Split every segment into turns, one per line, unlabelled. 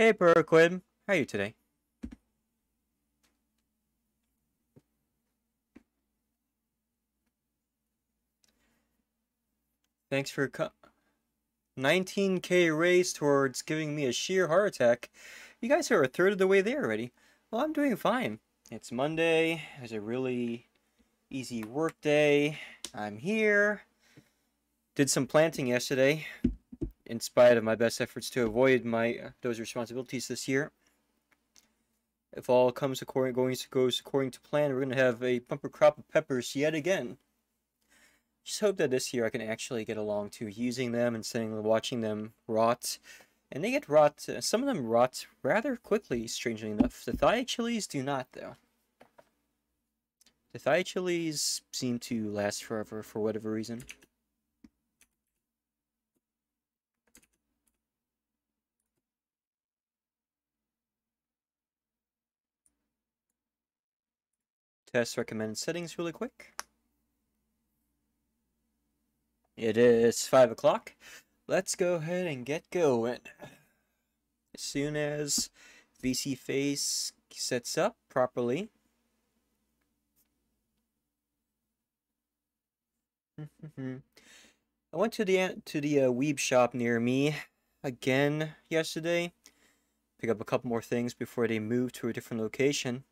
Hey, Berquid. How are you today? Thanks for co 19k raise towards giving me a sheer heart attack. You guys are a third of the way there already. Well, I'm doing fine. It's Monday. It's a really easy work day. I'm here. Did some planting yesterday, in spite of my best efforts to avoid my those responsibilities this year. If all comes according going goes according to plan, we're gonna have a bumper crop of peppers yet again. Just hope that this year I can actually get along to using them and sitting watching them rot. And they get rot, uh, some of them rot rather quickly, strangely enough. The Thai chilies do not, though. The Thai chilies seem to last forever for whatever reason. Test recommended settings really quick. It is 5 o'clock. Let's go ahead and get going. As soon as VSeeFace sets up properly. I went to the to the uh, weeb shop near me again yesterday. Pick up a couple more things before they move to a different location.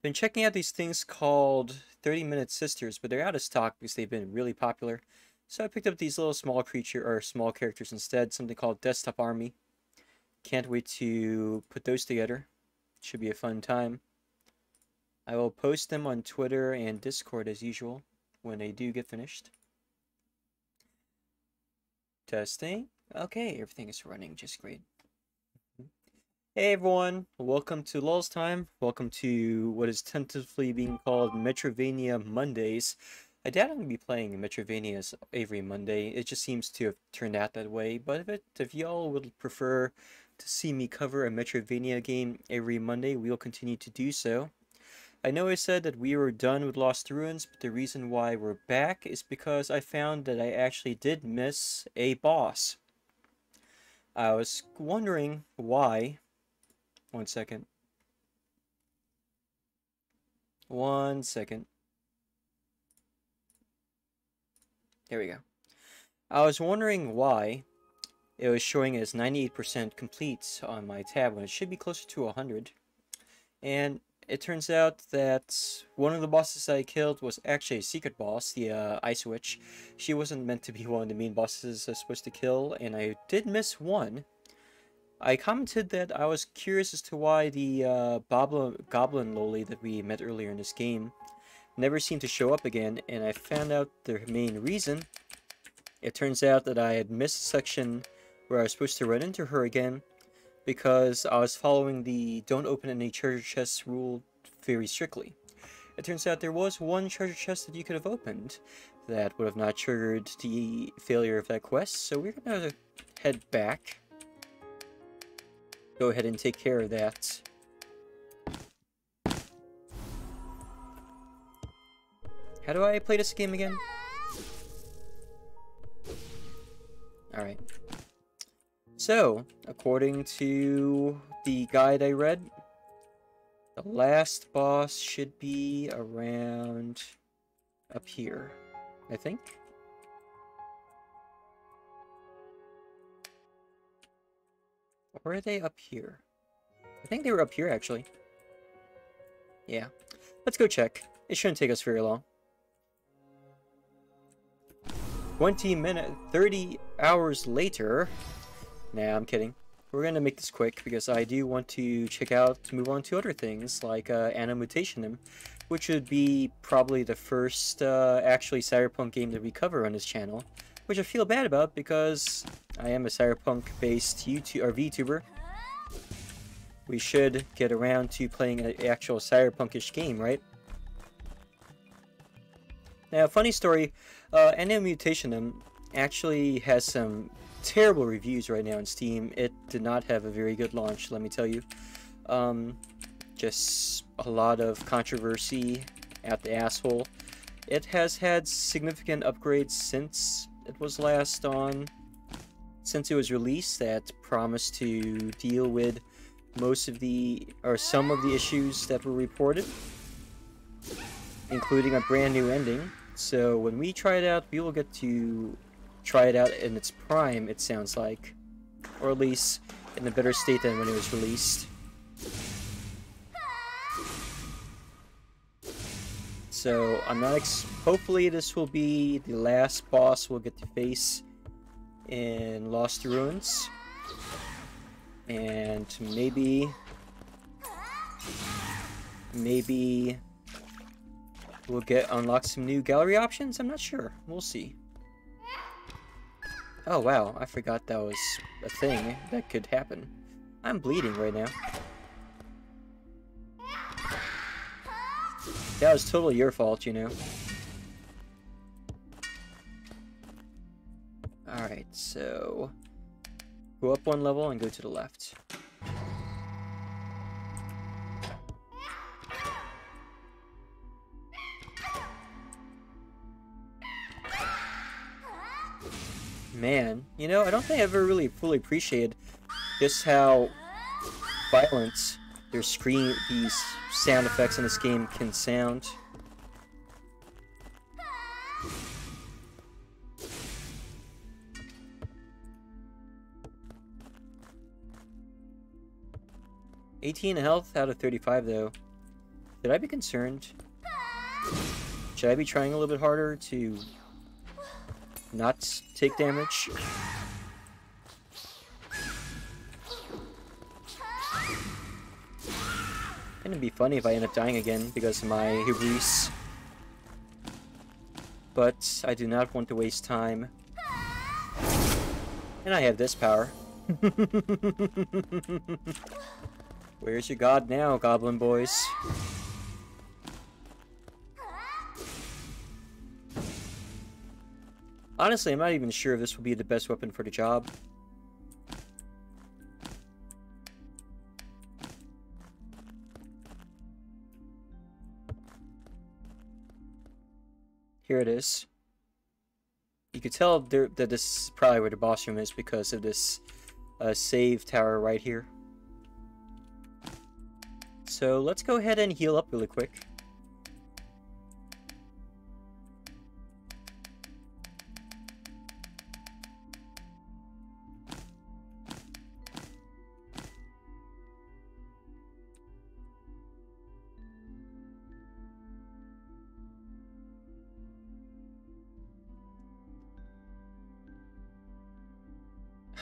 Been checking out these things called 30 Minute Sisters, but they're out of stock because they've been really popular. So I picked up these little small creature or small characters instead, something called Desktop Army. Can't wait to put those together. Should be a fun time. I will post them on Twitter and Discord as usual when they do get finished. Testing. Okay, everything is running just great. Hey everyone, welcome to Lulz Time. Welcome to what is tentatively being called Metroidvania Mondays. I doubt I'm going to be playing Metroidvanias every Monday. It just seems to have turned out that way. But if, if y'all would prefer to see me cover a Metroidvania game every Monday, we'll continue to do so. I know I said that we were done with Lost Ruins, but the reason why we're back is because I found that I actually did miss a boss. I was wondering why one second. One second. There we go. I was wondering why it was showing as 98% complete on my tab when it should be closer to 100. And it turns out that one of the bosses I killed was actually a secret boss, the uh, Ice Witch. She wasn't meant to be one of the main bosses I was supposed to kill, and I did miss one. I commented that I was curious as to why the uh, Goblin Loli that we met earlier in this game never seemed to show up again, and I found out the main reason. It turns out that I had missed a section where I was supposed to run into her again because I was following the don't open any treasure chests rule very strictly. It turns out there was one treasure chest that you could have opened that would have not triggered the failure of that quest, so we're gonna head back go ahead and take care of that. How do I play this game again? Alright. So, according to the guide I read, the last boss should be around up here, I think. Are they up here? I think they were up here, actually. Yeah. Let's go check. It shouldn't take us very long. 20 minutes, 30 hours later. Nah, I'm kidding. We're gonna make this quick because I do want to check out, to move on to other things like uh, Anno Mutationem, which would be probably the first uh, actually Cyberpunk game that we cover on this channel which I feel bad about because I am a cyberpunk-based YouTube or VTuber. We should get around to playing an actual cyberpunkish game, right? Now, funny story, uh, Anno Mutationem actually has some terrible reviews right now on Steam. It did not have a very good launch, let me tell you. Um, just a lot of controversy at the asshole. It has had significant upgrades since it was last on since it was released that promised to deal with most of the, or some of the issues that were reported, including a brand new ending. So when we try it out, we will get to try it out in its prime, it sounds like. Or at least in a better state than when it was released. So I'm not. Hopefully, this will be the last boss we'll get to face in Lost Ruins, and maybe, maybe we'll get unlock some new gallery options. I'm not sure. We'll see. Oh wow, I forgot that was a thing that could happen. I'm bleeding right now. That was totally your fault, you know. Alright, so... Go up one level and go to the left. Man, you know, I don't think I ever really fully appreciated just how violent their screen, these sound effects in this game can sound. Eighteen health out of 35 though. Should I be concerned? Should I be trying a little bit harder to not take damage? It'd be funny if I end up dying again because of my hubris. But I do not want to waste time. And I have this power. Where's your god now, goblin boys? Honestly, I'm not even sure if this will be the best weapon for the job. Here it is. You could tell there, that this is probably where the boss room is because of this uh, save tower right here. So let's go ahead and heal up really quick.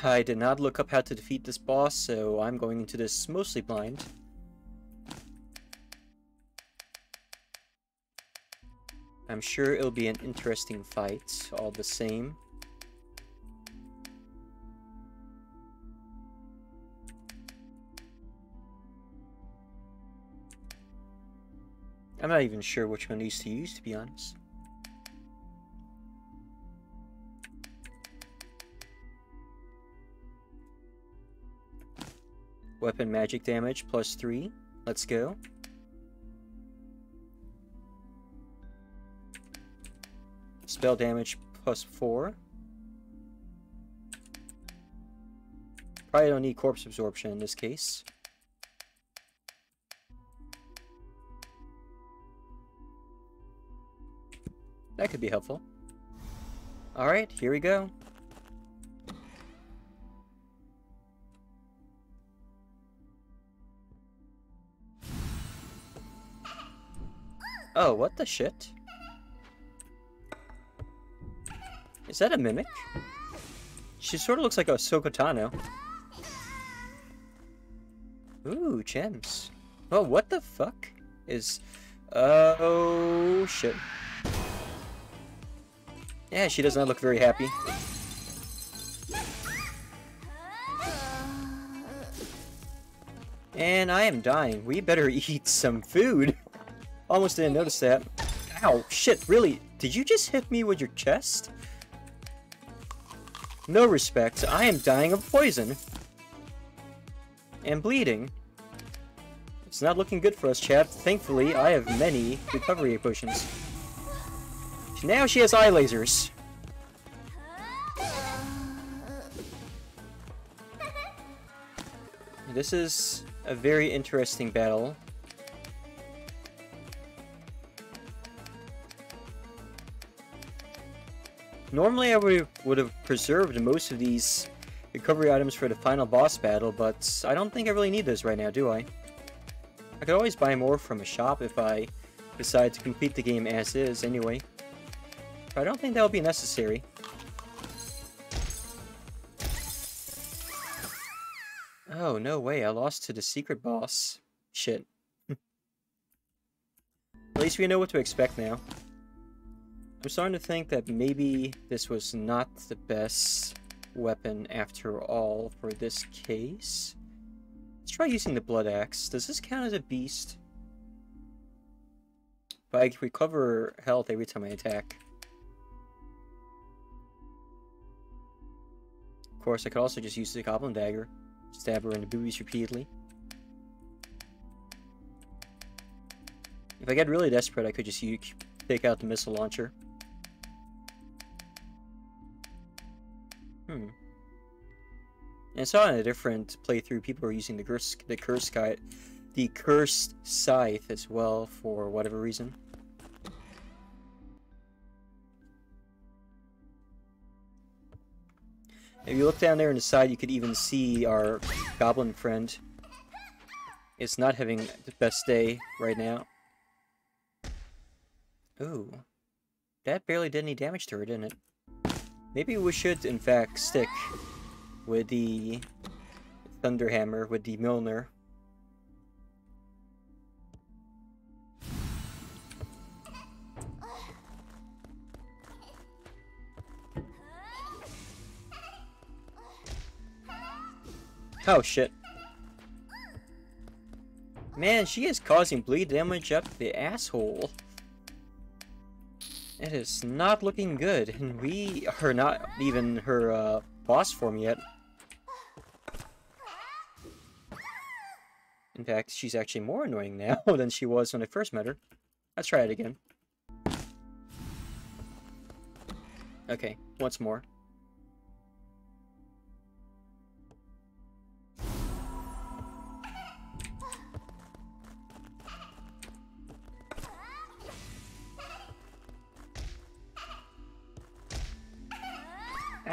I did not look up how to defeat this boss, so I'm going into this mostly blind. I'm sure it'll be an interesting fight, all the same. I'm not even sure which one these to use, to be honest. Weapon magic damage plus 3. Let's go. Spell damage plus 4. Probably don't need corpse absorption in this case. That could be helpful. Alright, here we go. Oh, what the shit? Is that a mimic? She sort of looks like a Sokotano. Ooh, gems. Oh, what the fuck is... Oh, shit. Yeah, she does not look very happy. And I am dying. We better eat some food. Almost didn't notice that. Ow, shit, really? Did you just hit me with your chest? No respect, I am dying of poison. And bleeding. It's not looking good for us, chat. Thankfully, I have many recovery potions. Now she has eye lasers. this is a very interesting battle. Normally I would have preserved most of these recovery items for the final boss battle, but I don't think I really need those right now, do I? I could always buy more from a shop if I decide to complete the game as is anyway. But I don't think that will be necessary. Oh, no way, I lost to the secret boss. Shit. At least we know what to expect now. I'm starting to think that maybe this was not the best weapon after all for this case. Let's try using the Blood Axe. Does this count as a beast? But I recover health every time I attack. Of course, I could also just use the Goblin Dagger. Stab her in the boobies repeatedly. If I get really desperate, I could just take out the missile launcher. Hmm. And I saw in a different playthrough, people were using the curse, the curse guy, the cursed scythe as well for whatever reason. If you look down there the side, you could even see our goblin friend It's not having the best day right now. Ooh. That barely did any damage to her, didn't it? Maybe we should, in fact, stick with the Thunderhammer, with the Mjolnir. Oh, shit. Man, she is causing bleed damage up the asshole. It is not looking good, and we are not even her uh, boss form yet. In fact, she's actually more annoying now than she was when I first met her. Let's try it again. Okay, once more.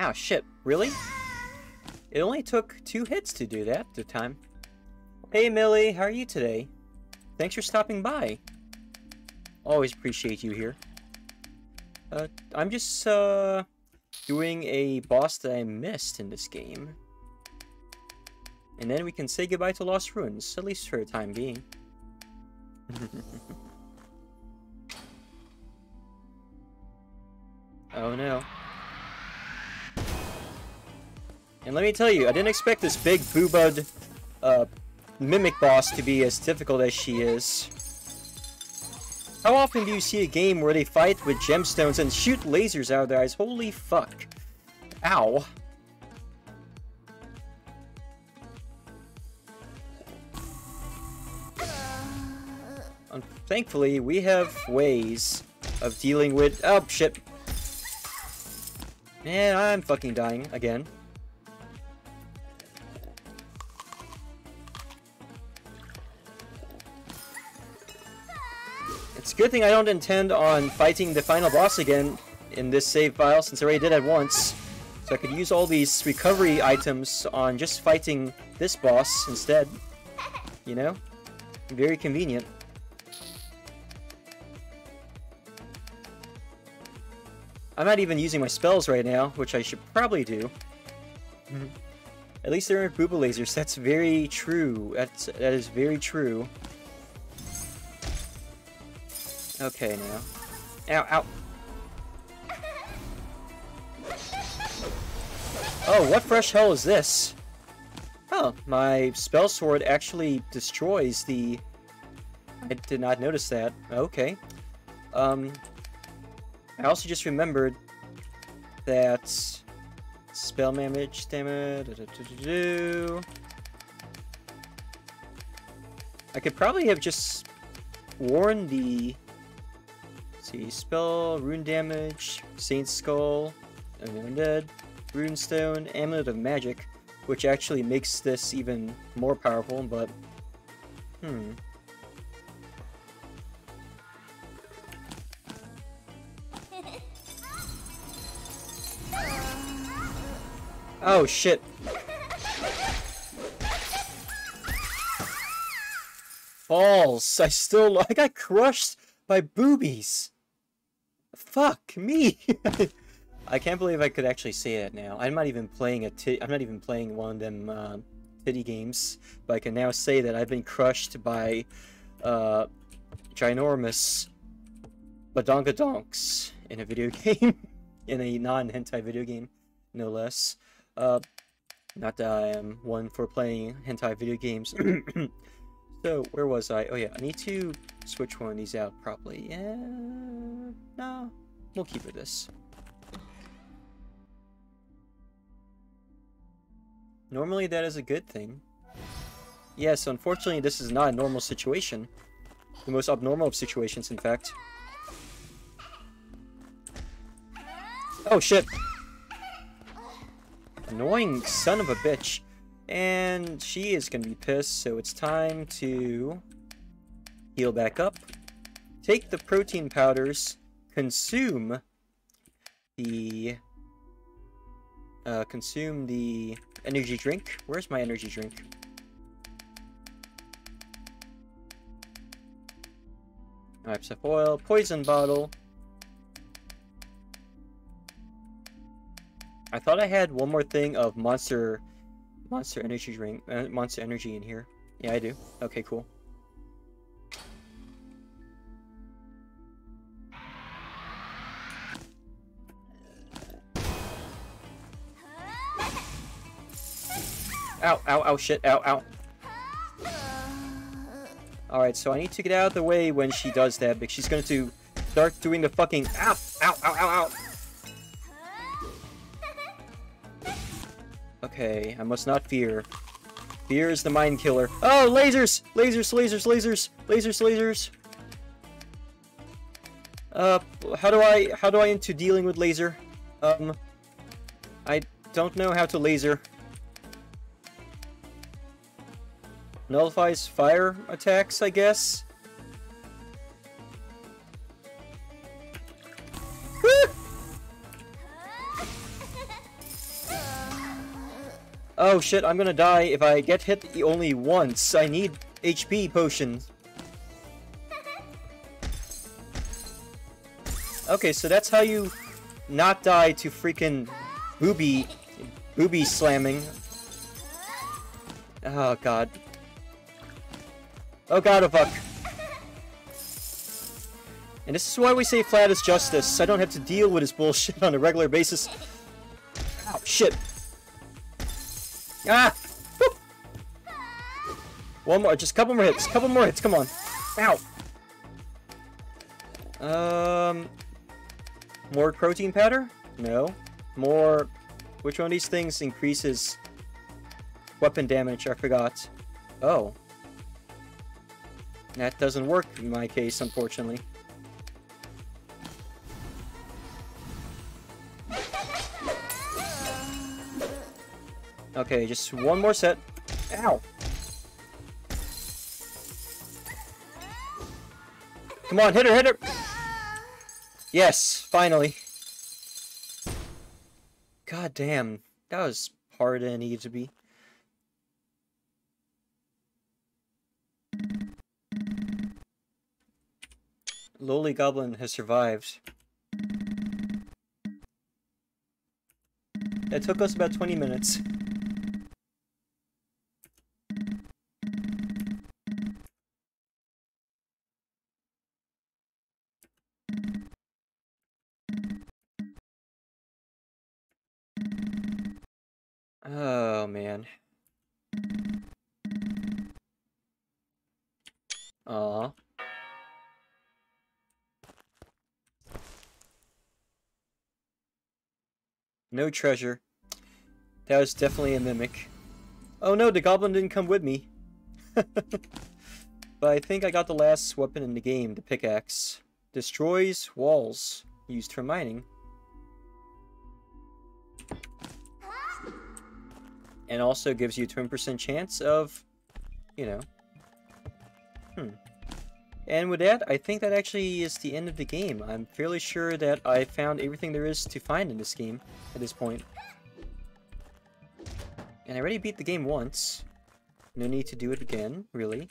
Ow, shit. Really? It only took two hits to do that at the time. Hey, Millie. How are you today? Thanks for stopping by. Always appreciate you here. Uh, I'm just, uh, doing a boss that I missed in this game. And then we can say goodbye to Lost Ruins, at least for the time being. oh no. And let me tell you, I didn't expect this big boobud uh, mimic boss to be as difficult as she is. How often do you see a game where they fight with gemstones and shoot lasers out of their eyes? Holy fuck. Ow. Um, thankfully, we have ways of dealing with- Oh, shit. Man, I'm fucking dying again. It's a good thing I don't intend on fighting the final boss again in this save file, since I already did it once. So I could use all these recovery items on just fighting this boss instead. You know? Very convenient. I'm not even using my spells right now, which I should probably do. Mm-hmm. At least there aren't booba lasers. That's very true. That's that is very true. Okay, now. Ow, ow. Oh, what fresh hell is this? Oh, my spell sword actually destroys the... I did not notice that. Okay. Um, I also just remembered that spell damage, damage, da, da, da, I could probably have just worn the see, spell, rune damage, Saint Skull, Undead, Runestone, Amulet of Magic. which actually makes this even more powerful, but... Hmm. Oh, shit. Balls. I still... I got crushed by boobies. Fuck me. I can't believe I could actually say that now. I'm not even playing a tit I'm not even playing one of them uh, titty games, but I can now say that I've been crushed by uh, ginormous badonkadonks in a video game, in a non-hentai video game, no less. Uh, not that I am one for playing hentai video games. so, where was I? Oh yeah, I need to switch one of these out properly. Yeah, no, we'll keep it this. Normally that is a good thing. Yes, unfortunately this is not a normal situation. The most abnormal of situations, in fact. Oh shit! Annoying son of a bitch. And she is gonna be pissed, so it's time to heal back up. Take the protein powders, consume the uh, consume the energy drink. Where's my energy drink? Types of oil, poison bottle. I thought I had one more thing of monster, monster energy drink, uh, monster energy in here. Yeah, I do. Okay, cool. Ow, ow, ow, shit, ow, ow. Alright, so I need to get out of the way when she does that, because she's going to start doing the fucking ow, ow, ow, ow, ow. Okay, I must not fear. Fear is the mind killer. Oh, lasers! Lasers, lasers, lasers, lasers, lasers. Uh, how do I, how do I into dealing with laser? Um, I don't know how to laser. Nullifies fire attacks, I guess? oh shit, I'm gonna die if I get hit only once. I need HP potions. Okay, so that's how you not die to freaking booby booby slamming. Oh god. Oh god, oh fuck. And this is why we say flat is justice. I don't have to deal with his bullshit on a regular basis. Oh, shit. Ah! One more, just a couple more hits, couple more hits, come on. Ow! Um... More protein powder? No. More... Which one of these things increases weapon damage? I forgot. Oh. That doesn't work in my case, unfortunately. Okay, just one more set. Ow! Come on, hit her, hit her! Yes, finally. God damn, that was harder than it needed to be. Lowly Goblin has survived. It took us about 20 minutes. No treasure. That was definitely a mimic. Oh no, the goblin didn't come with me. but I think I got the last weapon in the game, the pickaxe. Destroys walls, used for mining. and also gives you a 20% chance of, you know. Hmm. And with that, I think that actually is the end of the game. I'm fairly sure that I found everything there is to find in this game at this point. And I already beat the game once. No need to do it again, really.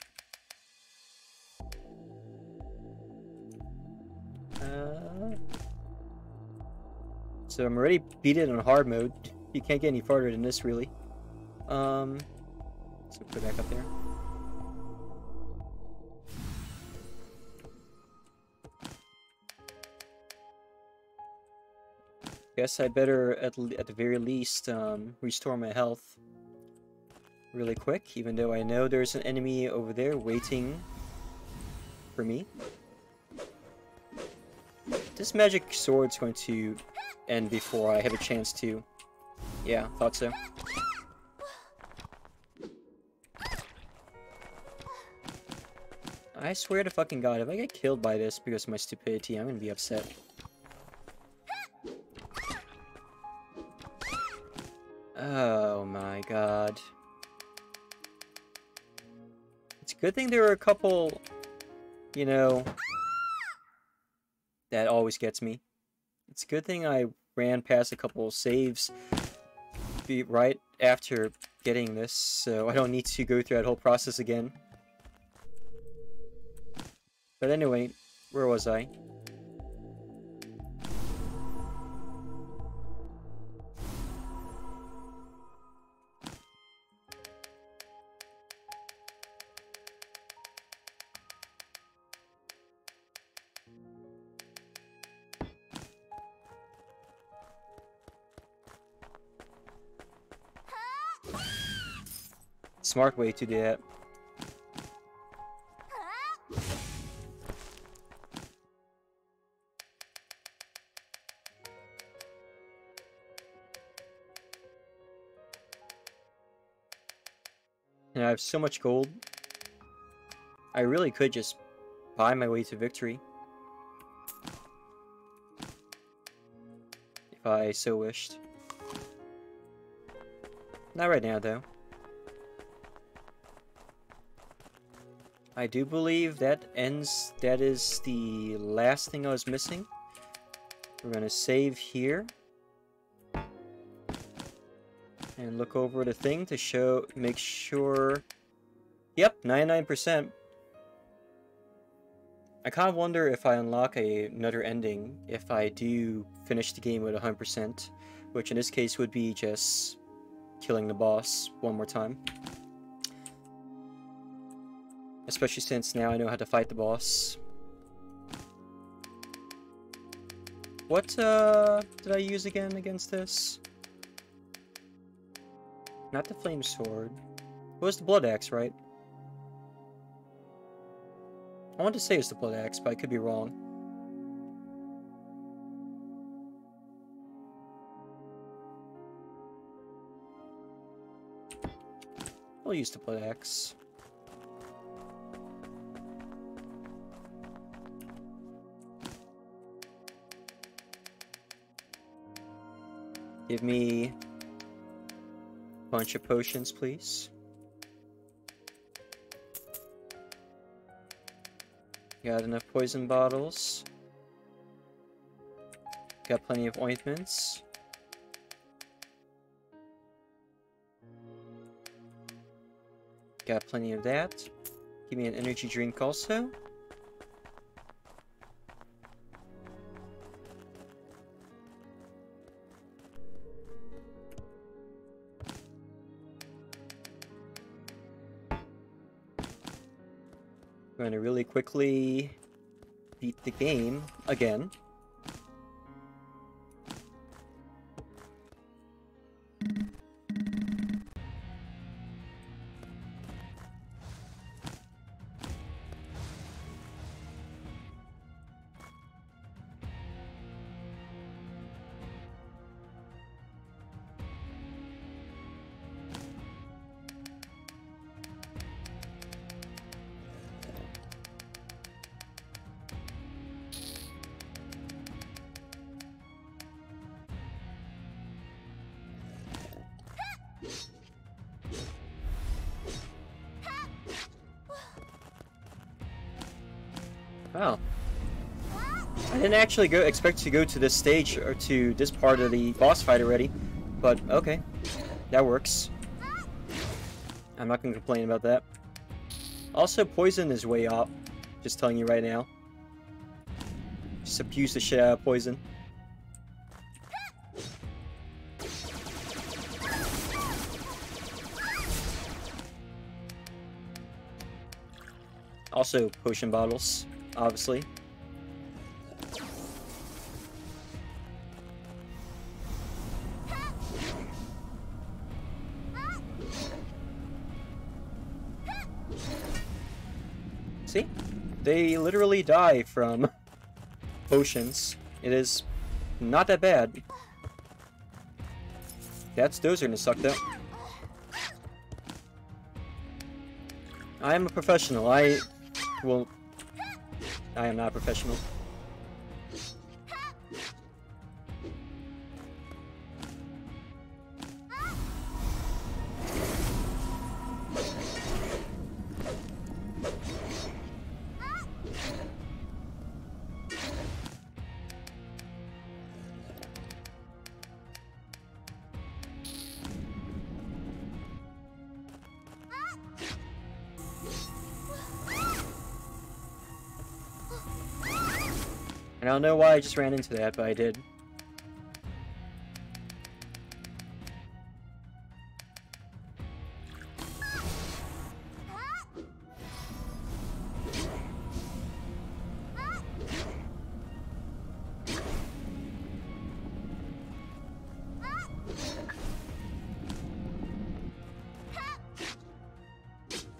Uh, so I'm already beat it on hard mode. You can't get any farther than this, really. Um, so put it back up there. Guess I better, at, at the very least, um, restore my health really quick, even though I know there's an enemy over there waiting for me. This magic sword's going to end before I have a chance to... Yeah, thought so. I swear to fucking god, if I get killed by this because of my stupidity, I'm gonna be upset. Oh my god. It's a good thing there are a couple, you know, that always gets me. It's a good thing I ran past a couple saves right after getting this, so I don't need to go through that whole process again. But anyway, where was I? Smart way to do that. And I have so much gold. I really could just buy my way to victory. If I so wished. Not right now, though. I do believe that ends, that is the last thing I was missing. We're gonna save here. And look over the thing to show, make sure... Yep, 99%. I kind of wonder if I unlock a, another ending if I do finish the game with 100%, which in this case would be just killing the boss one more time. Especially since now I know how to fight the boss. What, uh, did I use again against this? Not the flame sword. It was the blood axe, right? I want to say it's the blood axe, but I could be wrong. I'll use the blood axe. Give me a bunch of potions, please. Got enough poison bottles. Got plenty of ointments. Got plenty of that. Give me an energy drink also. To really quickly beat the game again. Actually go expect to go to this stage or to this part of the boss fight already, but okay, that works. I'm not gonna complain about that. Also, poison is way up. Just telling you right now. Just abuse the shit out of poison. Also, potion bottles, obviously. They literally die from potions. It is not that bad. That's those are gonna suck though. I am a professional. I well I am not a professional. Don't know why I just ran into that, but I did.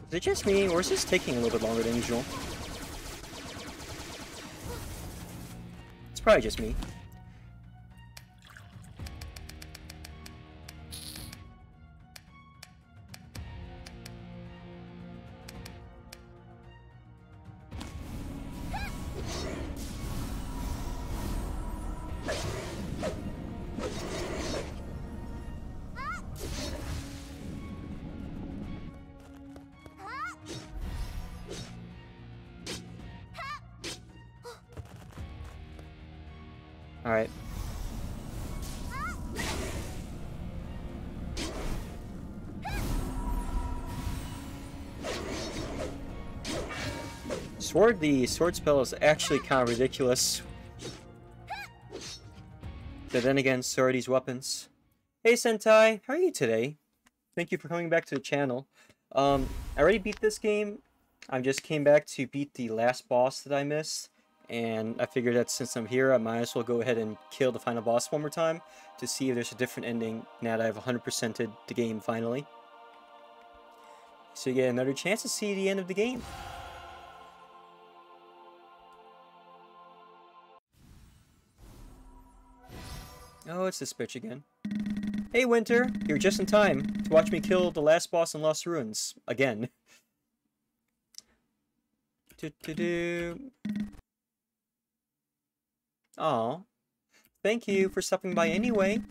Is it just me, or is this taking a little bit longer than usual? Probably just me. Sword, the sword spell is actually kind of ridiculous. But then again, so are these weapons. Hey Sentai, how are you today? Thank you for coming back to the channel. Um, I already beat this game. I just came back to beat the last boss that I missed and I figured that since I'm here, I might as well go ahead and kill the final boss one more time to see if there's a different ending now that I've 100%ed the game finally. So you get another chance to see the end of the game. Oh, it's this bitch again. Hey Winter, you're just in time to watch me kill the last boss in Lost Ruins. Again. Do -do -do. Aw. Thank you for stopping by anyway.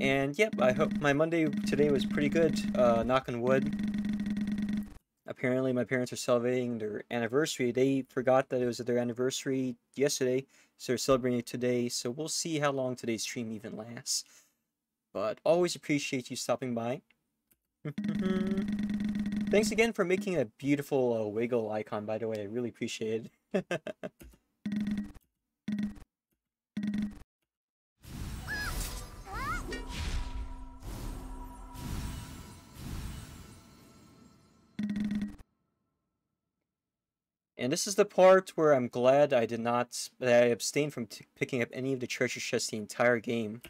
And yep, I hope my Monday today was pretty good, uh, knock on wood. Apparently my parents are celebrating their anniversary. They forgot that it was their anniversary yesterday, so they're celebrating it today. So we'll see how long today's stream even lasts. But always appreciate you stopping by. Thanks again for making a beautiful uh, wiggle icon, by the way. I really appreciate it. And this is the part where I'm glad I did not, that I abstained from picking up any of the treasure chests the entire game.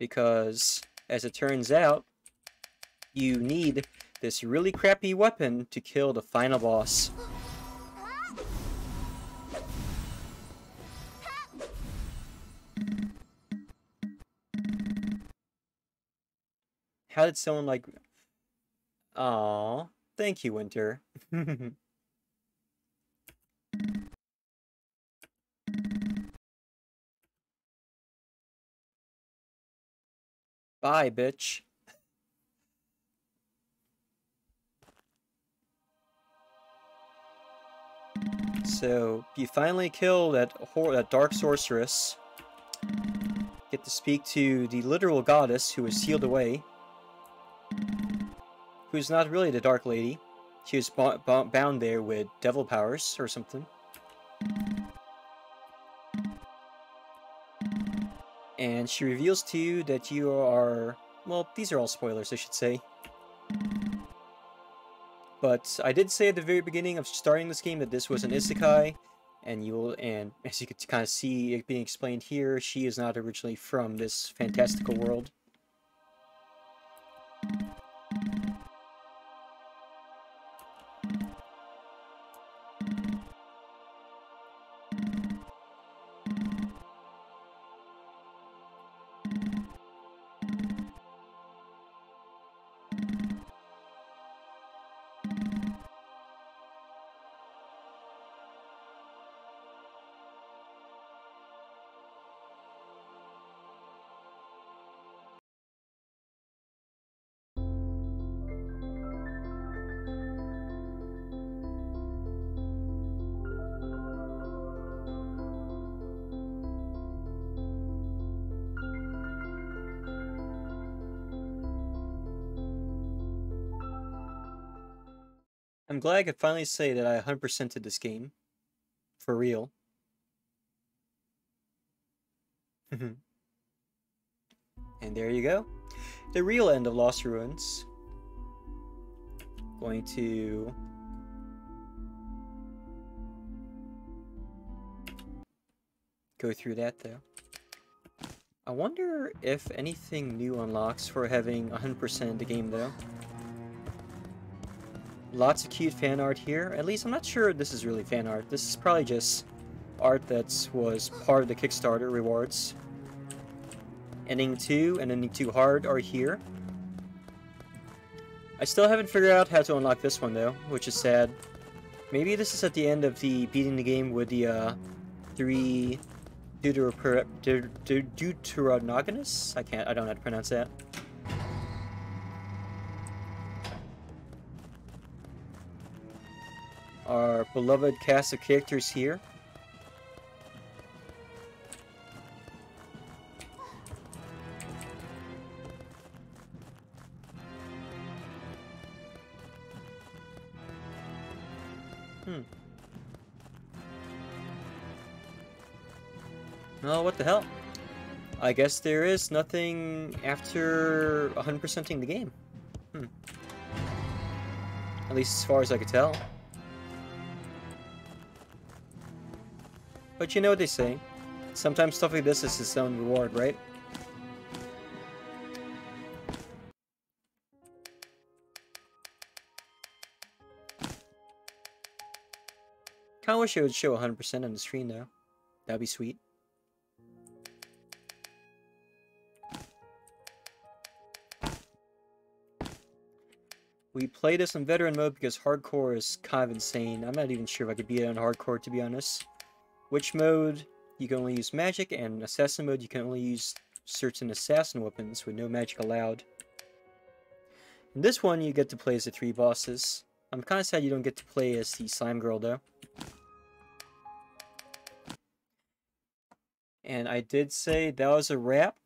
Because, as it turns out, you need this really crappy weapon to kill the final boss. How did someone like... Aw, thank you, Winter. Bye, bitch. So, you finally kill that that dark sorceress. Get to speak to the literal goddess who was sealed away. Who's not really the Dark Lady. She was bound there with devil powers or something. And she reveals to you that you are... Well, these are all spoilers, I should say. But I did say at the very beginning of starting this game that this was an isekai, and you'll and as you can kind of see it being explained here, she is not originally from this fantastical world. Glad I could finally say that I 100%ed this game. For real. Mm-hmm. and there you go. The real end of Lost Ruins. Going to... Go through that though. I wonder if anything new unlocks for having 100% the game though. Lots of cute fan art here. At least I'm not sure this is really fan art. This is probably just art that was part of the Kickstarter rewards. Ending 2 and Ending 2 Hard are here. I still haven't figured out how to unlock this one though, which is sad. Maybe this is at the end of the beating the game with the uh, three Deuteronogonus? I can't, I don't know how to pronounce that. Our beloved cast of characters here. Hmm. Oh, what the hell? I guess there is nothing after 100%ing the game. Hmm. At least as far as I could tell. But you know what they say. Sometimes stuff like this is its own reward, right? Kinda wish it would show 100% on the screen though. That'd be sweet. We play this on veteran mode because hardcore is kind of insane. I'm not even sure if I could beat it on hardcore to be honest. Witch mode, you can only use magic, and assassin mode, you can only use certain assassin weapons with no magic allowed. In this one, you get to play as the three bosses. I'm kind of sad you don't get to play as the slime girl, though. And I did say that was a wrap.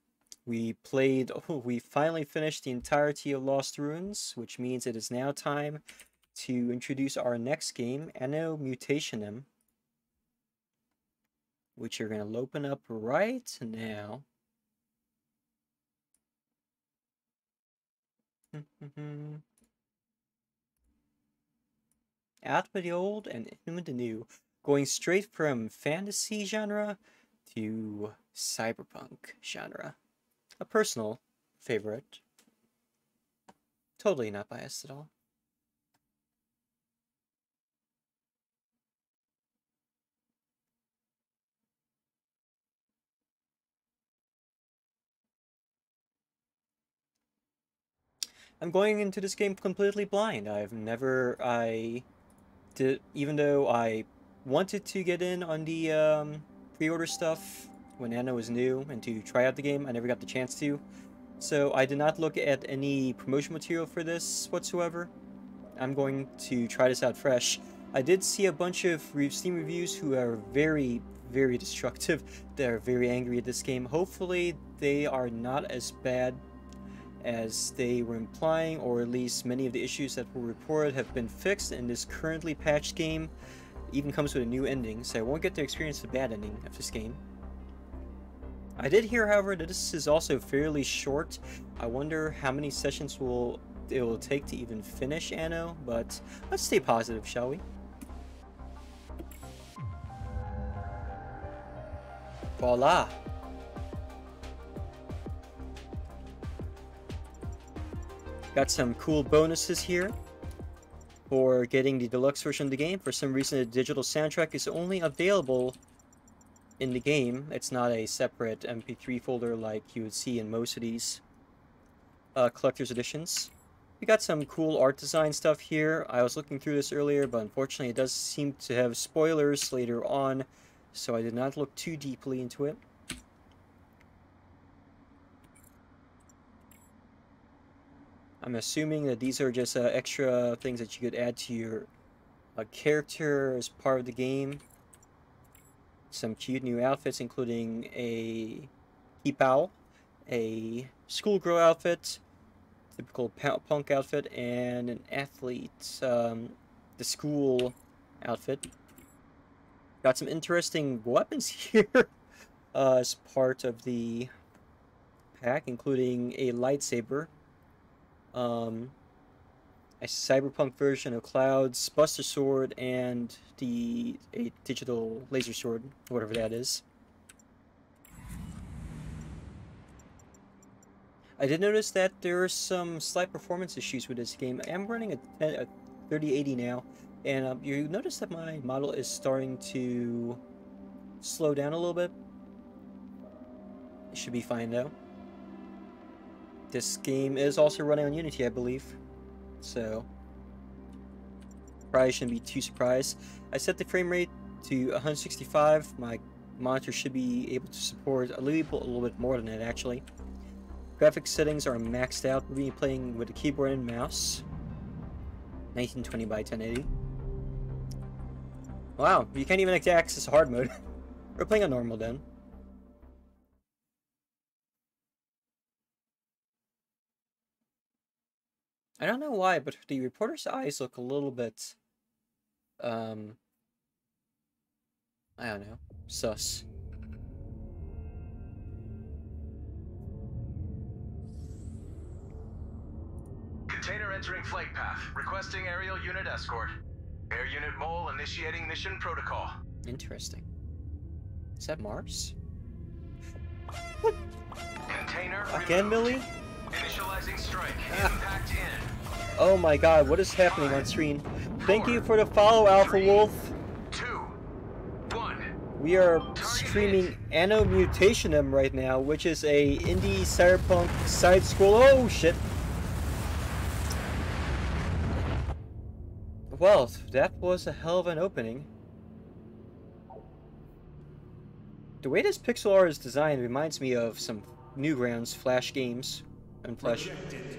We played, oh, we finally finished the entirety of Lost Ruins, which means it is now time to introduce our next game, Anno Mutationem which you're going to open up right now. Mm-hmm. Out with the old and in with the new, going straight from fantasy genre to cyberpunk genre. A personal favorite. Totally not biased at all. I'm going into this game completely blind. I've never, I did, even though I wanted to get in on the um, pre-order stuff when Anno was new and to try out the game, I never got the chance to. So I did not look at any promotion material for this whatsoever. I'm going to try this out fresh. I did see a bunch of Steam reviews who are very, very destructive. They're very angry at this game. Hopefully they are not as bad as they were implying, or at least many of the issues that were reported have been fixed in this currently patched game. Even comes with a new ending, so I won't get to experience the bad ending of this game. I did hear, however, that this is also fairly short. I wonder how many sessions will it will take to even finish Anno, but let's stay positive, shall we? Voila! Got some cool bonuses here for getting the deluxe version of the game. For some reason, the digital soundtrack is only available in the game. It's not a separate MP3 folder like you would see in most of these uh, collector's editions. We got some cool art design stuff here. I was looking through this earlier, but unfortunately it does seem to have spoilers later on, so I did not look too deeply into it. I'm assuming that these are just uh, extra things that you could add to your uh, character as part of the game. Some cute new outfits, including a Keepow, a schoolgirl outfit, typical punk outfit, and an athlete, um, the school outfit. Got some interesting weapons here uh, as part of the pack, including a lightsaber, um, a cyberpunk version of Cloud's Buster Sword and the a digital laser sword, whatever that is. I did notice that there are some slight performance issues with this game. I'm running a, a 3080 now, and um, you notice that my model is starting to slow down a little bit. It should be fine though. This game is also running on Unity, I believe. So, probably shouldn't be too surprised. I set the frame rate to 165. My monitor should be able to support a little, a little bit more than that, actually. Graphics settings are maxed out. We'll be playing with a keyboard and mouse. 1920 by 1080. Wow, you can't even access hard mode. We're playing on normal then. I don't know why, but the reporter's eyes look a little bit, um, I don't know, sus.
Container entering flight path. Requesting aerial unit escort. Air Unit Mole initiating mission protocol.
Interesting. Is that Mars?
Container
Again, Millie?
Initializing strike. Impact in.
Oh my god, what is happening on screen? Thank you for the follow, Alpha Wolf.
Two, one.
We are streaming Anno Mutationem right now, which is a indie cyberpunk side scroll. Oh shit! Well, that was a hell of an opening. The way this pixel art is designed reminds me of some Newgrounds Flash games and Flash. Rejected.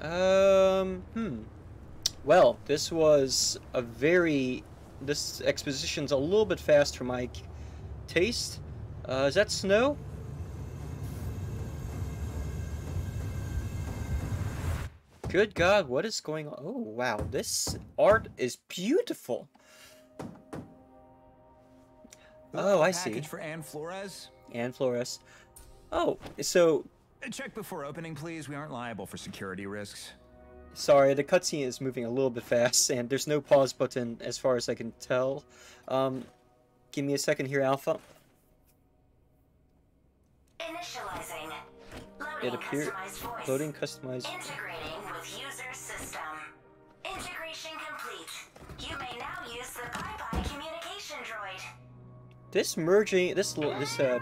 Um, hmm. Well, this was a very... This exposition's a little bit fast for my taste. Uh, is that snow? Good God, what is going on? Oh, wow, this art is beautiful. Oh, I see.
Package for Ann Flores?
Ann Flores. Oh, so
Check before opening, please. We aren't liable for security risks.
Sorry, the cutscene is moving a little bit fast, and there's no pause button as far as I can tell. Um, give me a second here, Alpha.
Initializing.
Loading it appears. Loading customized.
Integrating
This merging, this this uh.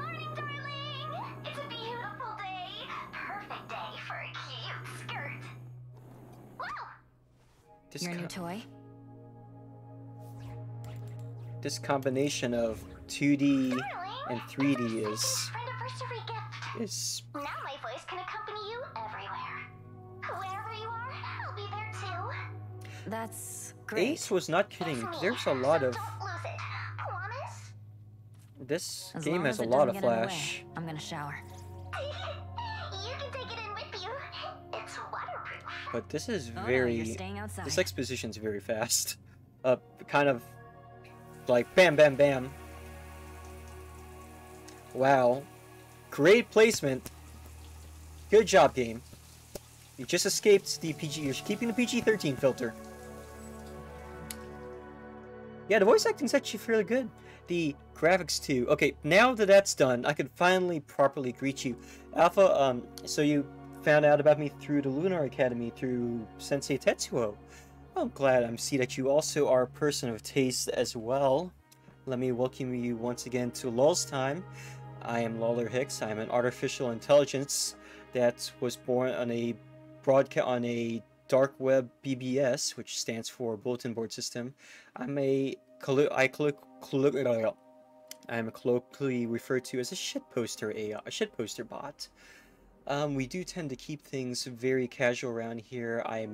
This
Your new toy?
this combination of 2D and 3D is is
Now my voice can accompany you everywhere. Wherever you are, I'll be there too.
That's great.
Ace was not kidding. There's a lot
so
of this
As
game has a lot of
get in the way,
flash.
I'm gonna shower.
you can take it in with you. It's waterproof.
But this is
Oh, no,
very
you're staying outside.
this exposition's very fast. Uh kind of like bam bam bam. Wow. Great placement. Good job, game. You just escaped the PG you're keeping the PG-13 filter. Yeah, the voice acting's actually fairly good. The graphics too. Okay, now that that's done, I can finally properly greet you. Alpha, um, so you found out about me through the Lunar Academy through Sensei Tetsuo. I'm glad I'm see that you also are a person of taste as well. Let me welcome you once again to Lulz Time. I am Lawler Hix. I am an artificial intelligence that was born on a broadcast on a dark web BBS, which stands for Bulletin Board System. I'm a I collo- collo- I am colloquially referred to as a shitposter AI, a shitposter bot. Um, we do tend to keep things very casual around here. I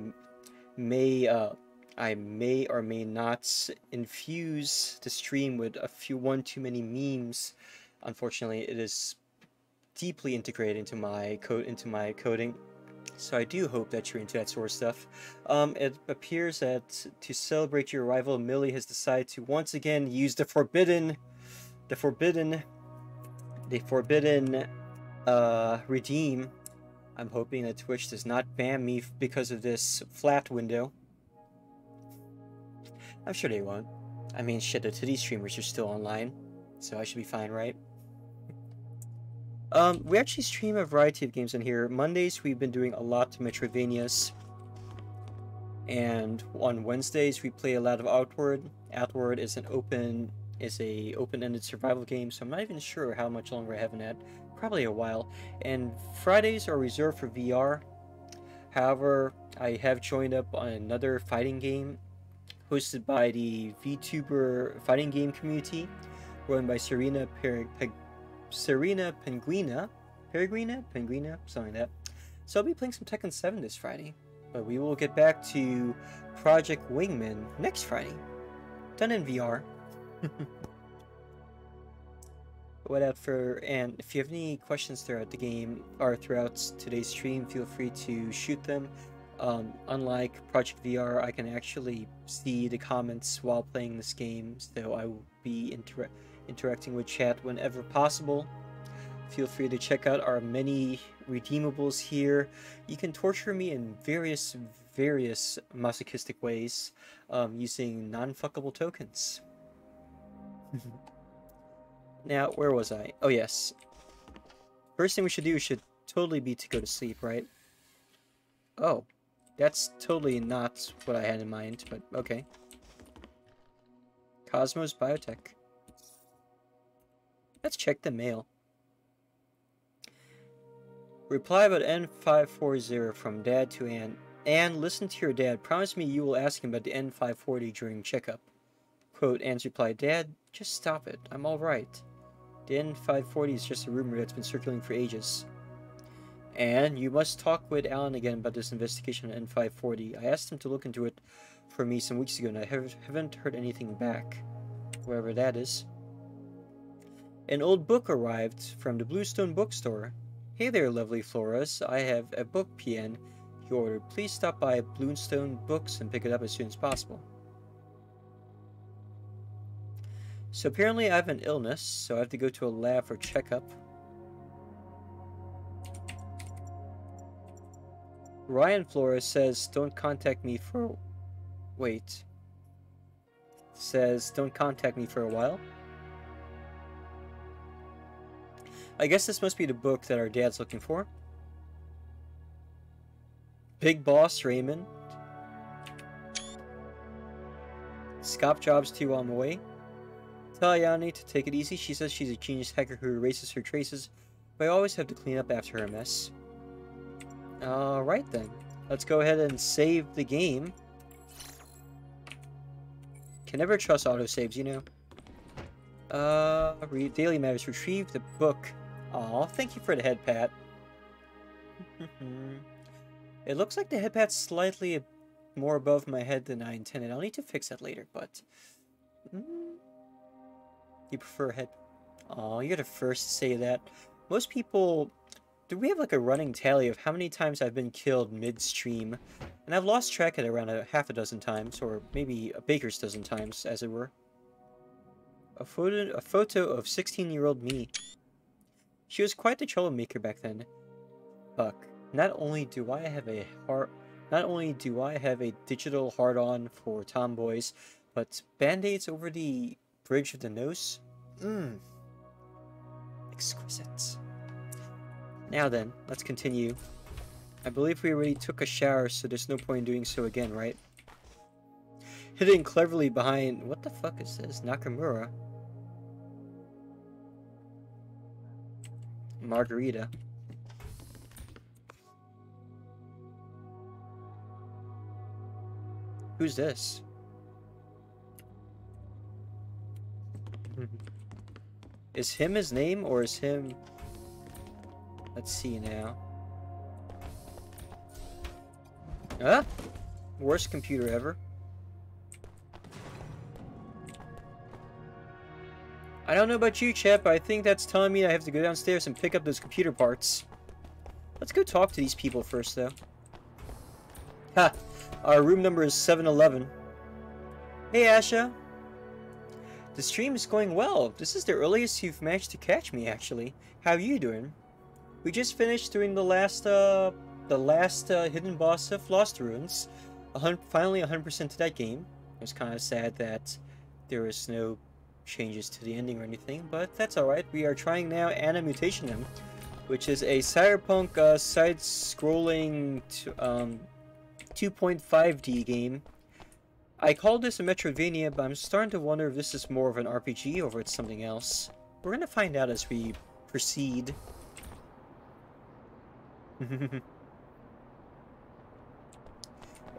may, uh, I may or may not infuse the stream with a few one too many memes. Unfortunately, it is deeply integrated into my code into my coding. So I do hope that you're into that sort of stuff. Um, it appears that to celebrate your arrival, Millie has decided to once again use the forbidden, the forbidden, the forbidden, uh, redeem. I'm hoping that Twitch does not ban me because of this flat window. I'm sure they won't. I mean, shit, the titty streamers are still online, so I should be fine, right? Um, we actually stream a variety of games in here. Mondays we've been doing a lot to Metroidvanias. And on Wednesdays we play a lot of Outward. Outward is an open is a open-ended survival game, so I'm not even sure how much longer I have in that. Probably a while. And Fridays are reserved for VR. However, I have joined up on another fighting game hosted by the VTuber fighting game community, run by Serena per- Pe- Serena Penguina, Peregrina, Penguina, something like that. So I'll be playing some Tekken 7 this Friday, but we will get back to Project Wingman next Friday, done in VR. For and if you have any questions throughout the game or throughout today's stream, feel free to shoot them. Um, unlike Project VR, I can actually see the comments while playing this game, so I will be inter- interacting with chat whenever possible. Feel free to check out our many redeemables here. You can torture me in various, various masochistic ways um, using non-fuckable tokens. now, where was I? Oh, yes. First thing we should do should totally be to go to sleep, right? Oh. That's totally not what I had in mind, but okay. Cosmos Biotech. Let's check the mail. Reply about N540 from Dad to Ann. Ann, listen to your dad. Promise me you will ask him about the N540 during checkup. Quote, Ann's reply, Dad, just stop it. I'm alright. The N540 is just a rumor that's been circulating for ages. And you must talk with Alan again about this investigation on N540. I asked him to look into it for me some weeks ago, and I have, haven't heard anything back. Wherever that is. An old book arrived from the Bluestone bookstore. Hey there, lovely Flores. I have a book PN you ordered. Please stop by Bluestone Books and pick it up as soon as possible. So apparently I have an illness, so I have to go to a lab for checkup. Ryan Flores says, don't contact me for... Wait. Says, don't contact me for a while. I guess this must be the book that our dad's looking for. Big Boss Raymond. Scop Jobs 2 on the way. Tell Yanni to take it easy. She says she's a genius hacker who erases her traces, but I always have to clean up after her mess. Alright then. Let's go ahead and save the game. Can never trust autosaves, you know? Uh, Daily Matters. Retrieve the book. Aw, thank you for the head pat. it looks like the head pat's slightly more above my head than I intended. I'll need to fix that later, but... You prefer head... Oh, you're the first to say that. Most people... Do we have like a running tally of how many times I've been killed midstream? And I've lost track at around a half a dozen times, or maybe a baker's dozen times, as it were. A photo, a photo of 16-year-old me. She was quite the troublemaker back then. Buck, not only do I have a heart, not only do I have a digital hard-on for tomboys, but band-aids over the bridge of the nose? Mmm. Exquisite. Now then, let's continue. I believe we already took a shower, so there's no point in doing so again, right? Hidden cleverly behind... What the fuck is this? Nakamura? Margarita. Who's this? Hmm. Is him his name or is him... Let's see now. Huh? Worst computer ever. I don't know about you, Chet, but I think that's telling me I have to go downstairs and pick up those computer parts. Let's go talk to these people first, though. Ha! Our room number is 711. Hey, Asha. The stream is going well. This is the earliest you've managed to catch me, actually. How are you doing? We just finished doing the last, uh, the last uh, hidden boss of Lost Ruins. finally 100% to that game. It was kind of sad that there was no changes to the ending or anything, but that's alright. We are trying now Anno Mutationem, which is a cyberpunk uh, side-scrolling um, 2.5D game. I call this a Metroidvania, but I'm starting to wonder if this is more of an RPG or if it's something else. We're gonna find out as we proceed.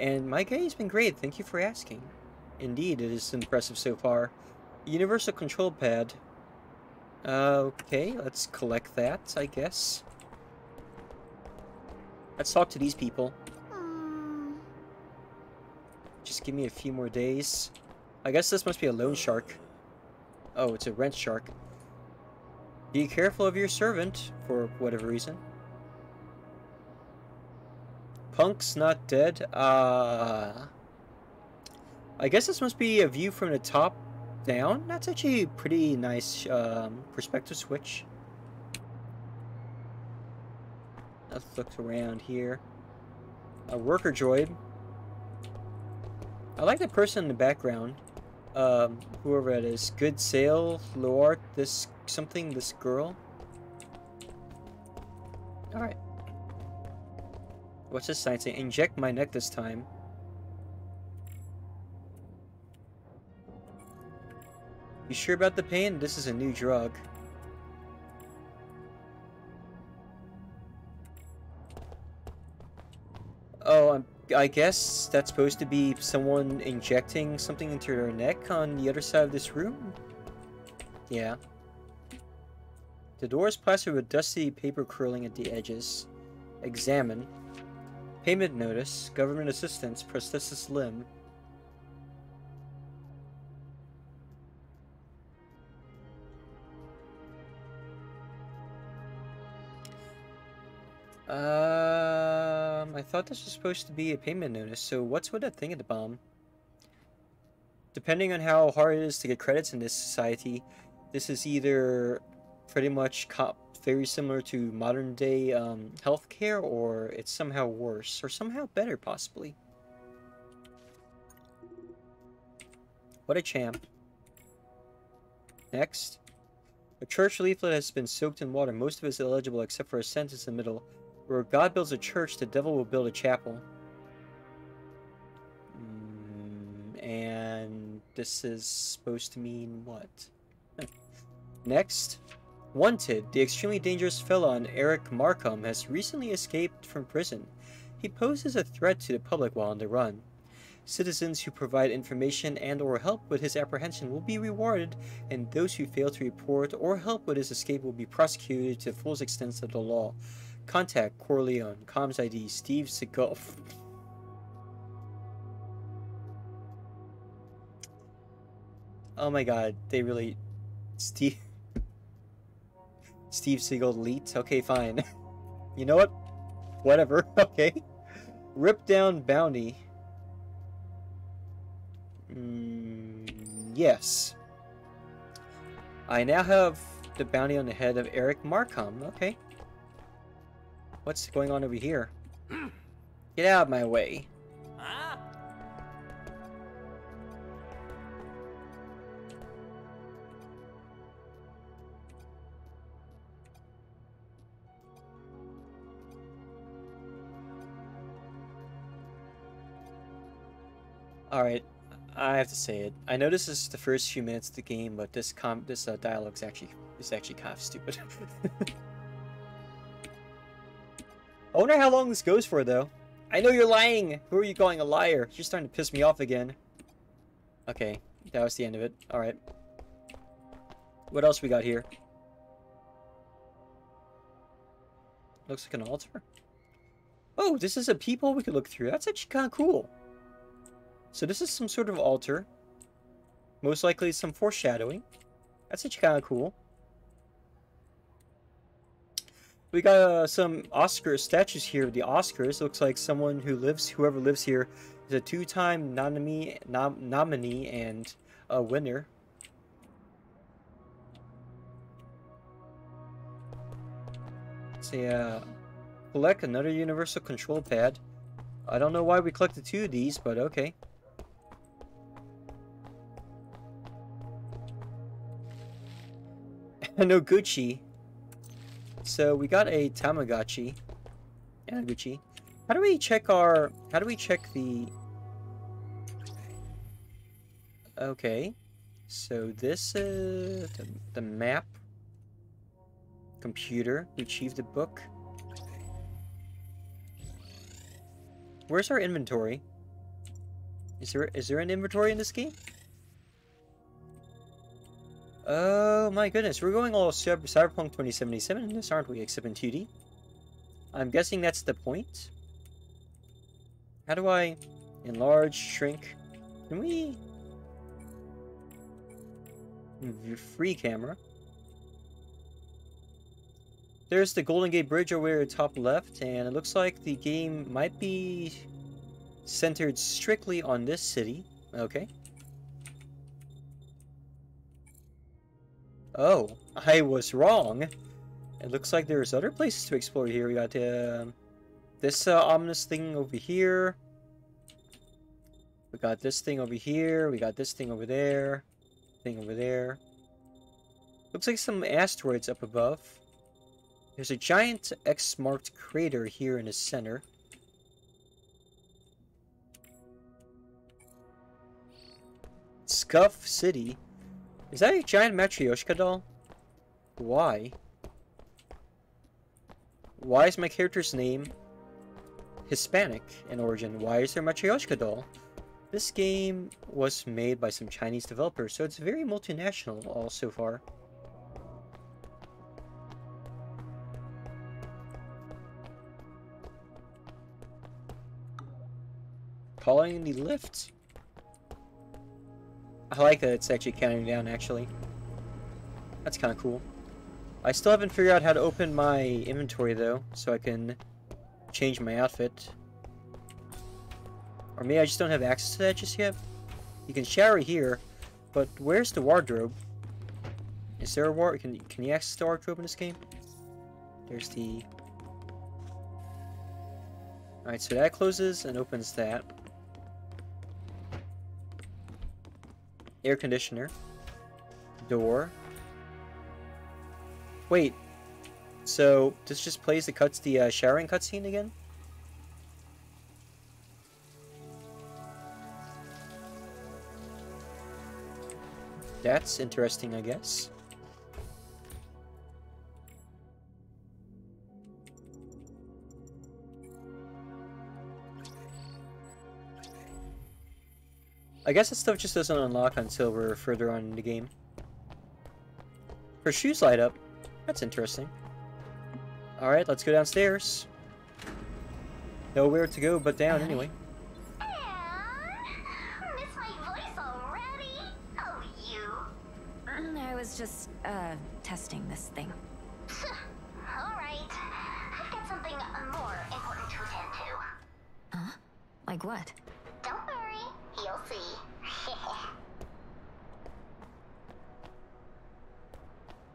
and my guy's been great, thank you for asking. Indeed, it is impressive so far. Universal control pad. Uh, okay, let's collect that, I guess. Let's talk to these people. Just give me a few more days. I guess this must be a loan shark. Oh, it's a rent shark. Be careful of your servant, for whatever reason. Punk's not dead. Uh, I guess this must be a view from the top down. That's actually a pretty nice um, perspective switch. Let's look around here. A worker droid. I like the person in the background. Um, whoever it is. Good Sale, Loart, this something, this girl. Alright. What's this sign saying? Inject my neck this time. You sure about the pain? This is a new drug. Oh, I'm, I guess that's supposed to be someone injecting something into their neck on the other side of this room? Yeah. The door is plastered with dusty paper curling at the edges. Examine. Payment notice. Government assistance. Prosthesis limb. Uh, Um, I thought this was supposed to be a payment notice, so what's with that thing at the bottom? Depending on how hard it is to get credits in this society, this is either pretty much very similar to modern day um, healthcare, or it's somehow worse, or somehow better, possibly. What a champ. Next. A church leaflet has been soaked in water. Most of it is illegible except for a sentence in the middle. Where God builds a church, the devil will build a chapel. Mm, and this is supposed to mean what? Next. Wanted, the extremely dangerous felon Eric Markham has recently escaped from prison. He poses a threat to the public while on the run. Citizens who provide information and or help with his apprehension will be rewarded, and those who fail to report or help with his escape will be prosecuted to the fullest extent of the law. Contact Corleone. Comms ID Steve Seagal. oh my god, they really... Steve... Steve Seagal leaked? Okay, fine. you know what? Whatever, okay. Rip down bounty. Mm, yes. I now have the bounty on the head of Eric Markham. Okay. What's going on over here? Get out of my way. Alright, I have to say it. I know this is the first few minutes of the game, but this com this uh, dialogue's actually is actually kind of stupid. I wonder how long this goes for, though. I know you're lying! Who are you calling a liar? You're starting to piss me off again. Okay, that was the end of it. Alright. What else we got here? Looks like an altar. Oh, this is a peephole we could look through. That's actually kind of cool. So this is some sort of altar. Most likely some foreshadowing. That's actually kind of cool. We got uh, some Oscar statues here the Oscars. Looks like someone who lives, whoever lives here, is a two-time nominee, nom nominee and a winner. So yeah, collect another universal control pad. I don't know why we collected two of these, but okay. no Gucci. So we got a Tamagotchi. And Gucci. How do we check our... How do we check the... Okay. So this is the, the map. Computer. Retrieve the book. Where's our inventory? Is there is there an inventory in this game? Oh my goodness, we're going all Cyberpunk 2077 in this, aren't we? Except in 2D. I'm guessing that's the point. How do I enlarge, shrink? Can we... Free camera. There's the Golden Gate Bridge over here top left, and it looks like the game might be centered strictly on this city. Okay. Oh, I was wrong. It looks like there's other places to explore here. We got uh, this uh, ominous thing over here. We got this thing over here. We got this thing over there. Thing over there. Looks like some asteroids up above. There's a giant X-marked crater here in the center. Scuff City. Is that a giant Matryoshka doll? Why? Why is my character's name Hispanic in origin? Why is there Matryoshka doll? This game was made by some Chinese developers, so it's very multinational all so far. Calling the lift. I like that it's actually counting down, actually. That's kind of cool. I still haven't figured out how to open my inventory, though, so I can change my outfit. Or maybe I just don't have access to that just yet? You can shower here, but where's the wardrobe? Is there a ward? Can, can you access the wardrobe in this game? There's the... Alright, so that closes and opens that. Air conditioner, door. Wait, so this just plays the cuts the uh, showering cutscene again? That's interesting, I guess. I guess that stuff just doesn't unlock until we're further on in the game. Her shoes light up. That's interesting. Alright, let's go downstairs. Nowhere to go but down anyway.
And miss my voice already? Oh, you.
Mm, I was just, uh, testing this thing.
All right. I've got something more important to attend to.
Huh? Like what?
Don't worry, you'll see.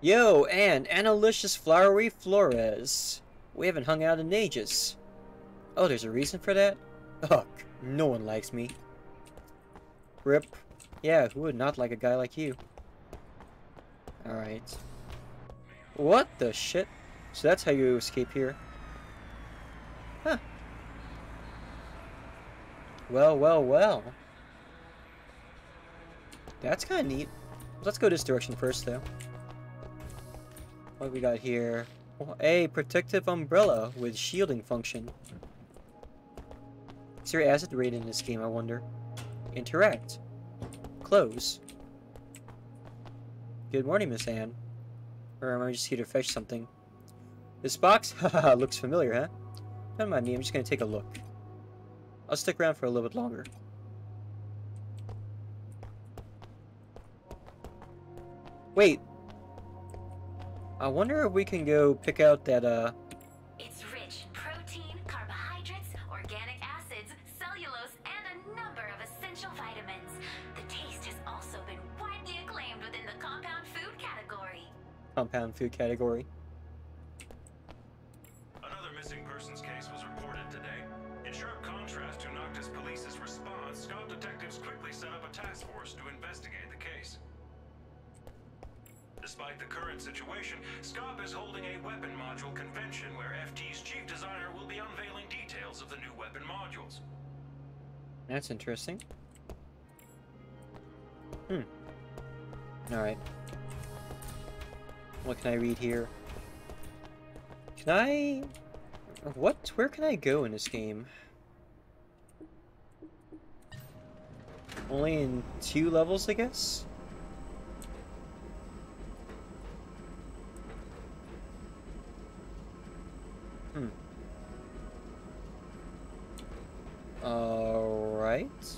Yo, and Annalicious Flowery Flores. We haven't hung out in ages. Oh, there's a reason for that? Ugh, no one likes me. Rip. Yeah, who would not like a guy like you? Alright. What the shit? So that's how you escape here. Huh. Well, well, well. That's kind of neat. Let's go this direction first, though. What we got here? A protective umbrella with shielding function. Is there acid rain in this game, I wonder? Interact. Close. Good morning, Miss Ann. Or am I just here to fetch something? This box? Haha, looks familiar, huh? Don't mind me, I'm just gonna take a look. I'll stick around for a little bit longer. Wait. I wonder if we can go pick out that, uh...
It's rich in protein, carbohydrates, organic acids, cellulose, and a number of essential vitamins. The taste has also been widely acclaimed within the compound food category.
compound food category.
Despite the current situation, SCOP is holding a weapon module convention where FT's chief designer will be unveiling details of the new weapon modules.
That's interesting. Hmm. Alright. What can I read here? Can I... What? Where can I go in this game? Only in two levels, I guess? Hmm. Alright.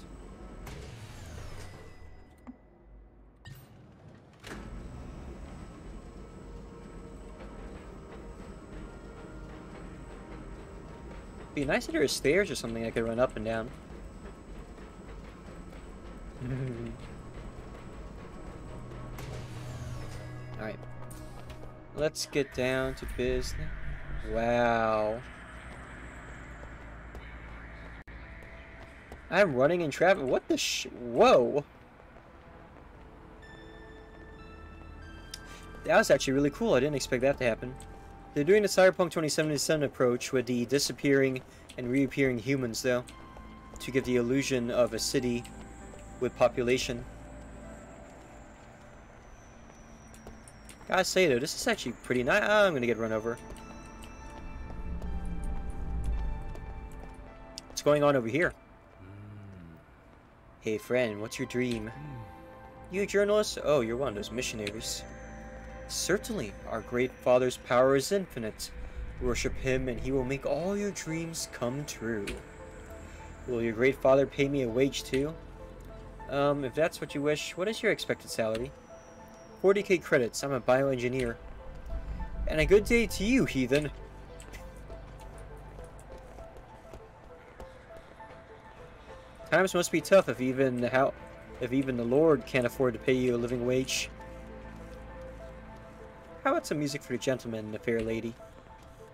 Be nice if there were stairs or something I could run up and down. Alright. Let's get down to business. Wow. I'm running in traffic. What the sh- Whoa. That was actually really cool. I didn't expect that to happen. They're doing the Cyberpunk 2077 approach with the disappearing and reappearing humans, though, to give the illusion of a city with population. Gotta say, though, this is actually pretty nice. Ah, I'm gonna get run over. What's going on over here? Hey, friend, what's your dream? You journalist? Oh, you're one of those missionaries. Certainly, our great father's power is infinite. Worship him and he will make all your dreams come true. Will your great father pay me a wage too? Um, if that's what you wish, what is your expected salary? 40k credits, I'm a bioengineer. And a good day to you, heathen. Times must be tough if even how if even the Lord can't afford to pay you a living wage. How about some music for the gentleman and the fair lady?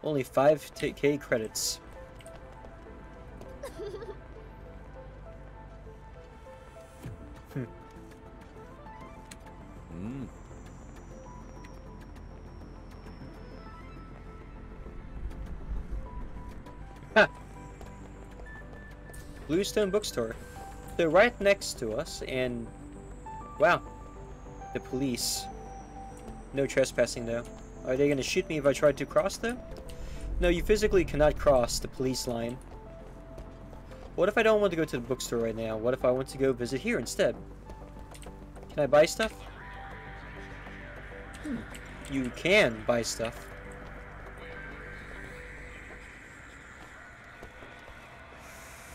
Only 5k credits. Hmm. Ha! Bluestone Bookstore. They're right next to us, and... Wow. The police. No trespassing, though. Are they gonna shoot me if I try to cross, though? No, you physically cannot cross the police line. What if I don't want to go to the bookstore right now? What if I want to go visit here instead? Can I buy stuff? Hmm. You can buy stuff.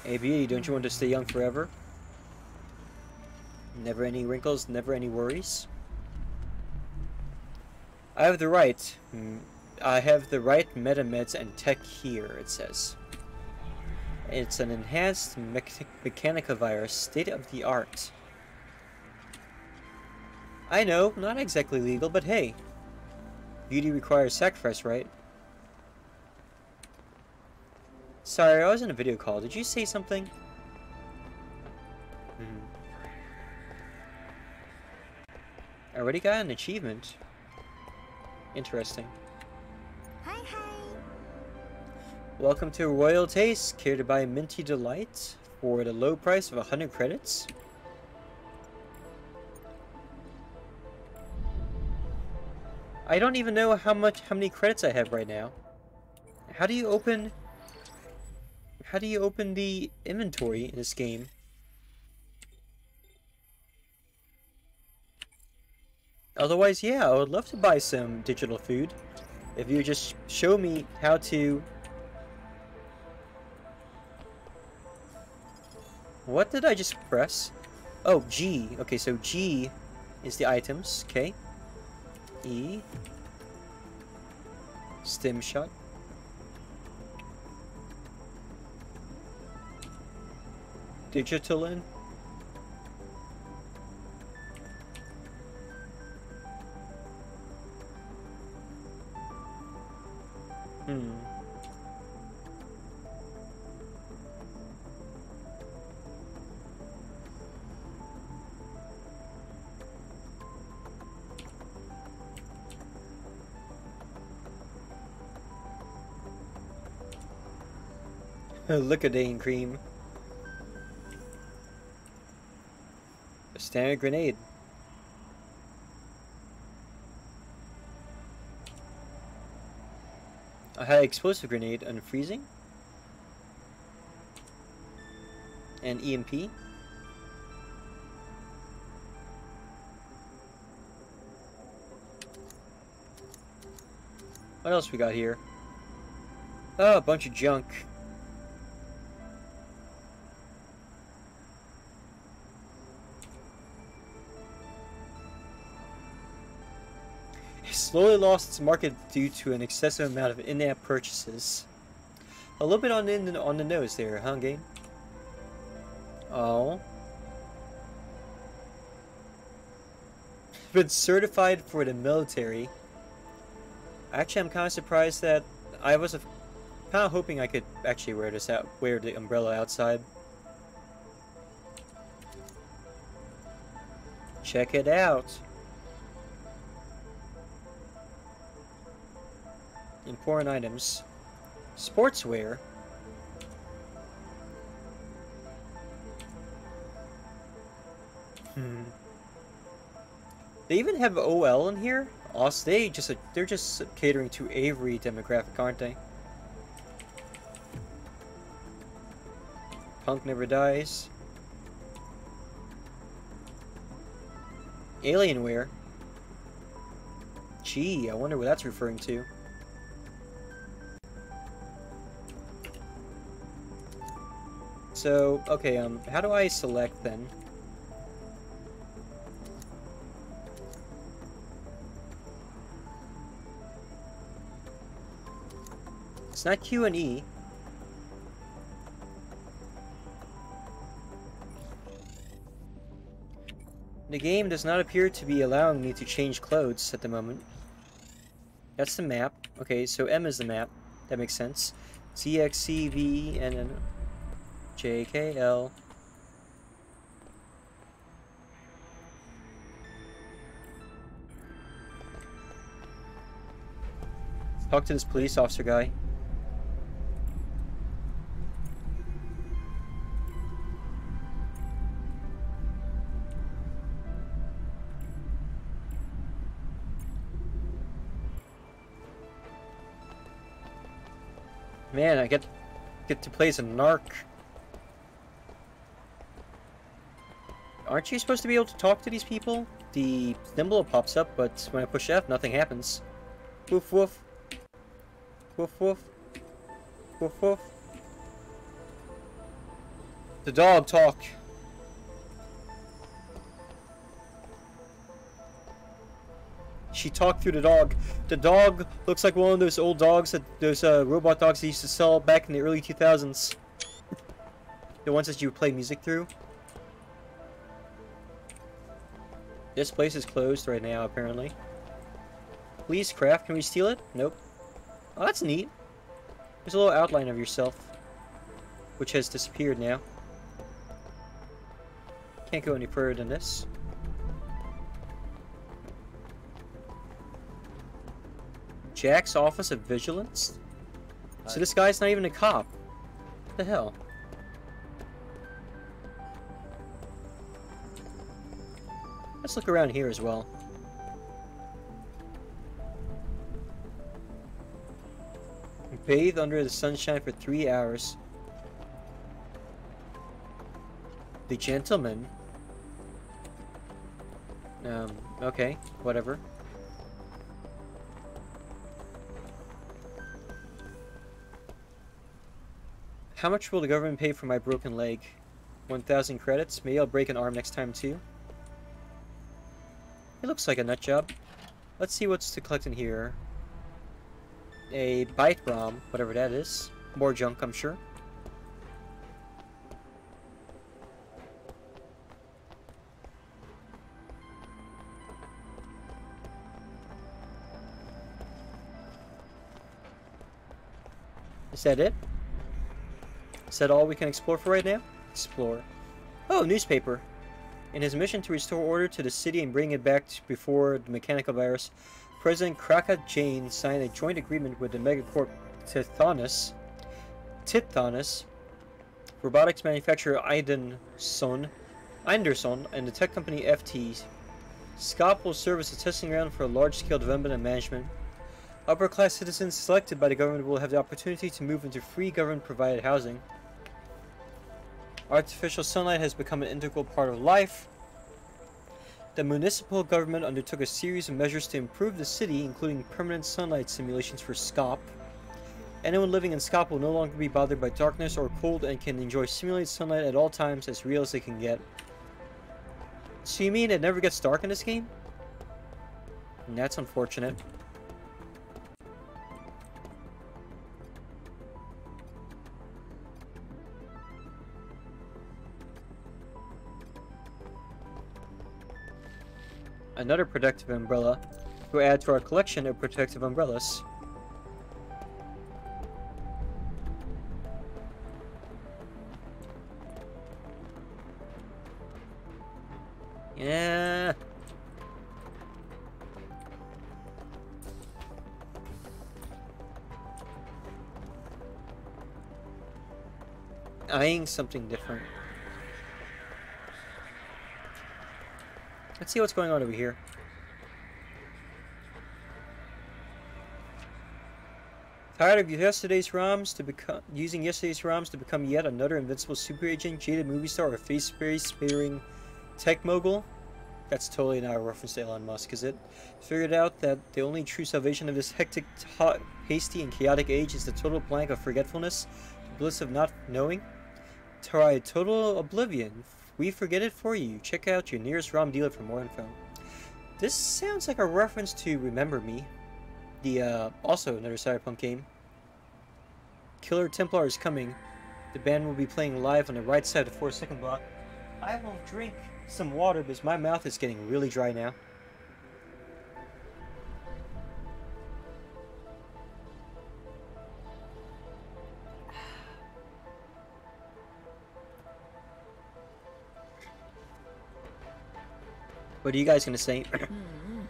Hey don't you want to stay young forever? Never any wrinkles, never any worries? I have the right. mm, I have the right metameds and tech here, it says. It's an enhanced mech Mechanica virus, state of the art. I know, not exactly legal, but hey. Beauty requires sacrifice, right? Sorry, I was in a video call. Did you say something? Hmm. I already got an achievement. Interesting.
Hi, hi.
Welcome to Royal Taste, care to buy Minty Delight for the low price of 100 credits? I don't even know how much, how many credits I have right now. How do you open, how do you open the inventory in this game? Otherwise, yeah, I would love to buy some digital food. If you just show me how to... What did I just press? Oh, G. Okay, so G is the items. Okay. E. Stim shot. Digital in. Hmm. Lickadane cream. Standard grenade. A high explosive grenade and freezing. And EMP. What else we got here? Oh, a bunch of junk. Slowly lost its market due to an excessive amount of in-app purchases. A little bit on the on the nose there, huh, game? Oh. Been certified for the military. Actually, I'm kind of surprised that I was kind of hoping I could actually wear this out, wear the umbrella outside. Check it out. Important items. Sportswear. Hmm. They even have OL in here? Awesome. They just they're just catering to Avery demographic, aren't they? Punk never dies. Alienware. Gee, I wonder what that's referring to. So, okay, um, how do I select then? It's not Q and E. The game does not appear to be allowing me to change clothes at the moment. That's the map. Okay, so M is the map. That makes sense. C, X, C, V, and then J, K, L. Talk to this police officer guy. Man, I get get to play as a narc. Aren't you supposed to be able to talk to these people? The symbol pops up, but when I push F, nothing happens. Woof woof. Woof woof. Woof woof. The dog talk. She talked through the dog. The dog looks like one of those old dogs that those uh, robot dogs they used to sell back in the early 2000s. The ones that you play music through. This place is closed right now, apparently. Please, craft. Can we steal it? Nope. Oh, that's neat. There's a little outline of yourself. Which has disappeared now. Can't go any further than this. Jack's Office of Vigilance? So this guy's not even a cop. What the hell? Let's look around here as well. Bathe under the sunshine for three hours. The gentleman. Um, okay, whatever. How much will the government pay for my broken leg? 1,000 credits? Maybe I'll break an arm next time too? It looks like a nut job. Let's see what's to collect in here. A bite bomb, whatever that is. More junk, I'm sure. Is that it? Is that all we can explore for right now? Explore. Oh, newspaper. In his mission to restore order to the city and bring it back before the mechanical virus, President Kraka Jane signed a joint agreement with the megacorp Tithonus, Tithonus, robotics manufacturer Idenson, Anderson, and the tech company FT. SCOP will serve as a testing ground for large-scale development and management. Upper-class citizens selected by the government will have the opportunity to move into free government-provided housing. Artificial sunlight has become an integral part of life. The municipal government undertook a series of measures to improve the city, including permanent sunlight simulations for SCOP. Anyone living in SCOP will no longer be bothered by darkness or cold and can enjoy simulated sunlight at all times as real as they can get. So you mean it never gets dark in this game? And that's unfortunate. Another protective umbrella to add to our collection of protective umbrellas. Yeah. Eyeing something different. Let's see what's going on over here. Tired of yesterday's ROMs to become using yesterday's ROMs to become yet another invincible super agent, jaded movie star, or face sparing tech mogul? That's totally not a reference to Elon Musk, is it? Figured out that the only true salvation of this hectic, hot, hasty, and chaotic age is the total blank of forgetfulness, the bliss of not knowing. Try total oblivion. We forget it for you. Check out your nearest ROM dealer for more info. This sounds like a reference to Remember Me, the uh, also another Cyberpunk game. Killer Templar is coming. The band will be playing live on the right side of the 4 second block. I will drink some water because my mouth is getting really dry now. What are you guys gonna say? Mm-hmm.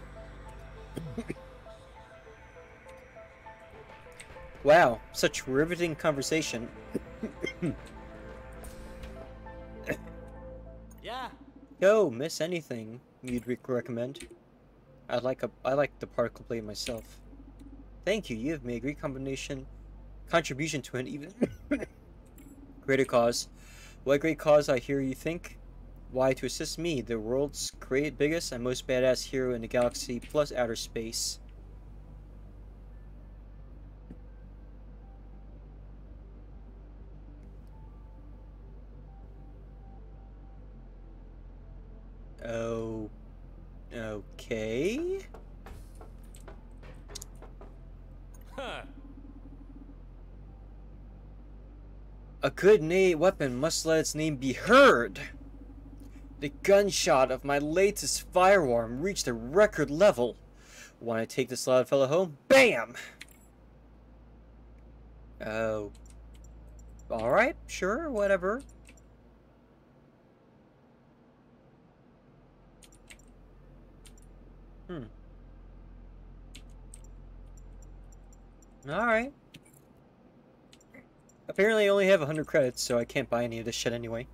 wow, such riveting conversation.
Yeah.
Yo, miss anything you'd rec recommend? I like a I like the particle play myself. Thank you. You have made a great combination contribution to an even greater cause. What great cause I hear you think? Why, to assist me, the world's great, biggest, and most badass hero in the galaxy, plus outer space. Oh. Okay.
Huh.
A good na weapon must let its name be heard. The gunshot of my latest firearm reached a record level. Want to take this loud fella home? Bam! Oh. Alright, sure, whatever. Hmm. Alright. Apparently I only have 100 credits, so I can't buy any of this shit anyway.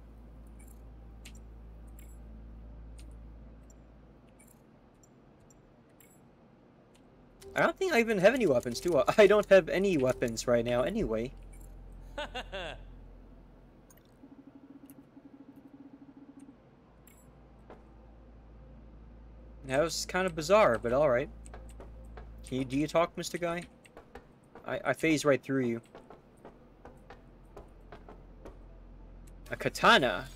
I don't think I even have any weapons, do I? I don't have any weapons right now anyway. That was kind of bizarre, but alright. Can you, do you talk, Mr. Guy? I, I phase right through you. A katana?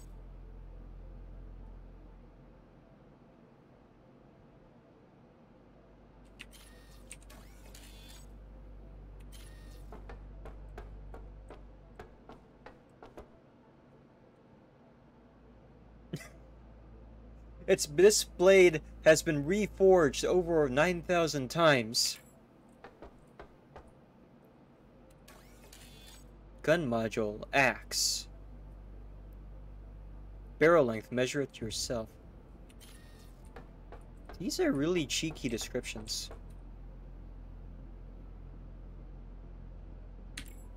It's this blade has been reforged over 9,000 times. Gun module, axe. Barrel length, measure it yourself. These are really cheeky descriptions.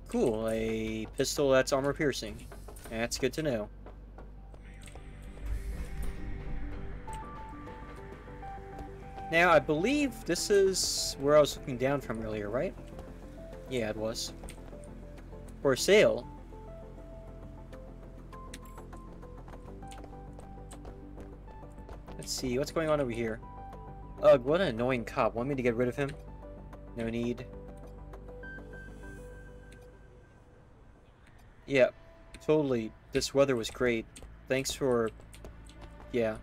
Cool, a pistol that's armor piercing. That's good to know. Now, I believe this is where I was looking down from earlier, right? Yeah, it was. For sale. Let's see, what's going on over here? Ugh, what an annoying cop. Want me to get rid of him? No need. Yeah, totally. This weather was great. Thanks for... Yeah.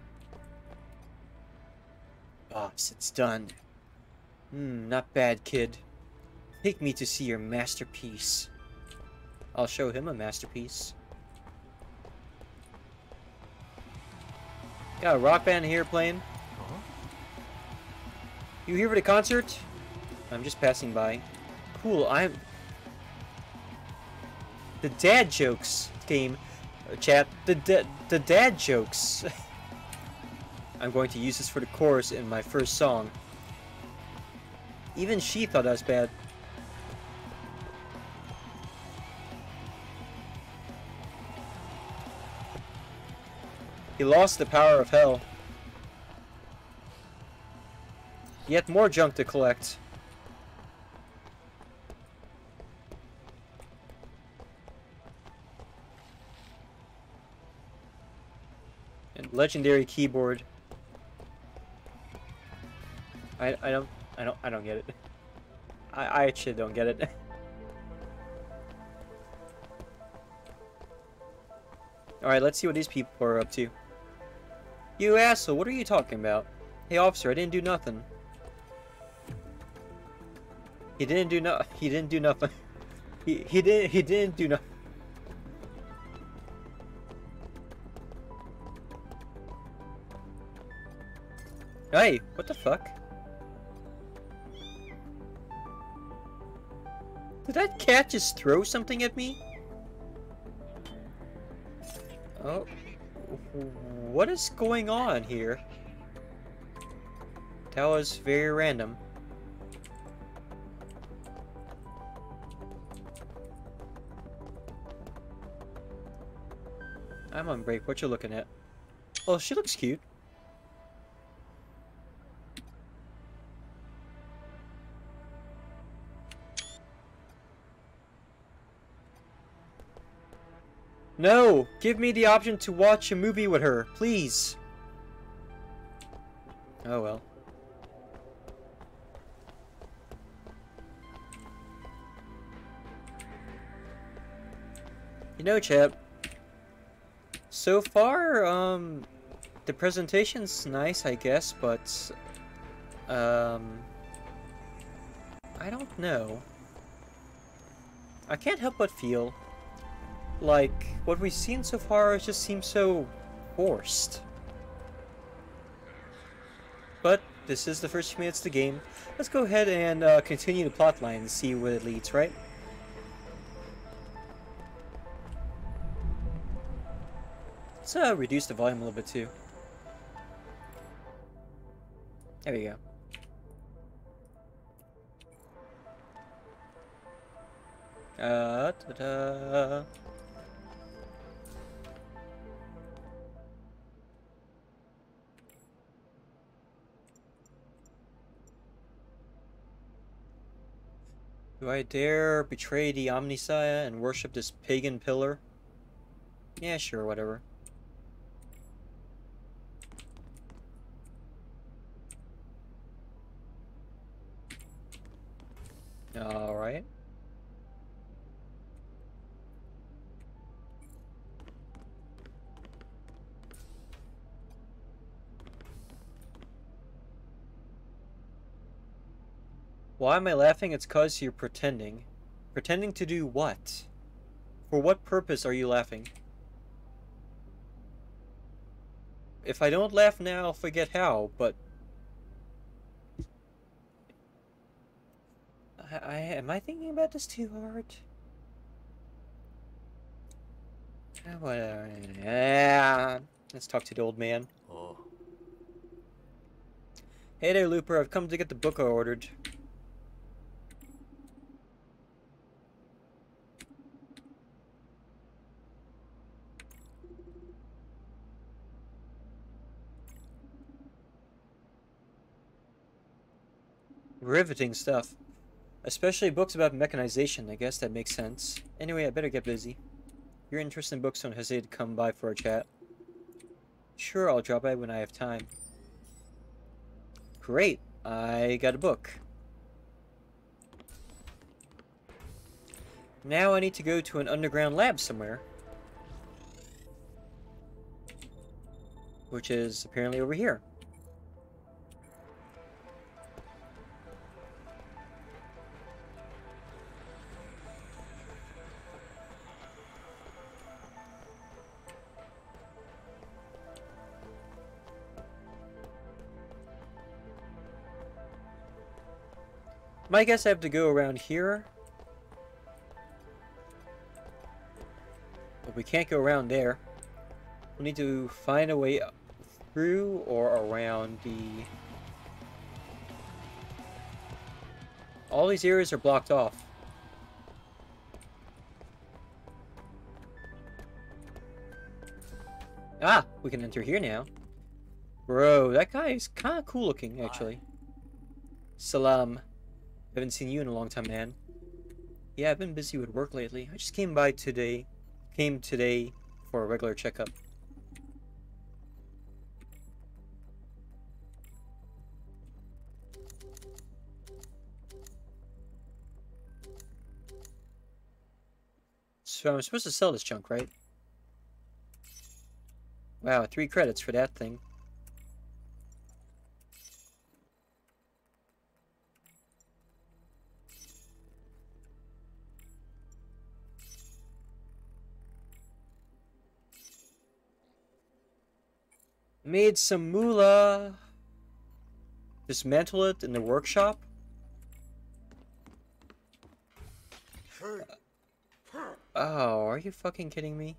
Boss, it's done. Hmm, not bad, kid. Take me to see your masterpiece. I'll show him a masterpiece. Got a rock band here playing. You here for the concert? I'm just passing by. Cool, I'm... The dad jokes game. uh, Chat, the, da the dad jokes. I'm going to use this for the chorus in my first song. Even she thought that was bad. He lost the power of hell. Yet more junk to collect. And legendary keyboard. I I don't I don't I don't get it. I I actually don't get it. Alright, let's see what these people are up to. You asshole, what are you talking about? Hey officer, I didn't do nothing. He didn't do no he didn't do nothing. He he didn't he didn't do nothing. Hey, what the fuck? Did that cat just throw something at me? Oh. What is going on here? That was very random. I'm on break. What you looking at? Oh, she looks cute. No! Give me the option to watch a movie with her, please! Oh well. You know, chap. So far, um, the presentation's nice, I guess, but, um, I don't know. I can't help but feel like what we've seen so far just seems so forced. But this is the first few minutes of the game. Let's go ahead and uh, continue the plotline and see where it leads, right? Let's uh, reduce the volume a little bit too. There we go. Uh, ta-da. Do I dare betray the Omnissiah and worship this pagan pillar? Yeah, sure, whatever. Alright. Why am I laughing? It's cause you're pretending. Pretending to do what? For what purpose are you laughing? If I don't laugh now, I'll forget how, but... I, I am I thinking about this too hard? Ah. Yeah. Let's talk to the old man.
Oh,
Hey there, Looper. I've come to get the book I ordered. Riveting stuff. Especially books about mechanization, I guess that makes sense. Anyway, I better get busy. If you're interested in books, don't hesitate to come by for a chat. Sure, I'll drop by when I have time. Great, I got a book. Now I need to go to an underground lab somewhere. Which is apparently over here. My guess I have to go around here. But we can't go around there. We need to find a way through or around the... All these areas are blocked off. Ah, we can enter here now. Bro, that guy is kind of cool looking, actually. Salam. Haven't seen you in a long time, man. Yeah, I've been busy with work lately. I just came by today. Came today for a regular checkup. So I'm supposed to sell this junk, right? Wow, three credits for that thing. Made some moolah. Dismantle it in the workshop. Oh, are you fucking kidding me?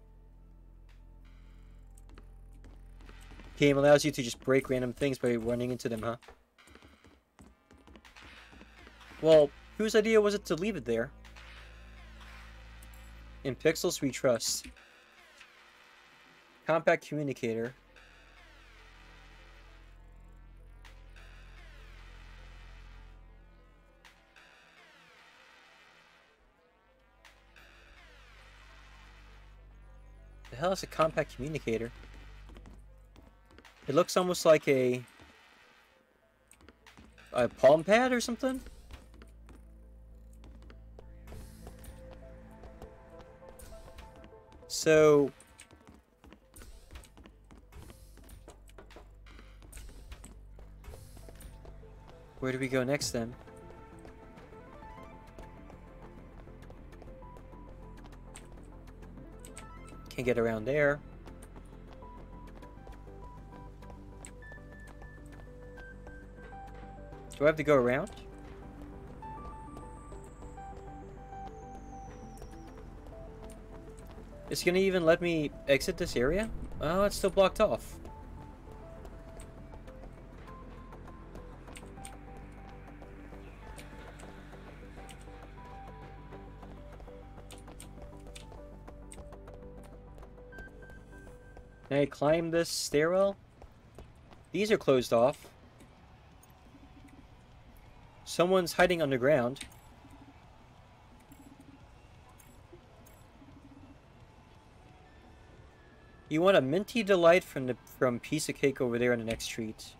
Game allows you to just break random things by running into them, huh? Well, whose idea was it to leave it there? In Pixels we trust. Compact communicator. Hell is a compact communicator? It looks almost like a a palm pad or something. So where do we go next then? Can't get around there. Do I have to go around? Is it gonna even let me exit this area? Oh, it's still blocked off. Can I climb this stairwell? These are closed off. Someone's hiding underground. You want a minty delight from the from piece of cake over there on the next street.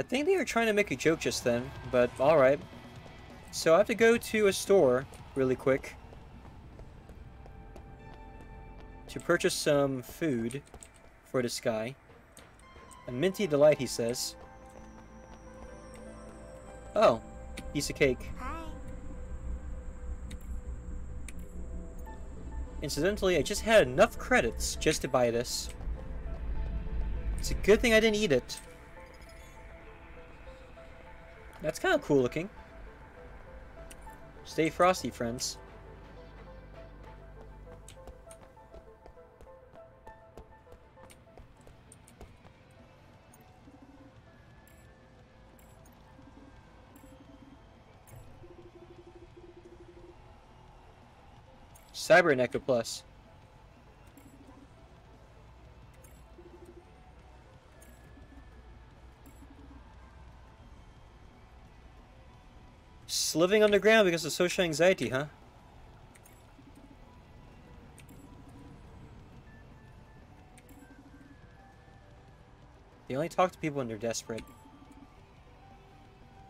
I think they were trying to make a joke just then, but alright. So I have to go to a store really quick to purchase some food for this guy. A minty delight, he says. Oh, piece of cake.
Hi.
Incidentally, I just had enough credits just to buy this. It's a good thing I didn't eat it. That's kind of cool looking. Stay frosty, friends. Cyber Neko Plus. Living underground because of social anxiety, huh? They only talk to people when they're desperate.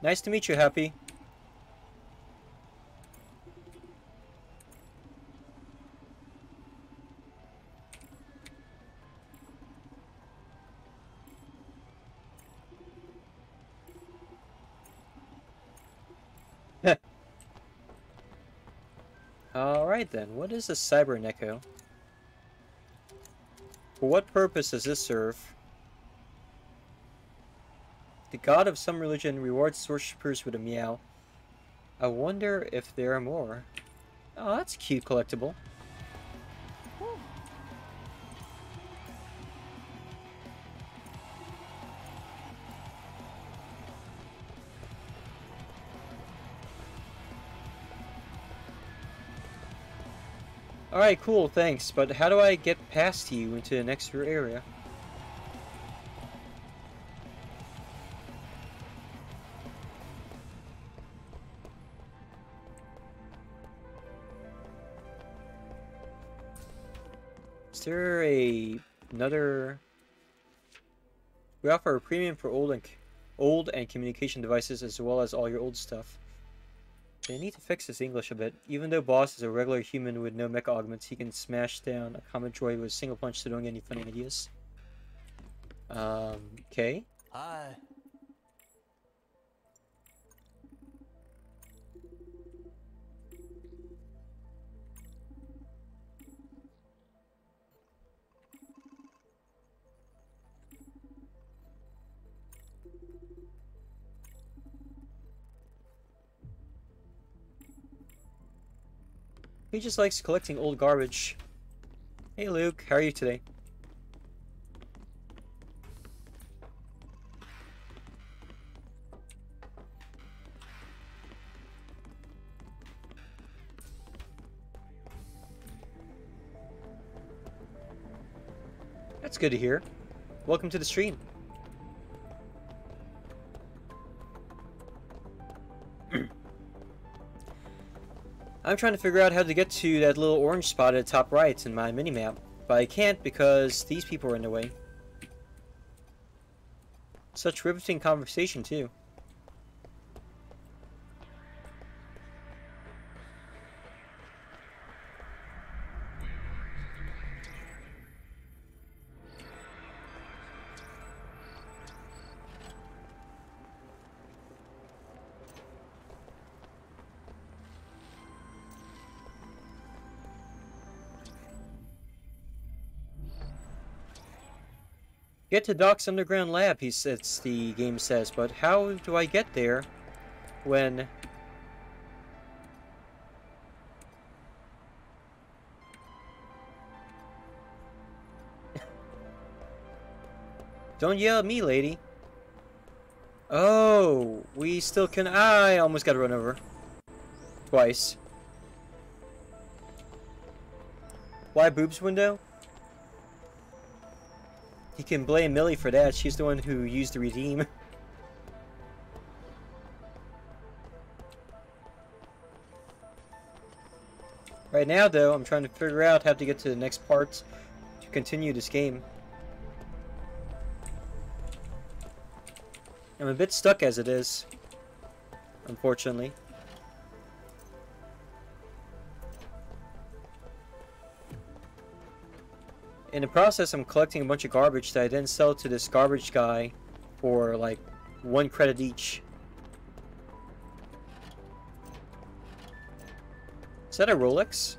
Nice to meet you, Happy. Then, what is a cyber neko? For what purpose does this serve? The god of some religion rewards worshippers with a meow. I wonder if there are more. Oh, that's cute collectible. Alright, cool, thanks. But how do I get past you into the next area? Is there a another? We offer a premium for old and old and communication devices as well as all your old stuff. They need to fix his English a bit. Even though Boss is a regular human with no mecha augments, he can smash down a common droid with a single punch, so don't get any funny ideas. Um, okay.
Hi.
He just likes collecting old garbage. Hey Luke, how are you today? That's good to hear. Welcome to the stream. I'm trying to figure out how to get to that little orange spot at the top right in my minimap, but I can't because these people are in the way. Such riveting conversation, too. Get to Doc's underground lab, he says the game says, but how do I get there when Don't yell at me, lady. Oh, we still can I almost got run over. Twice. Why boobs window? You can blame Millie for that. She's the one who used the redeem. Right now, though, I'm trying to figure out how to get to the next part to continue this game. I'm a bit stuck as it is, unfortunately. In the process, I'm collecting a bunch of garbage that I then sell to this garbage guy for like one credit each. Is that a Rolex?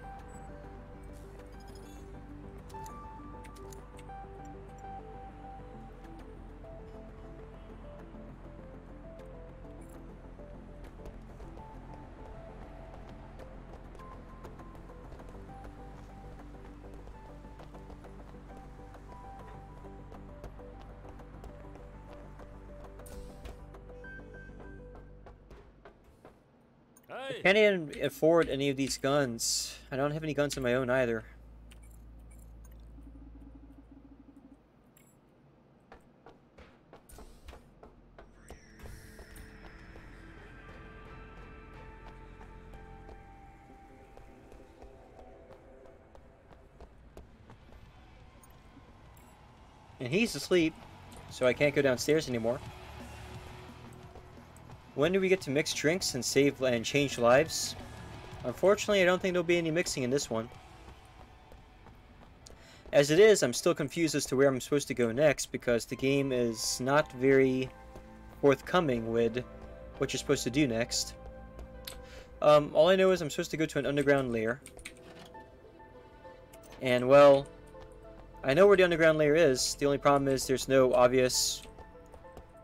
I
can't even afford any of these guns. I don't have any guns of my own either. And he's asleep, so I can't go downstairs anymore. When do we get to mix drinks and save and change lives? Unfortunately, I don't think there'll be any mixing in this one. As it is, I'm still confused as to where I'm supposed to go next because the game is not very forthcoming with what you're supposed to do next. Um, all I know is I'm supposed to go to an underground lair. And, well, I know where the underground lair is. The only problem is there's no obvious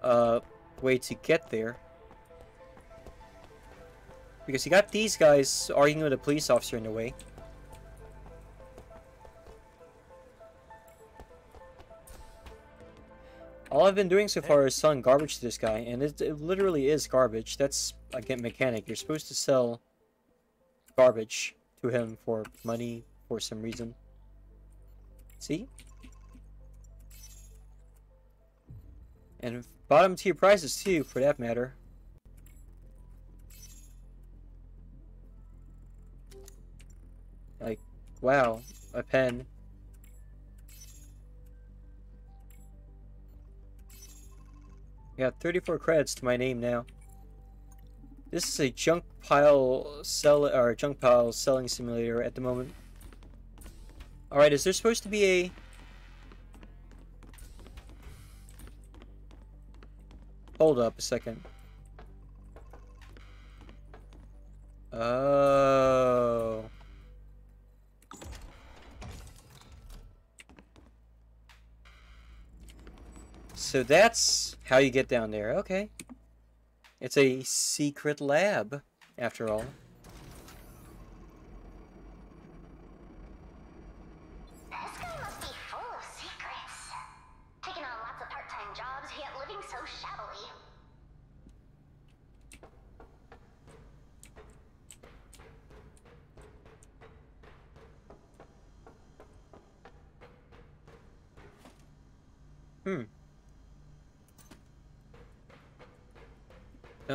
uh, way to get there. Because you got these guys arguing with a police officer in the way. All I've been doing so far is selling garbage to this guy, and it, it literally is garbage. That's, again, mechanic. You're supposed to sell garbage to him for money for some reason. See? And bottom tier prices too, for that matter. Like, wow, a pen. I got 34 credits to my name now. This is a junk pile sell or junk pile selling simulator at the moment. All right, is there supposed to be a Hold up a second. Oh. So that's how you get down there. Okay. It's a secret lab, after all.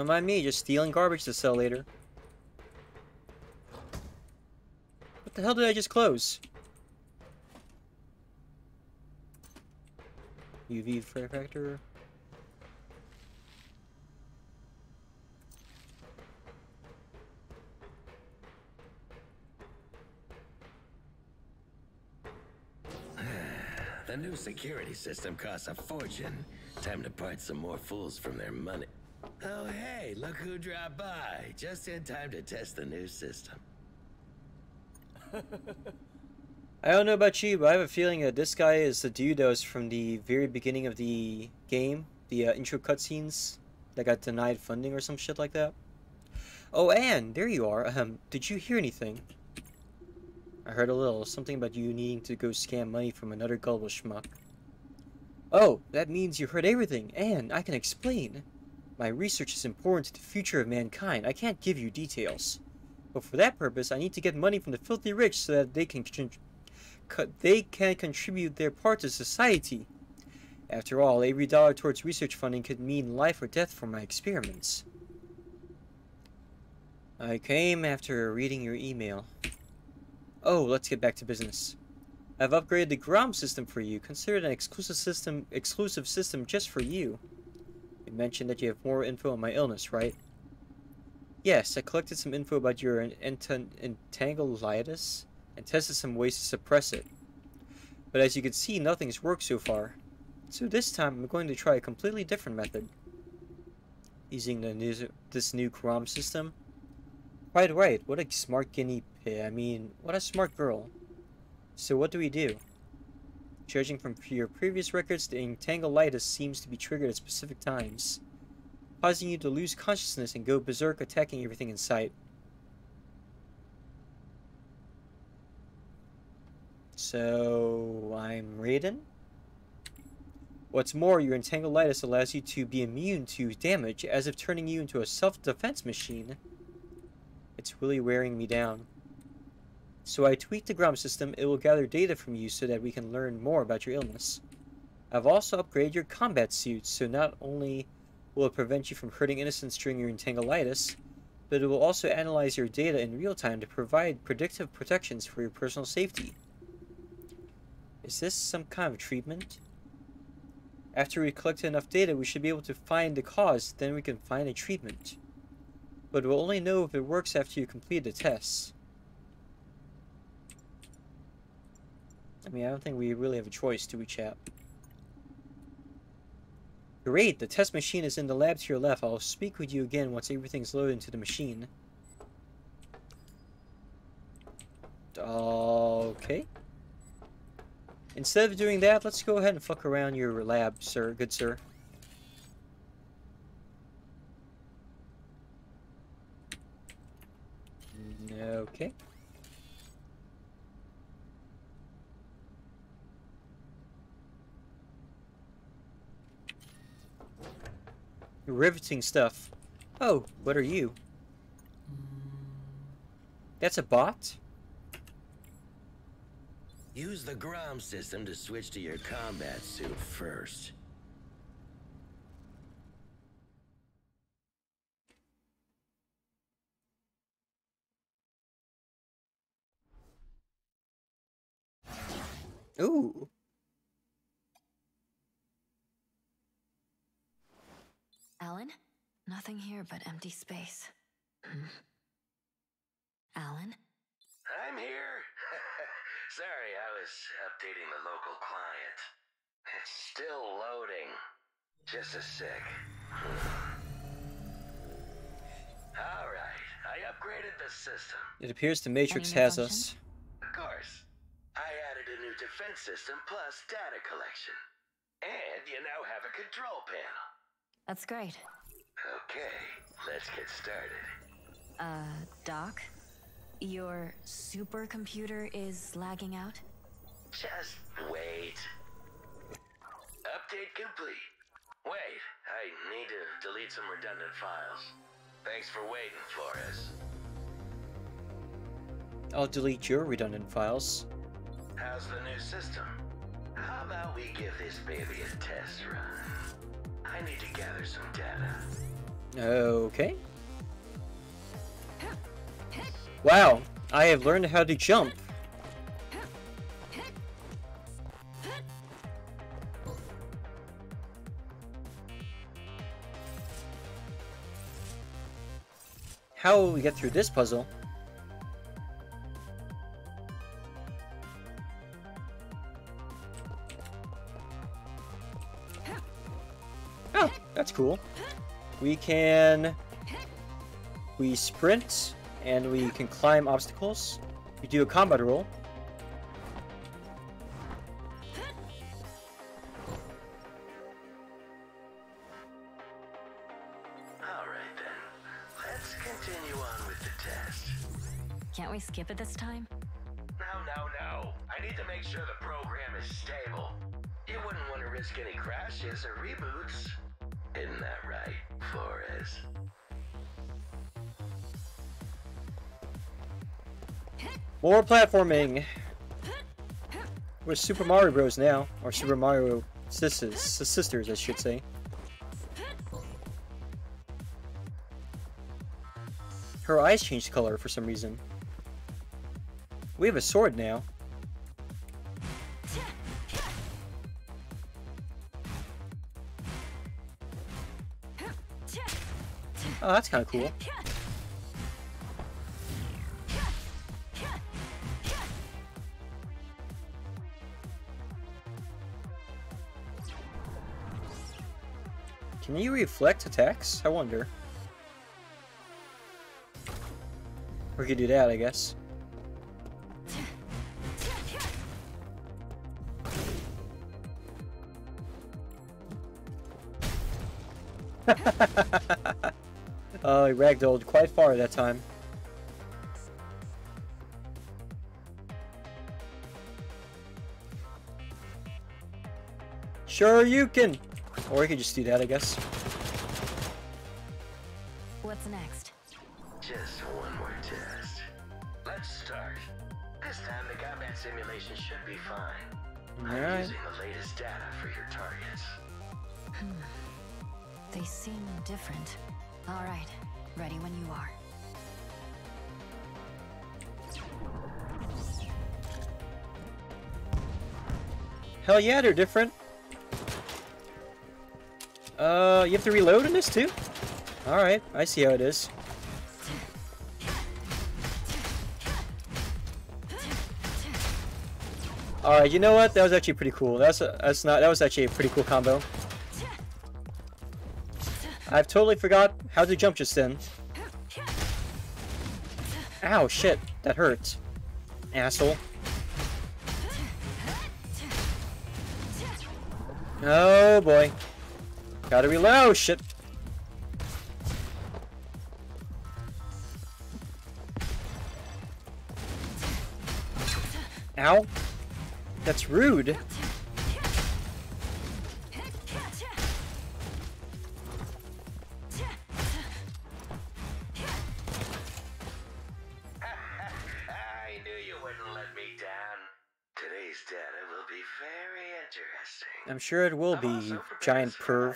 Don't mind me, just stealing garbage to sell later. What the hell did I just close? UV flare factor.
The new security system costs a fortune. Time to part some more fools from their money. Oh, hey, look who dropped by. Just in time to test the new system.
I don't know about you, but I have a feeling that this guy is the dude that was from the very beginning of the game, the uh, intro cutscenes that got denied funding or some shit like that. Oh, Ann, there you are. Um, did you hear anything? I heard a little, something about you needing to go scam money from another gullible schmuck. Oh, that means you heard everything, Ann, I can explain. My research is important to the future of mankind. I can't give you details. But for that purpose, I need to get money from the filthy rich so that they can they can contribute their part to society. After all, every dollar towards research funding could mean life or death for my experiments. I came after reading your email. Oh, let's get back to business. I've upgraded the Grom system for you, considered an exclusive system exclusive system just for you. You mentioned that you have more info on my illness, right? Yes, I collected some info about your ent entanglitis and tested some ways to suppress it. But as you can see, nothing's worked so far. So this time, I'm going to try a completely different method. Using the new, this new Grom system. Quite right, what a smart guinea pig. I mean, what a smart girl. So what do we do? Judging from your previous records, the entanglitis seems to be triggered at specific times, causing you to lose consciousness and go berserk attacking everything in sight. So, I'm Raiden? What's more, your entanglitis allows you to be immune to damage, as if turning you into a self-defense machine. It's really wearing me down. So I tweaked the Grom system, it will gather data from you so that we can learn more about your illness. I've also upgraded your combat suit, so not only will it prevent you from hurting innocents during your entanglitis, but it will also analyze your data in real time to provide predictive protections for your personal safety. Is this some kind of treatment? After we collect enough data, we should be able to find the cause, then we can find a treatment. But we'll only know if it works after you complete the tests. I mean, I don't think we really have a choice, do we, chap? Great, the test machine is in the lab to your left. I'll speak with you again once everything's loaded into the machine. Okay. Instead of doing that, let's go ahead and fuck around your lab, sir. Good sir. Okay. Riveting stuff. Oh, what are you? That's a bot?
Use the Grom system to switch to your combat suit first.
Ooh.
Alan? Nothing here but empty space. Hmm. Alan?
I'm here. Sorry, I was updating the local client. It's still loading. Just a sec. Alright, I upgraded the system.
It appears the Matrix has
functions?
us.
Of course. I added a new defense system plus data collection. And you now have a control panel.
That's great.
Okay, let's get started.
Uh, Doc? Your supercomputer is lagging out?
Just wait. Update complete. Wait, I need to delete some redundant files. Thanks for waiting, Flores.
I'll delete your redundant files.
How's the new system? How about we give this baby a test run? I need to gather some data.
Okay. Wow, I have learned how to jump. How will we get through this puzzle? That's cool. We can... We sprint, and we can climb obstacles. We do a combat roll.
All right then. Let's continue on with the test.
Can't we skip it this time?
No, no, no. I need to make sure the program is stable. You wouldn't want to risk any crashes or reboots. Isn't that right, Flores?
More platforming! We're Super Mario Bros. now. Or Super Mario Sisters, sisters I should say. Her eyes changed color for some reason. We have a sword now. Oh, that's kind of cool. Can you reflect attacks? I wonder. We could do that, I guess. He ragdolled quite far that time. Sure you can! Or you could just do that, I guess. Hell yeah, they're different. Uh, you have to reload in this too? Alright, I see how it is. Alright, you know what? That was actually pretty cool. That's a, that's not that was actually a pretty cool combo. I've totally forgot how to jump just then. Ow, shit. That hurts. Asshole. Oh boy. Gotta reload, oh, shit. Ow. That's rude. Sure it will
I'm
be, you giant perv.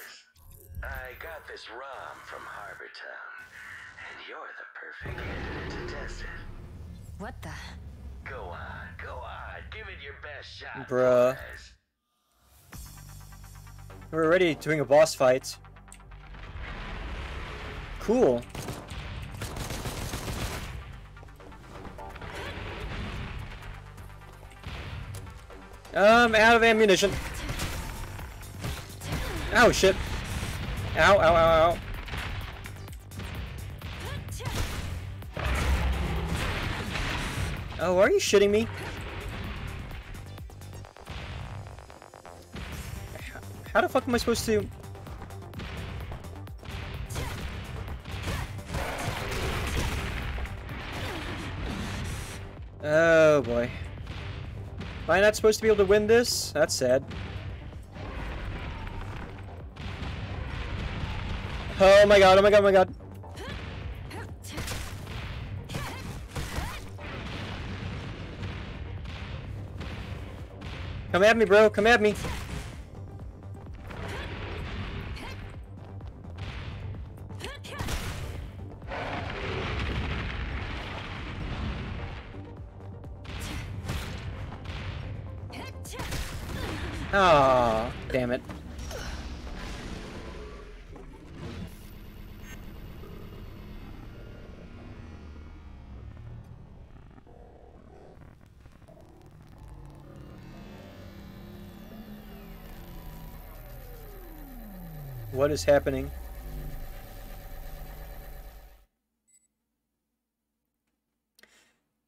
I got this ROM from Harbor Town, and you're the perfect candidate to test it.
What the?
Go on, go on, give it your best shot.
Bruh.
Flores.
We're already doing a boss fight. Cool. Um, out of ammunition. Ow, shit. Ow, ow, ow, ow. Oh, are you shitting me? How the fuck am I supposed to... Oh boy. Am I not supposed to be able to win this? That's sad. Oh my god, oh my god, oh my god. Come at me, bro. Come at me. What is happening?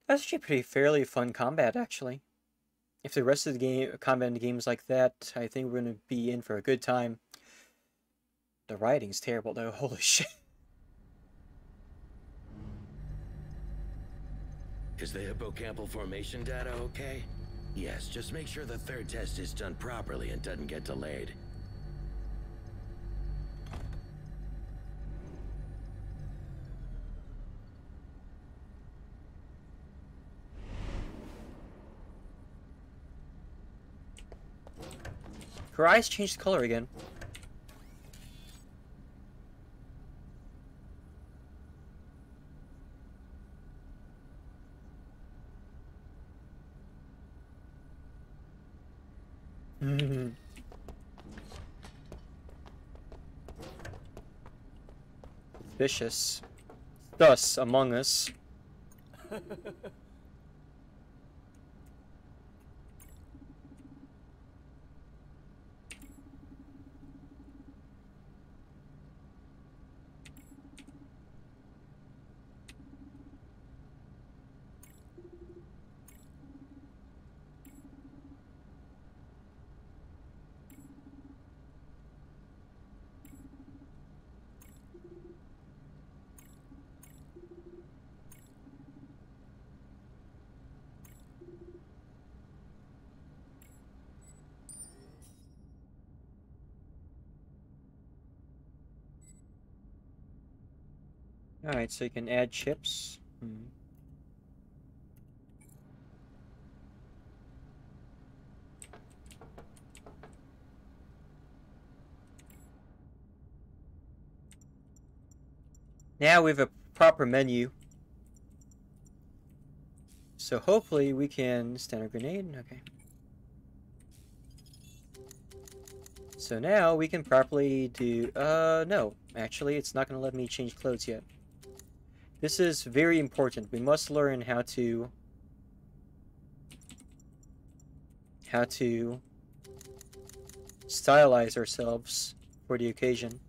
That's actually pretty fairly fun combat, actually. If the rest of the game combat in the game is like that, I think we're gonna be in for a good time. The writing's terrible though, holy shit.
Is the hippocampal formation data okay? Yes, just make sure the third test is done properly and doesn't get delayed.
Her eyes changed color again. Vicious. Thus, among us. Alright, so you can add chips. Hmm. Now we have a proper menu. So hopefully we can standard grenade. Okay. So now we can properly do... Uh, no. Actually, it's not going to let me change clothes yet. This is very important. We must learn how to... How to... Stylize ourselves for the occasion.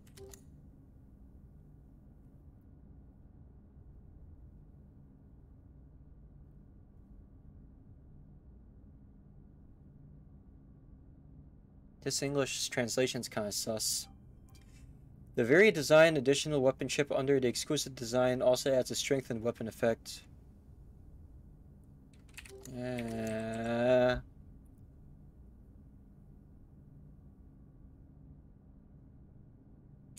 This English translation's kind of sus. The very design additional weapon chip under the exquisite design also adds a strengthened weapon effect. Uh...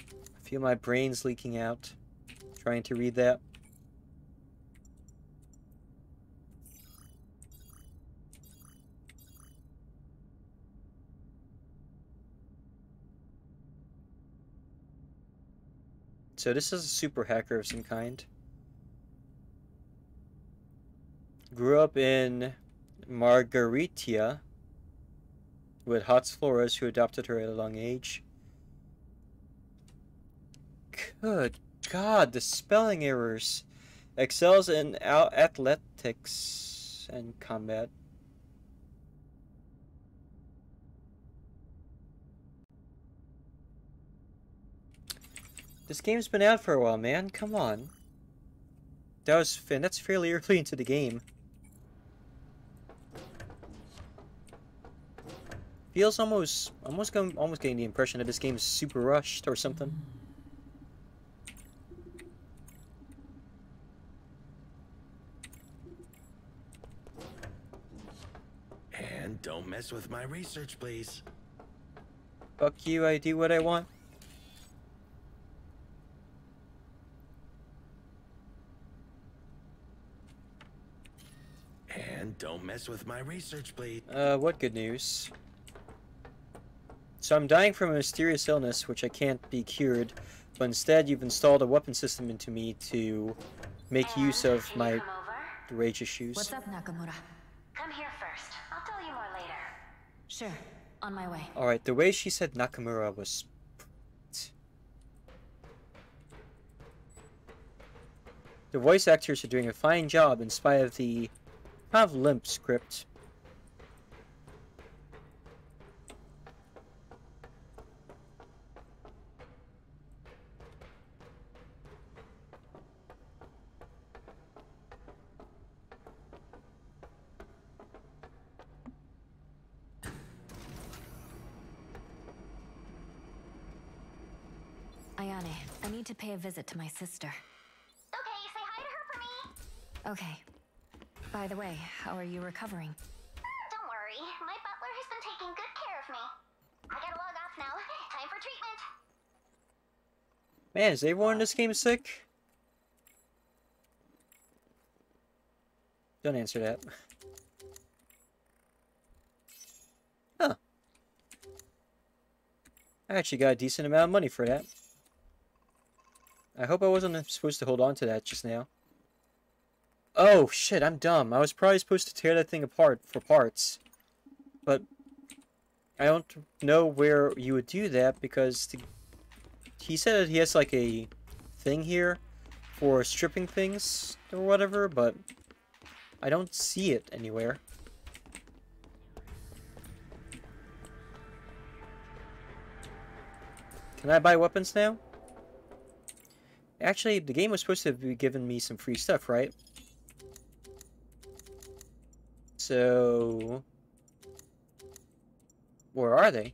I feel my brain's leaking out trying to read that. So this is a super hacker of some kind. Grew up in Margaritia with Hots Flores, who adopted her at a young age. Good God, the spelling errors. Excels in athletics and combat. This game's been out for a while, man. Come on. That was and that's fairly early into the game. Feels almost almost going almost getting the impression that this game is super rushed or something.
And don't mess with my research, please.
Fuck you, I do what I want.
And don't mess with my research, please.
Uh, what good news? So I'm dying from a mysterious illness which I can't be cured, but instead you've installed a weapon system into me to make use of my rage issues.
What's up, Nakamura?
Come here first. I'll tell you more later.
Sure, on my way.
Alright, the way she said Nakamura was... The voice actors are doing a fine job in spite of the have limp script.
Ayane, I need to pay a visit to my sister.
Okay, say hi to her for me.
Okay, by the way, how are you recovering?
Don't worry, my butler has been taking good care of me. I gotta log off now. Time for treatment.
Man, is everyone in this game sick? Don't answer that. Huh. I actually got a decent amount of money for that. I hope I wasn't supposed to hold on to that just now. Oh, shit, I'm dumb. I was probably supposed to tear that thing apart for parts. But I don't know where you would do that because the, he said he has like a thing here for stripping things or whatever, but I don't see it anywhere. Can I buy weapons now? Actually, the game was supposed to be giving me some free stuff, right? So... Where are they?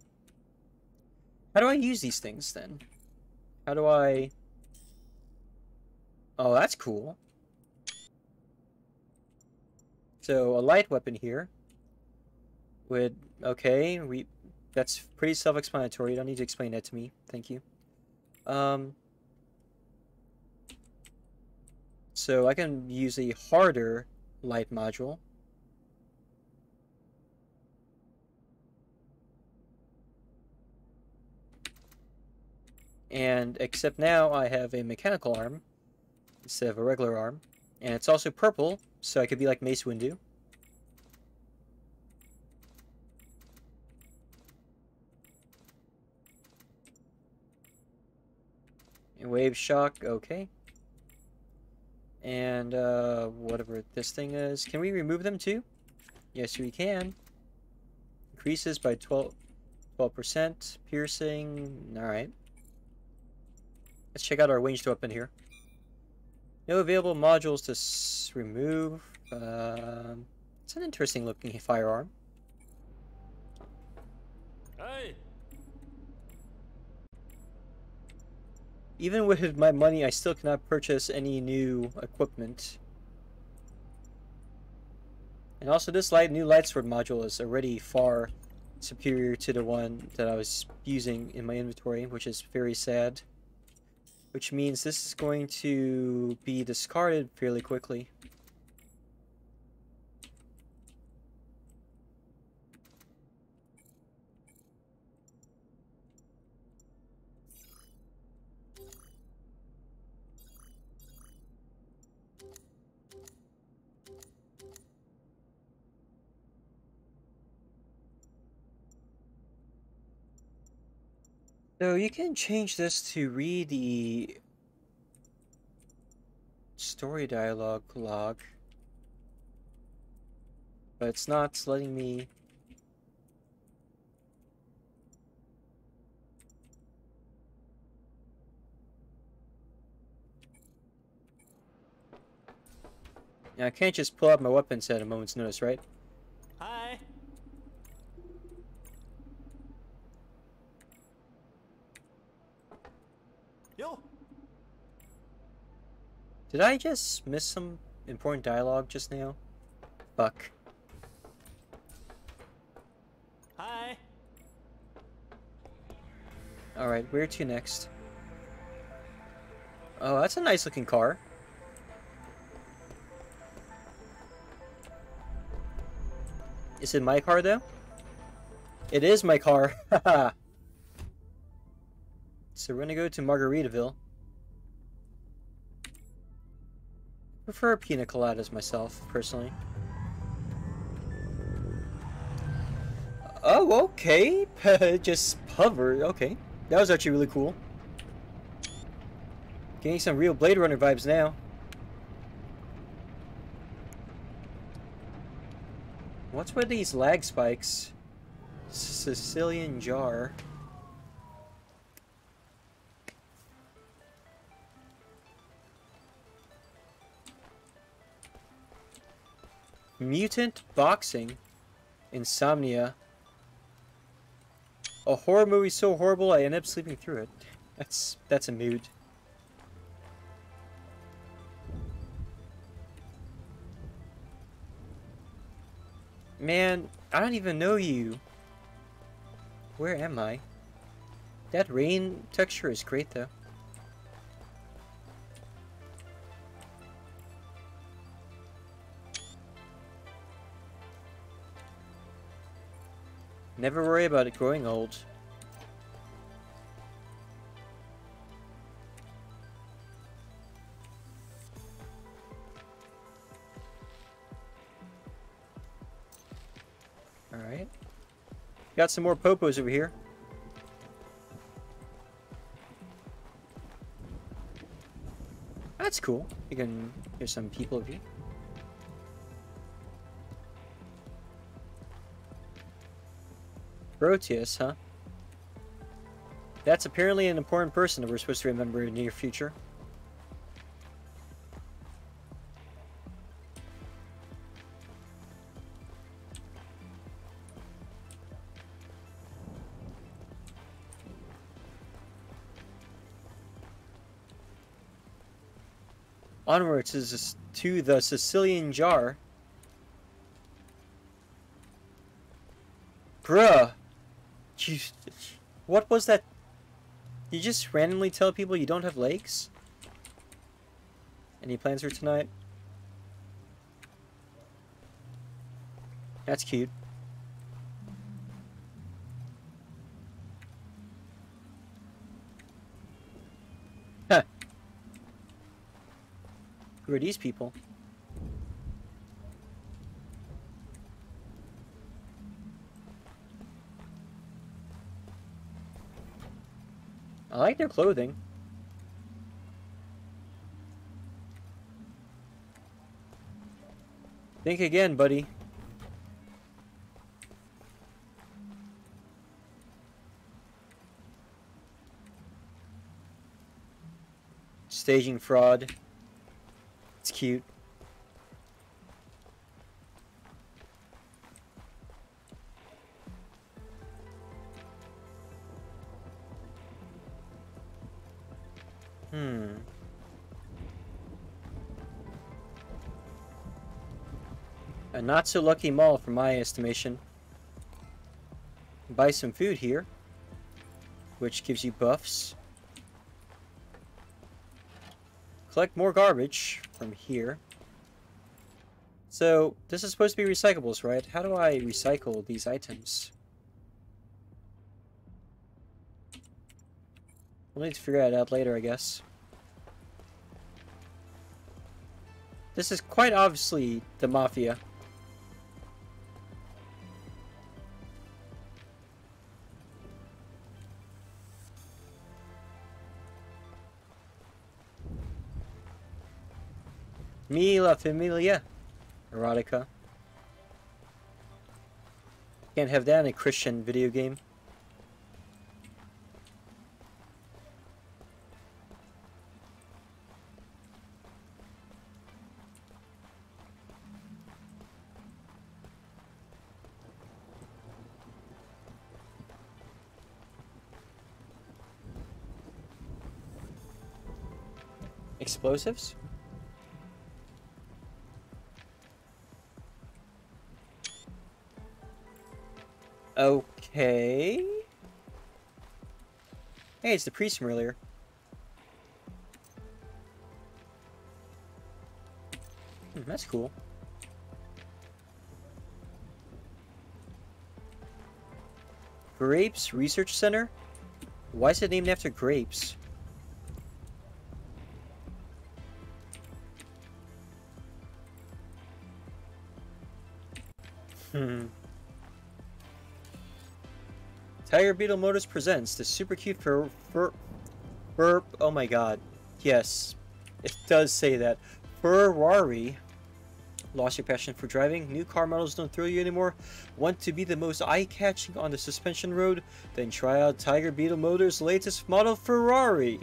How do I use these things, then? How do I... Oh, that's cool. So, a light weapon here. Would... Okay, we... That's pretty self-explanatory. You don't need to explain that to me. Thank you. Um... So I can use a harder light module. And except now I have a mechanical arm instead of a regular arm. And it's also purple, so I could be like Mace Windu. And wave shock, okay. And uh, whatever this thing is. Can we remove them too? Yes, we can. Increases by 12, 12%. Piercing. Alright. Let's check out our ranged weapon here. No available modules to remove. Uh, it's an interesting looking firearm.
Hey!
Even with my money, I still cannot purchase any new equipment. And also, this light new lightsword module is already far superior to the one that I was using in my inventory, which is very sad. Which means this is going to be discarded fairly quickly. So you can change this to read the story dialogue log, but it's not letting me. Now, I can't just pull out my weapons at a moment's notice, right?
Hi! Yo!
Did I just miss some important dialogue just now? Fuck.
Hi!
Alright, where to next? Oh, that's a nice looking car. Is it my car though? It is my car. So we're gonna go to Margaritaville. Prefer pina coladas myself, personally. Oh, okay. Just hover. Okay. That was actually really cool. Getting some real Blade Runner vibes now. What's with these lag spikes? Sicilian jar. Mutant boxing. Insomnia. A horror movie so horrible I end up sleeping through it. That's that's a mood. Man, I don't even know you. Where am I? That rain texture is great though. Never worry about it growing old. Alright. Got some more popos over here. That's cool. You can hear some people over here. Proteus, huh? That's apparently an important person that we're supposed to remember in the near future. Onwards is to the Sicilian jar. Bruh. Jeez. What was that? You just randomly tell people you don't have legs? Any plans for tonight? That's cute. Huh. Who are these people? I like their clothing. Think again, buddy. Staging fraud. It's cute. Not so lucky mall from my estimation. Buy some food here, which gives you buffs. Collect more garbage from here. So, this is supposed to be recyclables, right? How do I recycle these items? We'll need to figure that out later, I guess. This is quite obviously the Mafia. Mi la familia. Erotica. Can't have that in a Christian video game. Explosives? Okay. Hey, it's the priest from earlier. Hmm, that's cool. Grapes Research Center? Why is it named after grapes? Tiger Beetle Motors presents the super cute fur fur fur oh my god. Yes. It does say that. Ferrari. Lost your passion for driving? New car models don't thrill you anymore? Want to be the most eye-catching on the suspension road? Then try out Tiger Beetle Motors' latest model Ferrari.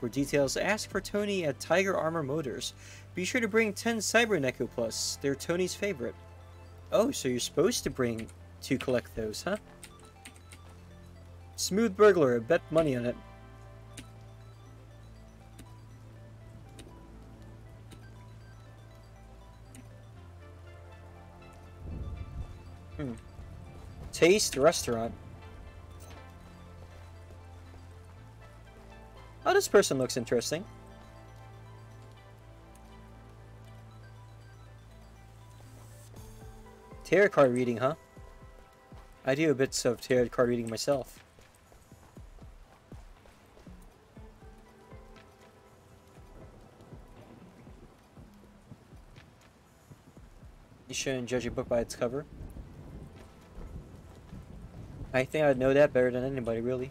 For details, ask for Tony at Tiger Armor Motors. Be sure to bring 10 Cyber Plus. They're Tony's favorite. Oh, so you're supposed to bring to collect those, huh? Smooth burglar, bet money on it. Hmm. Taste restaurant. Oh, this person looks interesting. Tarot card reading, huh? I do a bit of tarot card reading myself. Shouldn't judge a book by its cover. I think I'd know that better than anybody, really.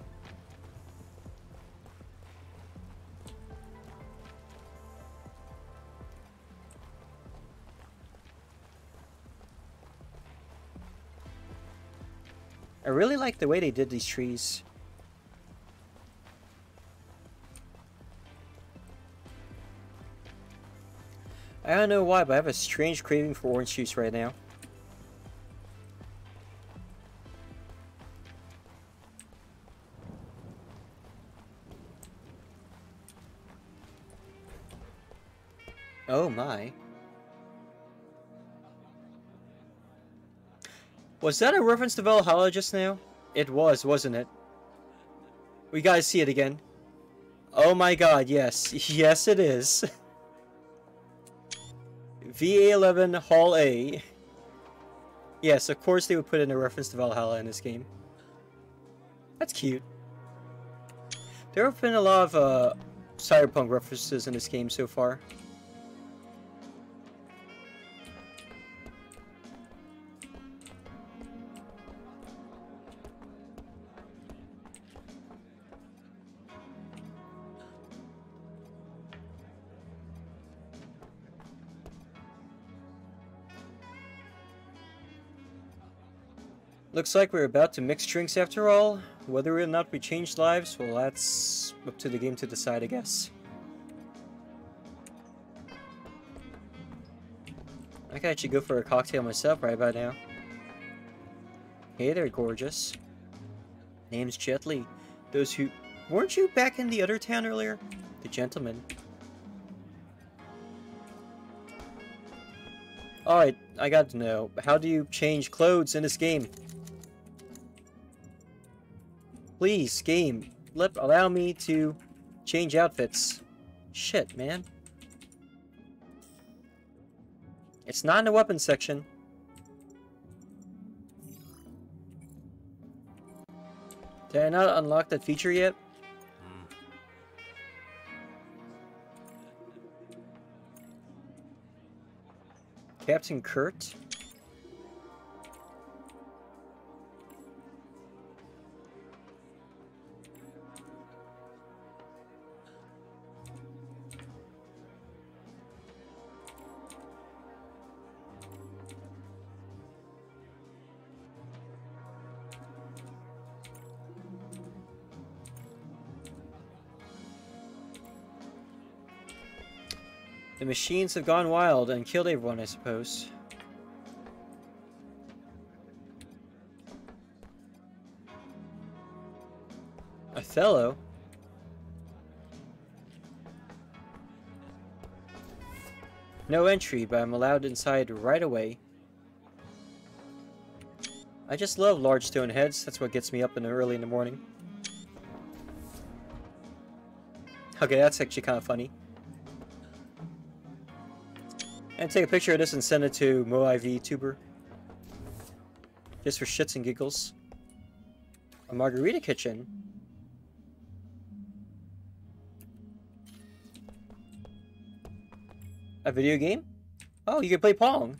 I really like the way they did these trees. I don't know why, but I have a strange craving for orange juice right now. Oh my. Was that a reference to Valhalla just now? It was, wasn't it? We gotta see it again. Oh my god, yes. Yes, it is. VA11 Hall A. Yes, of course they would put in a reference to Valhalla in this game. That's cute. There have been a lot of uh, cyberpunk references in this game so far. Looks like we're about to mix drinks after all. Whether or not we change lives, well that's up to the game to decide, I guess. I could actually go for a cocktail myself right about now. Hey there, gorgeous. Name's Jet Li. Those who... Weren't you back in the other town earlier? The gentleman. Alright, I got to know. How do you change clothes in this game? Please, game, let allow me to change outfits. Shit, man. It's not in the weapons section. Did I not unlock that feature yet? Captain Kurt? Machines have gone wild and killed everyone, I suppose. Othello? No entry, but I'm allowed inside right away. I just love large stone heads. That's what gets me up in the early in the morning. Okay, that's actually kind of funny. And take a picture of this and send it to MoIV Tuber. Just for shits and giggles. A margarita kitchen. A video game? Oh, you can play Pong.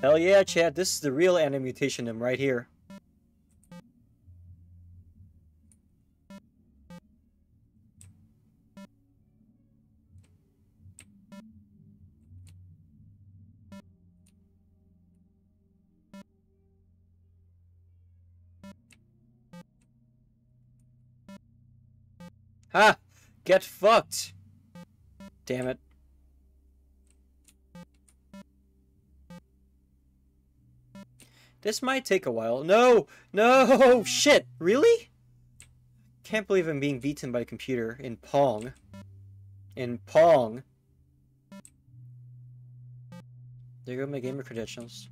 Hell yeah, Chad. This is the real Animutation right here. Ha! Get fucked! Damn it. This might take a while. No! No! Shit! Really? Can't believe I'm being beaten by a computer in Pong. In Pong. There go my gamer credentials.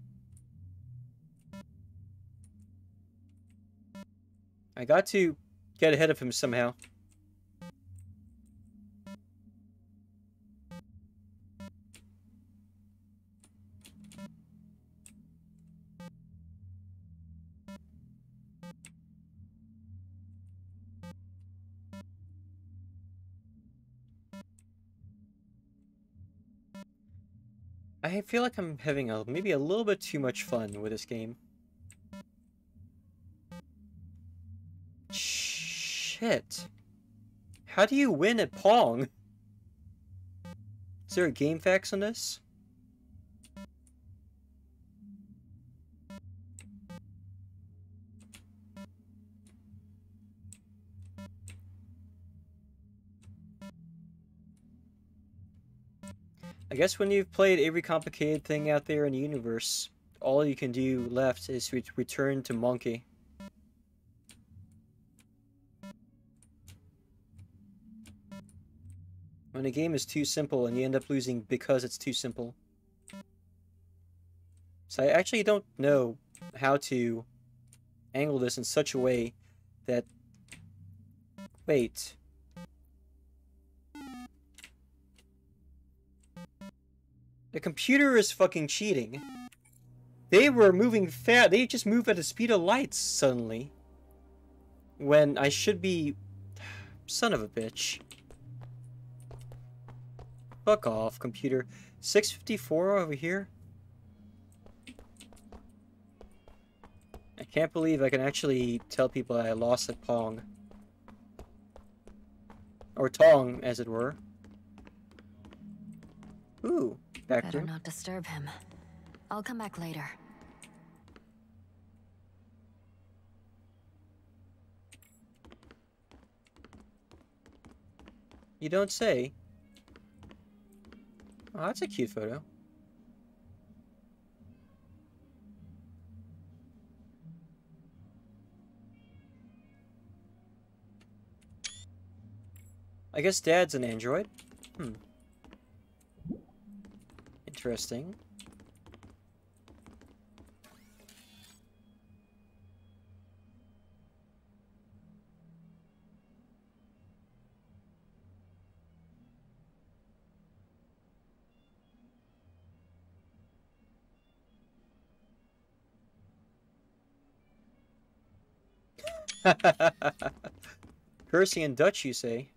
I got to get ahead of him somehow. I feel like I'm having a maybe a little bit too much fun with this game. Shit. How do you win at Pong? Is there a game facts on this? I guess when you've played every complicated thing out there in the universe, all you can do left is re return to Monkey. When a game is too simple and you end up losing because it's too simple. So I actually don't know how to angle this in such a way that... Wait. The computer is fucking cheating. They were moving fast. They just move at the speed of light suddenly. When I should be... Son of a bitch. Fuck off, computer. 654 over here? I can't believe I can actually tell people I lost at Pong. Or Tong, as it were. Ooh.
Better not disturb him. I'll come back later.
You don't say. Oh, that's a cute photo. I guess Dad's an android. Hmm. Interesting. And Dutch, you say?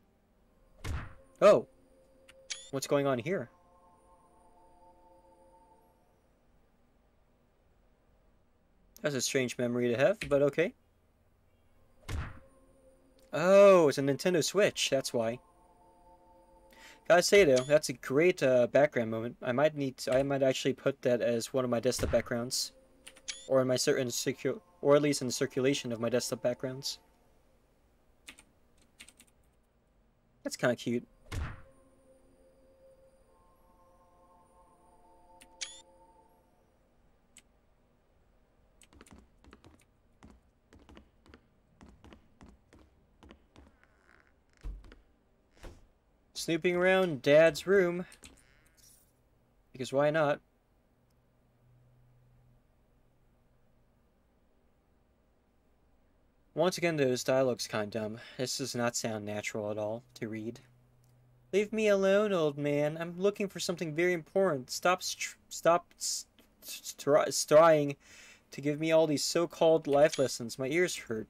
Oh. What's going on here? That's a strange memory to have, but okay. Oh, it's a Nintendo Switch, that's why. Gotta say though, that's a great uh, background moment. I might need, to, I might actually put that as one of my desktop backgrounds, or in my certain secure, or at least in the circulation of my desktop backgrounds. That's kind of cute. Snooping around Dad's room. Because why not? Once again, those dialogues kind of dumb. This does not sound natural at all to read. Leave me alone, old man. I'm looking for something very important. Stop, stop trying to give me all these so-called life lessons. My ears hurt.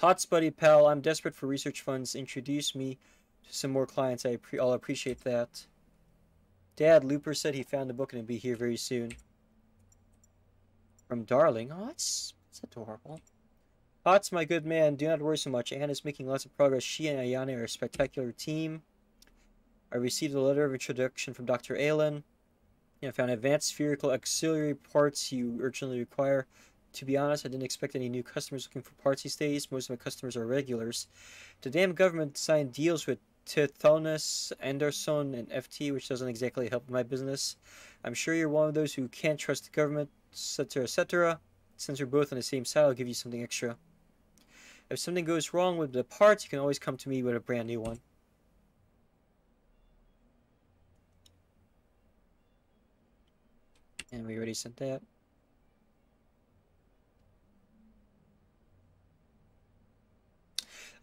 Hots, buddy pal. I'm desperate for research funds. Introduce me to some more clients. I pre I'll appreciate that. Dad, Looper said he found the book and will be here very soon. From Darling. Oh, that's, that's adorable. Hots, my good man, do not worry so much. Ann is making lots of progress. She and Ayane are a spectacular team. I received a letter of introduction from Dr. Aylin. I found advanced spherical auxiliary parts you urgently require. To be honest, I didn't expect any new customers looking for parts these days. Most of my customers are regulars. The damn government signed deals with Tithonus, Anderson, and FT, which doesn't exactly help my business. I'm sure you're one of those who can't trust the government, etc., etc. Since we're both on the same side, I'll give you something extra. If something goes wrong with the parts, you can always come to me with a brand new one. And we already sent that.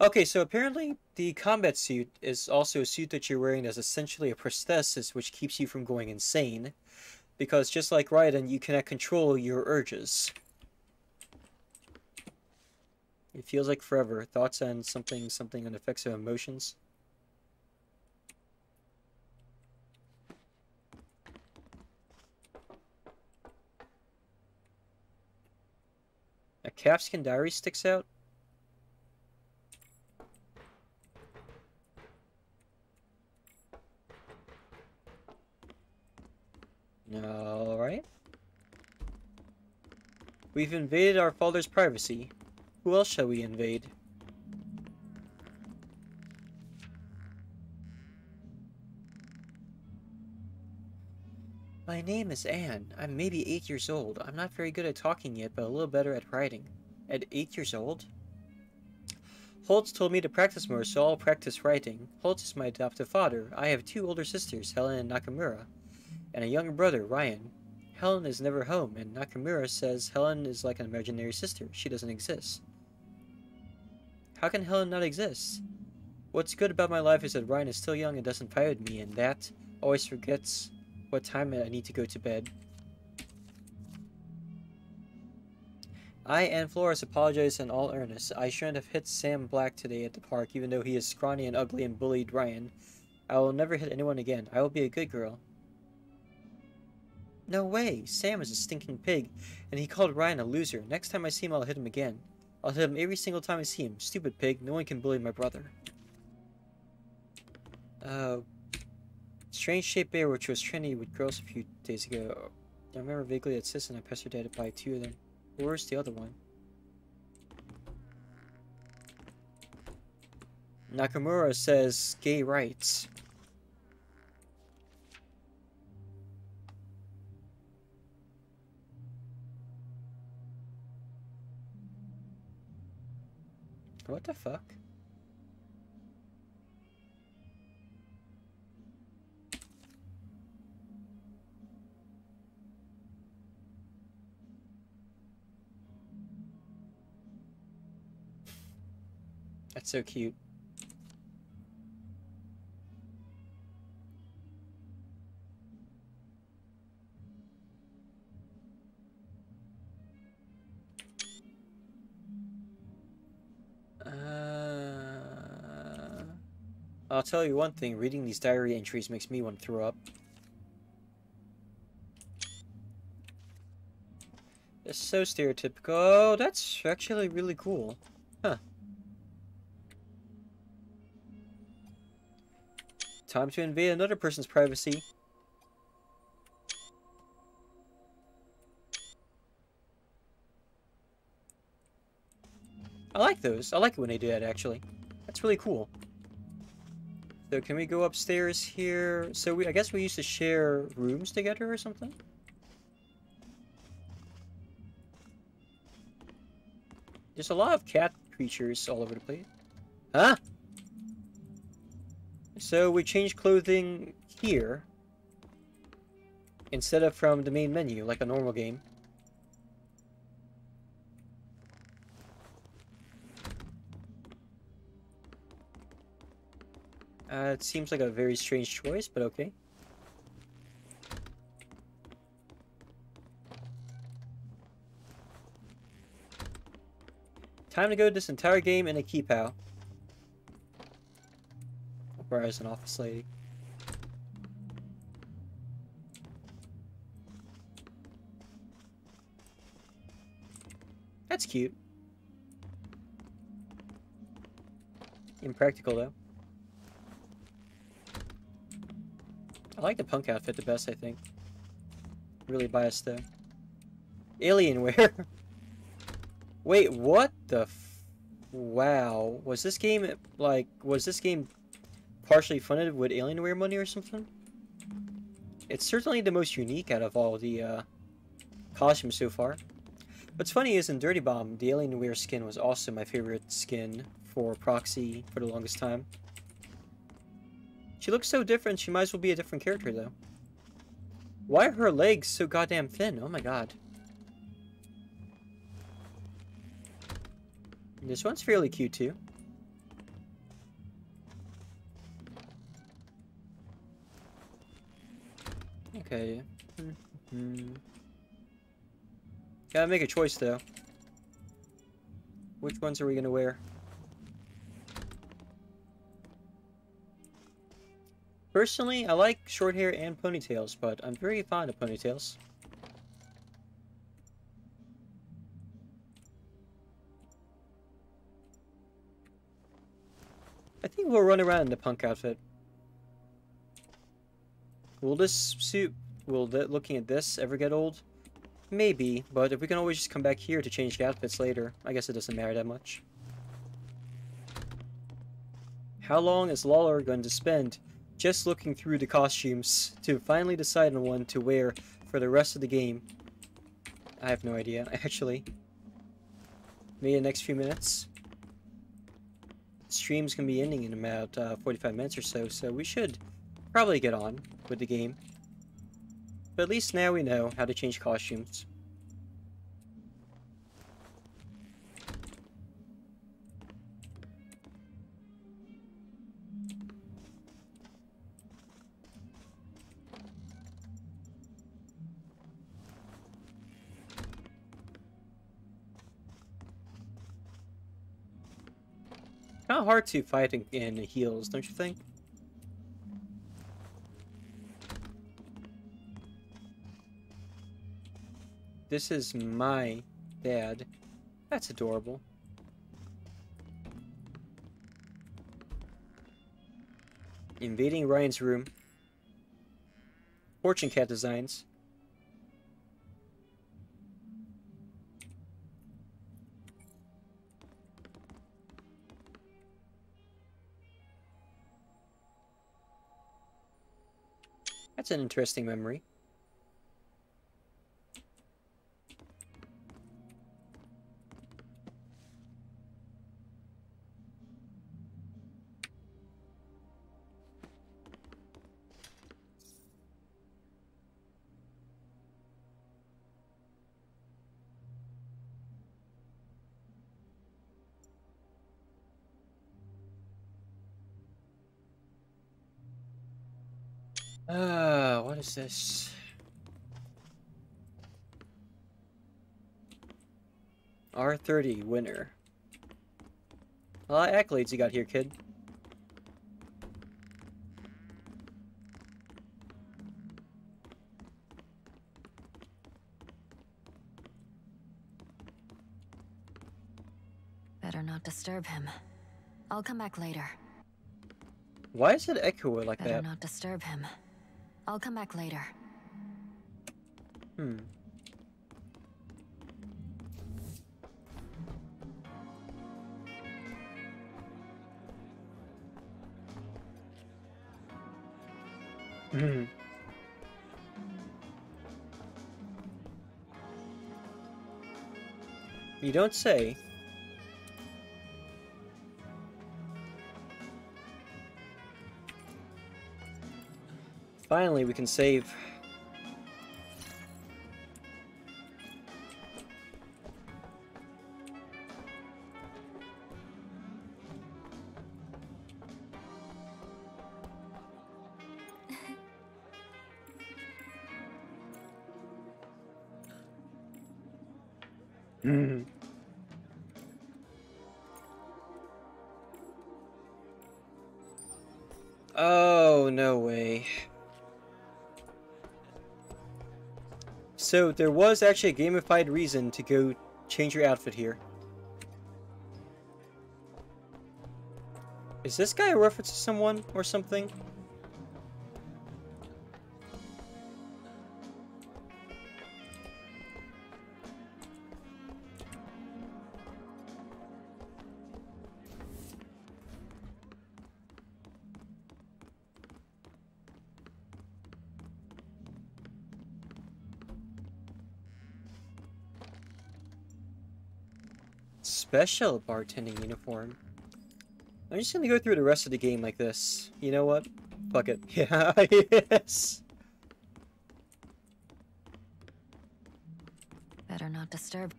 Okay, so apparently the combat suit is also a suit that you're wearing that's essentially a prosthesis which keeps you from going insane. Because just like Raiden, you cannot control your urges. It feels like forever. Thoughts on something, something on effects of emotions. A calfskin diary sticks out? Alright. We've invaded our father's privacy. Who else shall we invade? My name is Ann. I'm maybe eight years old. I'm not very good at talking yet, but a little better at writing. At eight years old? Holtz told me to practice more, so I'll practice writing. Holtz is my adoptive father. I have two older sisters, Helen and Nakamura, and a younger brother, Ryan. Helen is never home, and Nakamura says Helen is like an imaginary sister. She doesn't exist. How can Helen not exist? What's good about my life is that Ryan is still young and doesn't fight with me, and that always forgets what time I need to go to bed. I and Flores apologize in all earnest. I shouldn't have hit Sam Black today at the park, even though he is scrawny and ugly and bullied Ryan. I will never hit anyone again. I will be a good girl. No way! Sam is a stinking pig, and he called Ryan a loser. Next time I see him, I'll hit him again. I'll hit him every single time I see him. Stupid pig. No one can bully my brother. Uh, strange shaped bear, which was trendy with girls a few days ago. I remember vaguely that Sis and I pestered Dad to buy two of them. Where's the other one? Nakamura says gay rights. What the fuck? That's so cute. I'll tell you one thing, reading these diary entries makes me want to throw up. It's so stereotypical. Oh, that's actually really cool. Huh. Time to invade another person's privacy. I like those. I like it when they do that, actually. That's really cool. So can we go upstairs here? So we, I guess we used to share rooms together or something? There's a lot of cat creatures all over the place. Huh? So we change clothing here. Instead of from the main menu, like a normal game. Uh, it seems like a very strange choice, but okay. Time to go this entire game in a key pal. Where as an office lady. That's cute. Impractical though. I like the punk outfit the best, I think. Really biased though. Alienware. Wait, what the Wow. Was this game, like, was this game partially funded with Alienware money or something? It's certainly the most unique out of all the, uh, costumes so far. What's funny is in Dirty Bomb, the Alienware skin was also my favorite skin for Proxy for the longest time. She looks so different, she might as well be a different character, though. Why are her legs so goddamn thin? Oh my god. This one's fairly cute too. Okay. Gotta make a choice though. Which ones are we gonna wear? Personally, I like short hair and ponytails, but I'm very fond of ponytails. I think we'll run around in the punk outfit. Will this suit, will that looking at this ever get old? Maybe, but if we can always just come back here to change the outfits later, I guess it doesn't matter that much. How long is Lawler going to spend just looking through the costumes to finally decide on one to wear for the rest of the game? I have no idea, actually. Maybe the next few minutes? stream's gonna be ending in about uh, 45 minutes or so, so we should probably get on with the game. But at least now we know how to change costumes. Hard to fight in, in heels, don't you think? This is my dad. That's adorable. Invading Ryan's room. Fortune Cat designs. That's an interesting memory. Is this? R30 winner. A lot of accolades you got here, kid.
Better not disturb him. I'll come back later.
Why is it echo like
Better
that?
not disturb him. I'll come back later.
Hmm. Hmm. You don't say. Finally, we can save. So there was actually a gamified reason to go change your outfit here. Is this guy a reference to someone or something? special bartending uniform. I'm just gonna go through the rest of the game like this. You know what? Fuck it. Yeah, yes!
Better not disturb.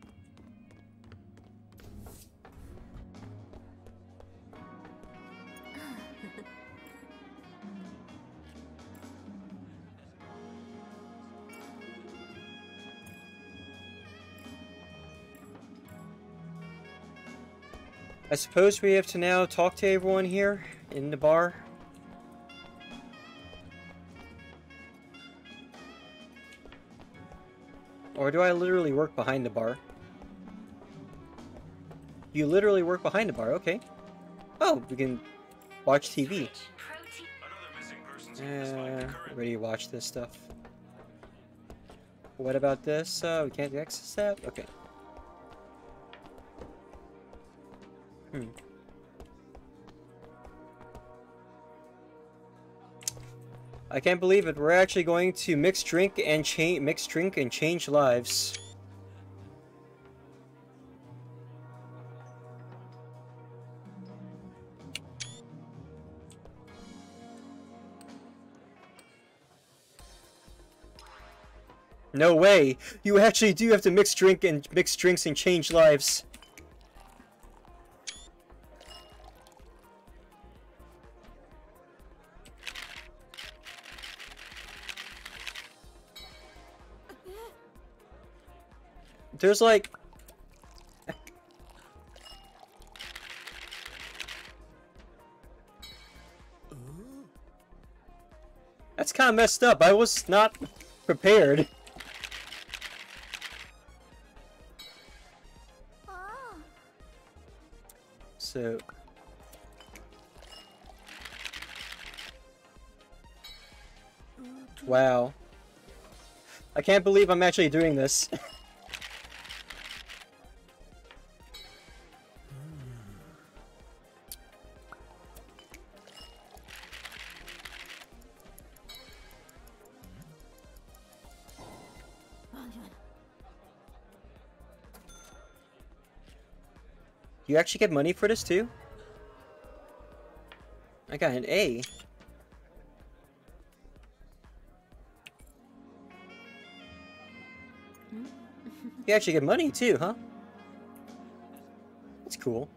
I suppose we have to now talk to everyone here in the bar. Or do I literally work behind the bar? You literally work behind the bar, okay. Oh, we can watch TV.
Protein.
Another missing persons case is flagged
Uh, ready to watch this stuff. What about this? Uh, we can't access that? Okay. Hmm. I can't believe it. We're actually going to mix drink and change mix drink and change lives. No way! You actually do have to mix drink and mix drinks and change lives. There's like That's kind of messed up. I was not prepared. So Wow. I can't believe I'm actually doing this. You actually get money for this too? I got an A. You actually get money too, huh? That's cool.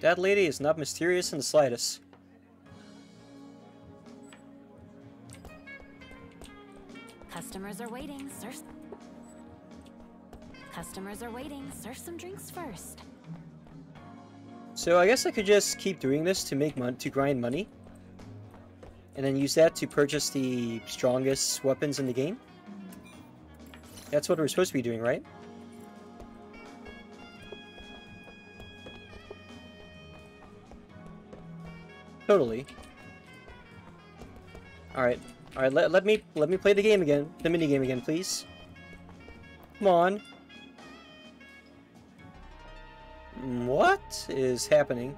That lady is not mysterious in the slightest.
Customers are waiting. Serve. Customers are waiting. Serve some drinks first.
So I guess I could just keep doing this to make money, to grind money. And then use that to purchase the strongest weapons in the game. That's what we're supposed to be doing, right? Totally. Alright. Alright, let, let me let me play the game again. The mini game again, please. Come on. What is happening?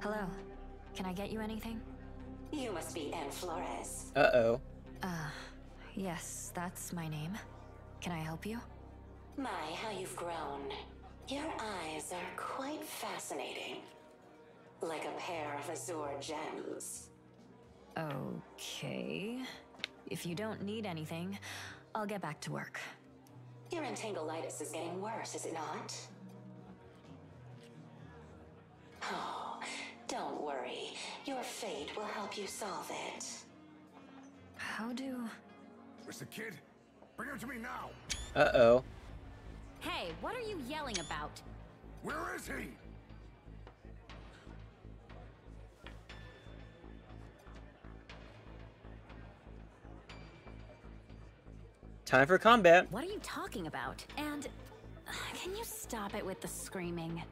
Hello. Can I get you anything?
You must be Ann Flores.
Uh-oh.
Uh, yes, that's my name. Can I help you?
My, how you've grown. Your eyes are quite fascinating. Like a pair of azure gems.
Okay. If you don't need anything, I'll get back to work.
Your entanglitis is getting worse, is it not? Oh, don't worry. Your fate will help you solve it.
How do...
Where's the kid? Bring him to me now!
Uh-oh.
Hey, what are you yelling about?
Where is he?
Time for combat.
What are you talking about? And uh, can you stop it with the screaming?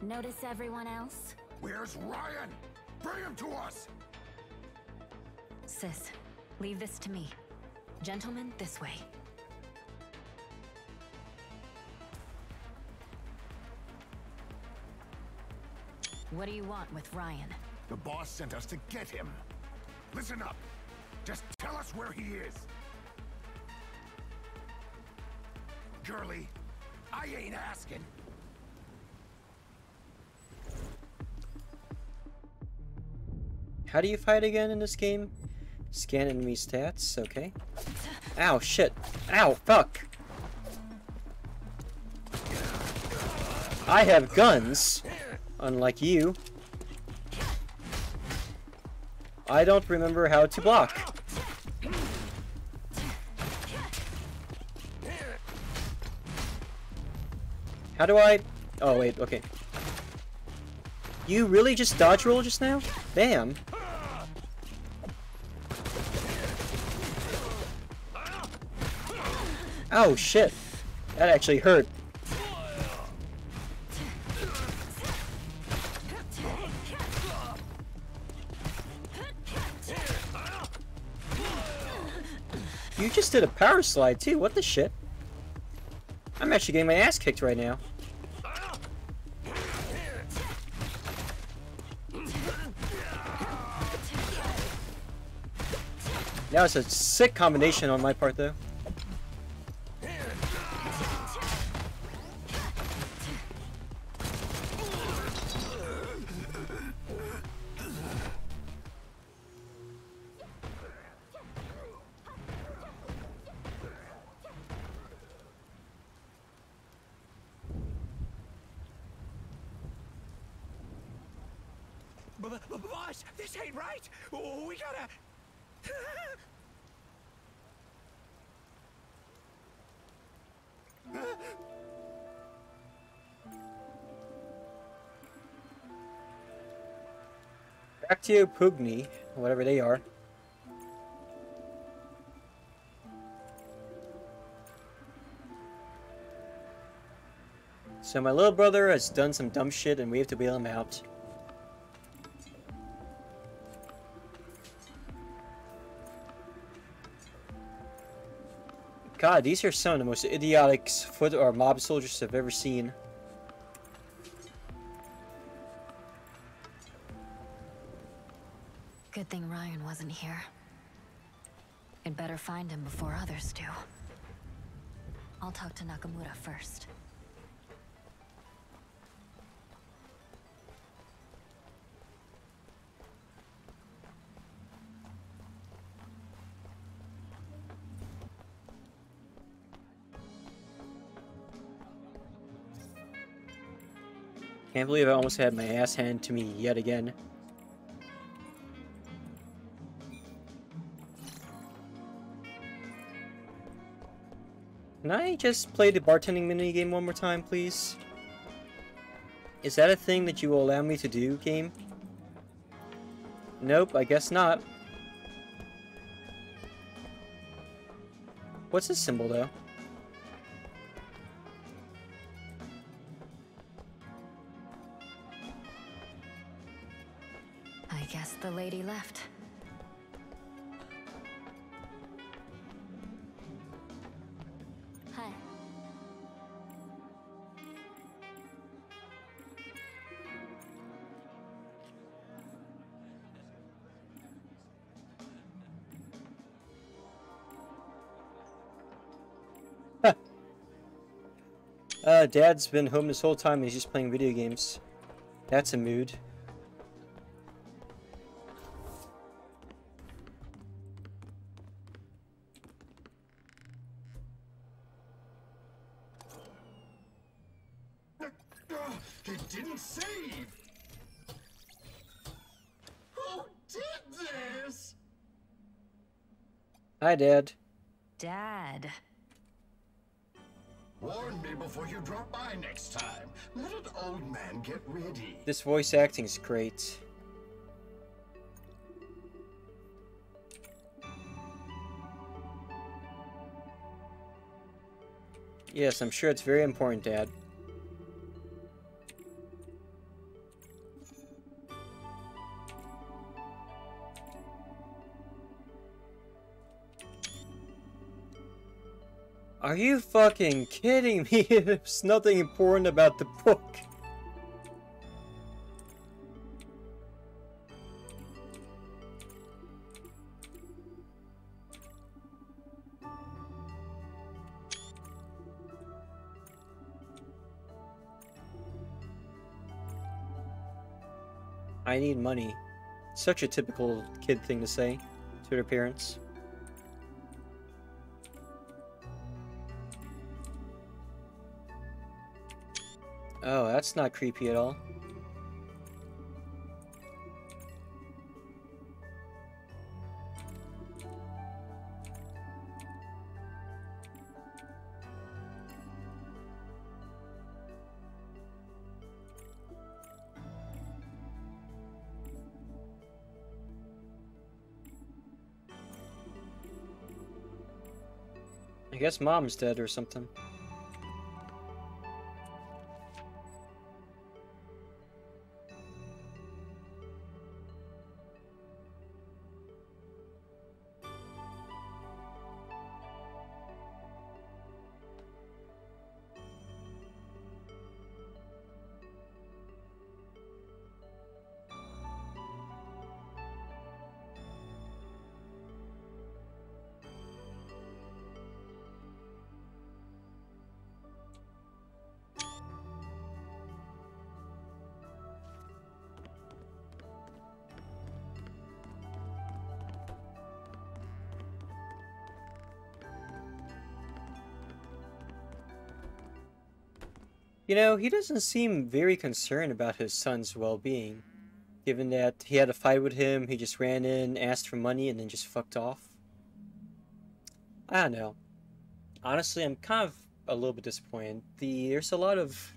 Notice everyone else?
Where's Ryan? Bring him to us!
Sis, leave this to me. Gentlemen, this way. What do you want with Ryan?
The boss sent us to get him. Listen up. Just tell us where he is. girly. I ain't asking.
How do you fight again in this game? Scan enemy stats, okay. Ow, shit. Ow, fuck. I have guns, unlike you. I don't remember how to block. How do I... Oh, wait, okay. You really just dodge roll just now? Bam. Oh, shit. That actually hurt. You just did a power slide too, what the shit? I'm actually getting my ass kicked right now. That was a sick combination on my part though. Bractio pugni, whatever they are. So my little brother has done some dumb shit and we have to bail him out. God, these are some of the most idiotic foot or mob soldiers I've ever seen.
Wasn't here. I'd better find him before others do. I'll talk to Nakamura first.
Can't believe I almost had my ass handed to me yet again. Just play the bartending minigame one more time, please? Is that a thing that you will allow me to do, game? Nope, I guess not. What's this symbol, though?
I guess the lady left.
Dad's been home this whole time and he's just playing video games. That's a mood.
It didn't save! Who did this?
Hi, Dad.
Dad.
Warn me before you drop by next time. Let an old man get ready.
This voice acting's great. Yes, I'm sure it's very important, Dad. Are you fucking kidding me? There's nothing important about the book. I need money. Such a typical kid thing to say to their parents. Oh, that's not creepy at all. I guess mom's dead or something. You know, he doesn't seem very concerned about his son's well-being. Given that he had a fight with him, he just ran in, asked for money, and then just fucked off. I don't know. Honestly, I'm kind of a little bit disappointed. The There's a lot of...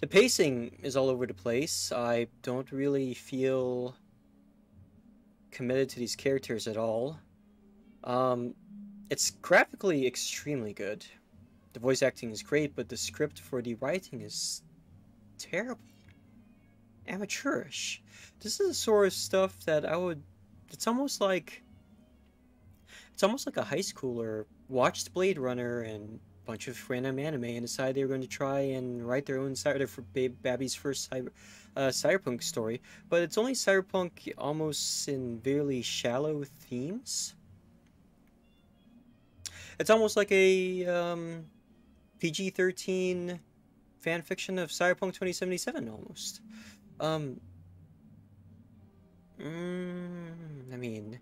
The pacing is all over the place. I don't really feel committed to these characters at all. Um, it's graphically extremely good the voice acting is great, but the script for the writing is terrible. Amateurish. This is the sort of stuff that I would. It's almost like. It's almost like a high schooler watched Blade Runner and a bunch of random anime and decided they were going to try and write their own cyber for Babby's first cyber, uh, cyberpunk story. But it's only cyberpunk almost in very shallow themes. It's almost like a um, PG-13 fan fiction of Cyberpunk 2077 almost. Um, mm, I mean,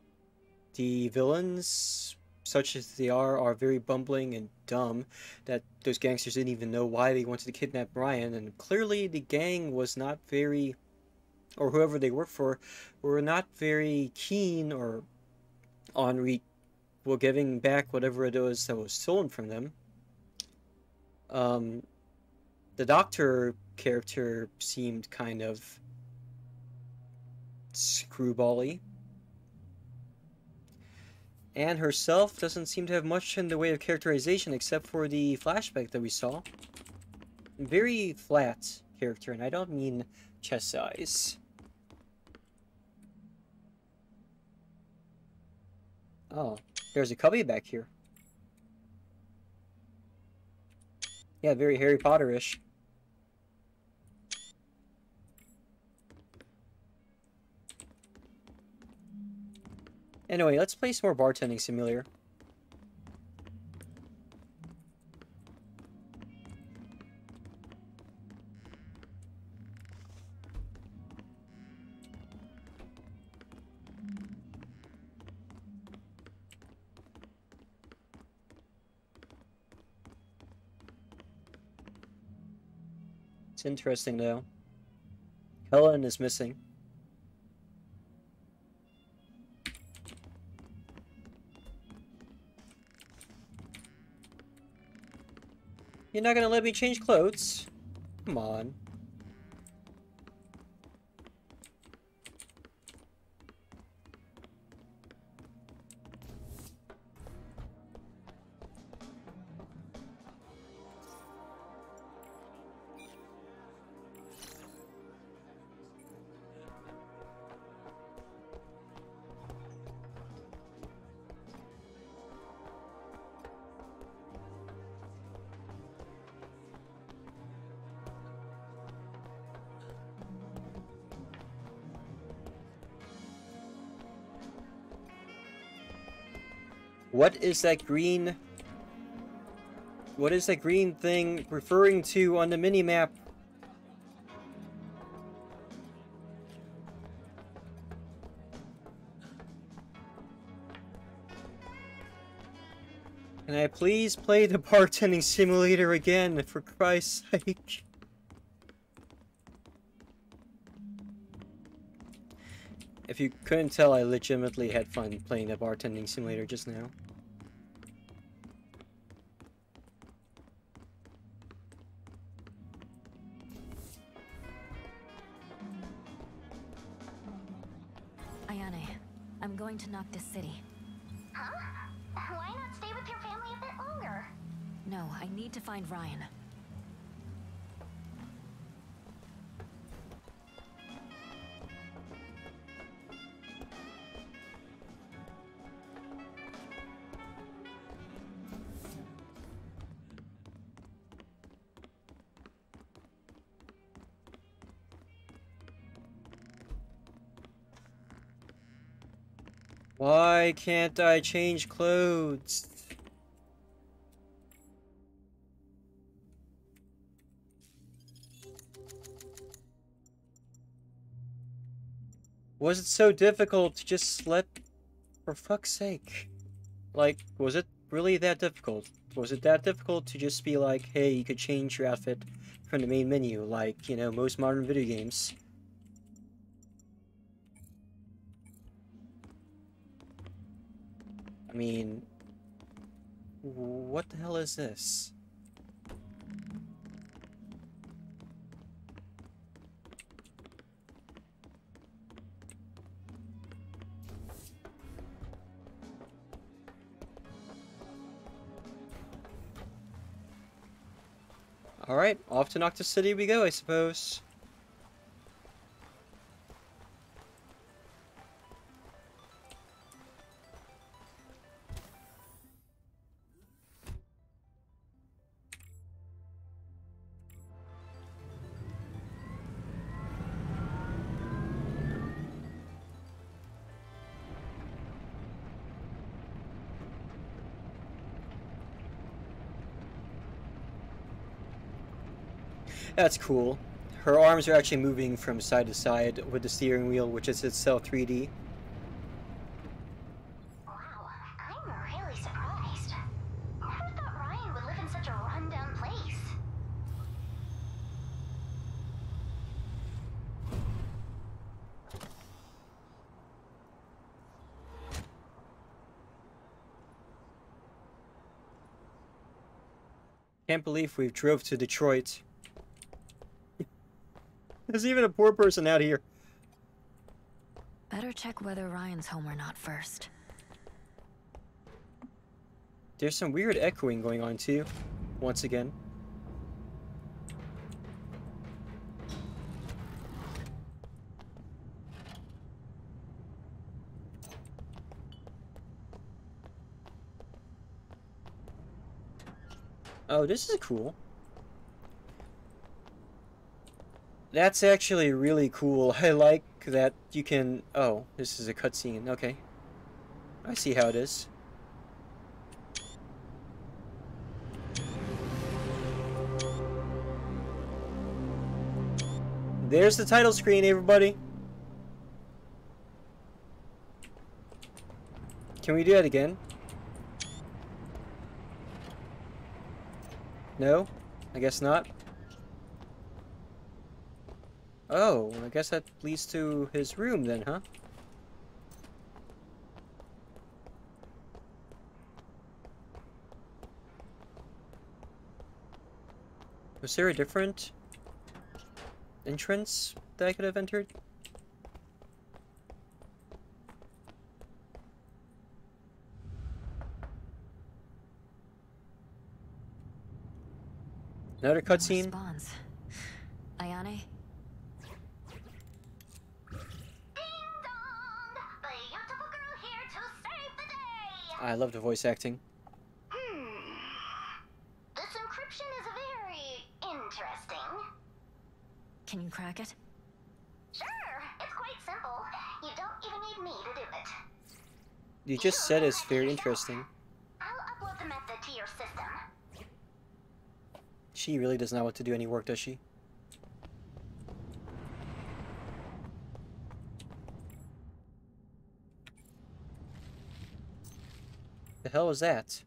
the villains, such as they are, are very bumbling and dumb. That those gangsters didn't even know why they wanted to kidnap Brian, and clearly the gang was not very, or whoever they worked for, were not very keen or on re, well, giving back whatever it was that was stolen from them. Um, the doctor character seemed kind of screwbally. Ann herself doesn't seem to have much in the way of characterization except for the flashback that we saw. Very flat character, and I don't mean chest size. Oh, there's a cubby back here. Yeah, very Harry Potter-ish. Anyway, let's play some more Bartending Simulator. It's interesting, though. Helen is missing. You're not gonna let me change clothes? Come on. What is that green... What is that green thing referring to on the minimap? Can I please play the bartending simulator again, for Christ's sake? If you couldn't tell, I legitimately had fun playing the bartending simulator just now.
I'm going City.
Huh? Why not stay with your family a bit longer?
No, I need to find Ryan.
Why can't I change clothes? Was it so difficult to just slip? For fuck's sake. Like, was it really that difficult? Was it that difficult to just be like, hey, you could change your outfit from the main menu, like, you know, most modern video games? Mean, what the hell is this? Alright, off to Noctis City we go, I suppose. That's cool. Her arms are actually moving from side to side with the steering wheel, which is itself 3D.
Wow, I'm really surprised. Who thought Ryan would live in such a rundown place?
Can't believe we've drove to Detroit. There's even a poor person out here.
Better check whether Ryan's home or not first.
There's some weird echoing going on too, once again. Oh, this is cool. That's actually really cool. I like that you can... Oh, this is a cutscene. Okay. I see how it is. There's the title screen, everybody. Can we do that again? No? I guess not. Oh, I guess that leads to his room then, huh? Was there a different entrance that I could have entered? Another cutscene?
Response. Ayane?
I love the voice acting.
Hmm. This encryption is very interesting.
Can you crack it?
Sure, it's quite simple. You don't even need me to do it.
You just said it's very interesting.
I'll upload the method to your system.
She really does not want to do any work, does she? The hell is that?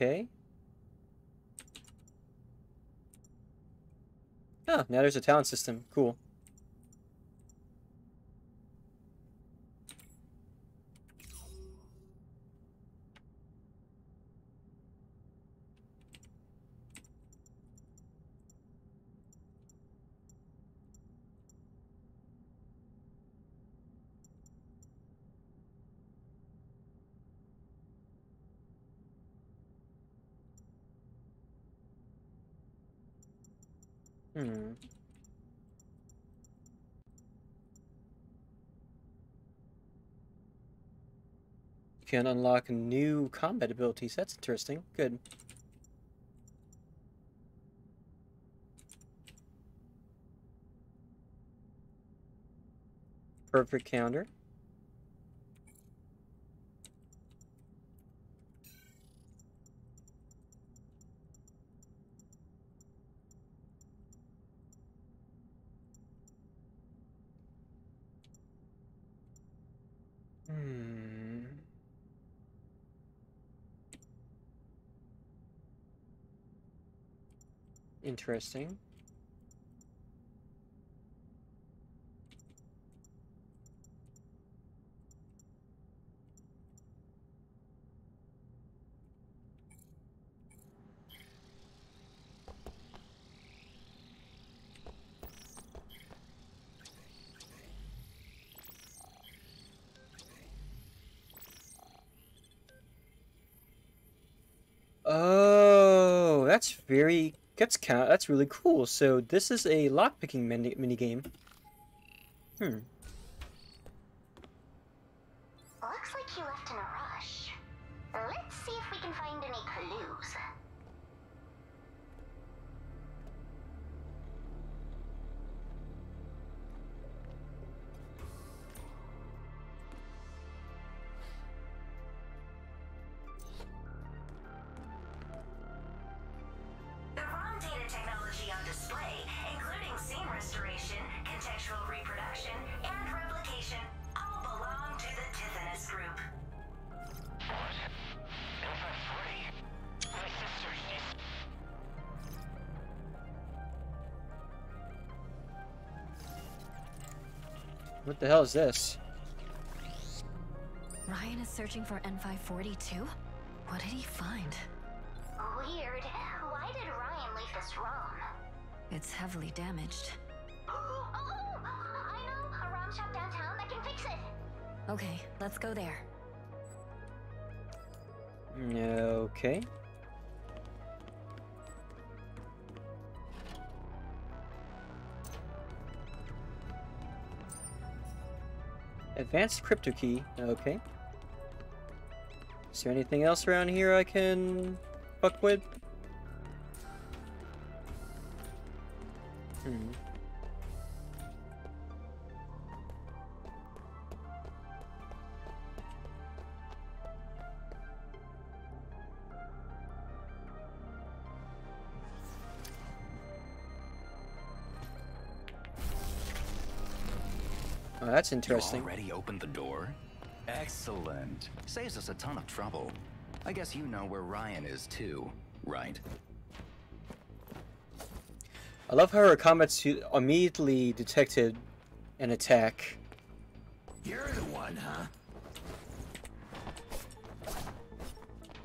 Okay. Oh, now there's a talent system. Cool. Hmm. You can unlock new combat abilities. That's interesting. Good. Perfect counter. Hmm. Interesting. Oh, that's very that's kind that's really cool. So this is a lockpicking mini mini game. Hmm.
The
hell is this?
Ryan is searching for N542? What did he find?
Weird. Why did Ryan leave this ROM?
It's heavily damaged.
Oh, I know a ROM shop downtown that can fix it.
Okay, let's go there.
Mm, okay. Advanced crypto key. Okay. Is there anything else around here I can fuck with? Hmm. That's interesting.
You already opened the door? Excellent. Saves us a ton of trouble. I guess you know where Ryan is too, right?
I love how her comments immediately detected an attack.
You're the one, huh?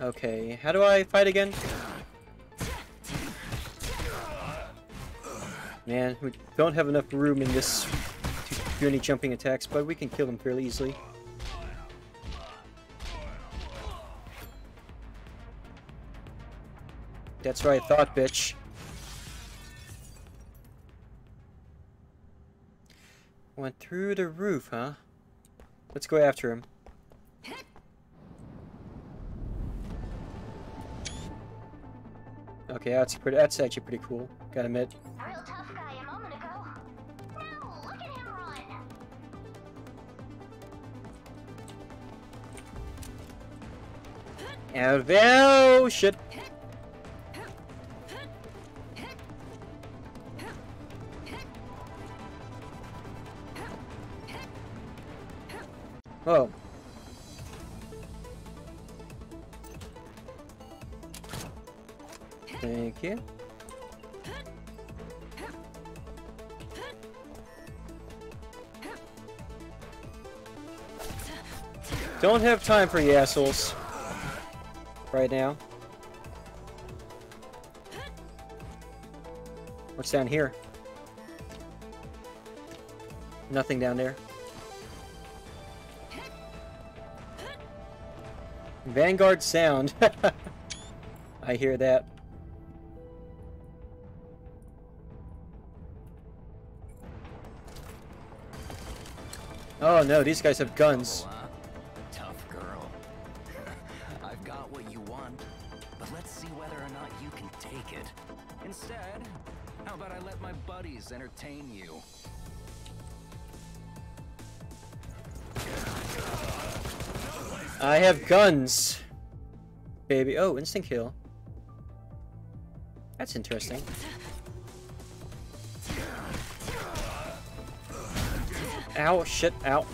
Okay, how do I fight again? Man, we don't have enough room in this do any jumping attacks, but we can kill them fairly easily. That's what I thought, bitch. Went through the roof, huh? Let's go after him. Okay, that's pretty. That's actually pretty cool. Gotta admit. And oh shit. Oh. Thank you. Don't have time for you assholes. Right now. What's down here? Nothing down there. Vanguard sound. I hear that. Oh no, these guys have guns. Have guns. Baby. Oh, instant kill. That's interesting. Ow, shit, ow.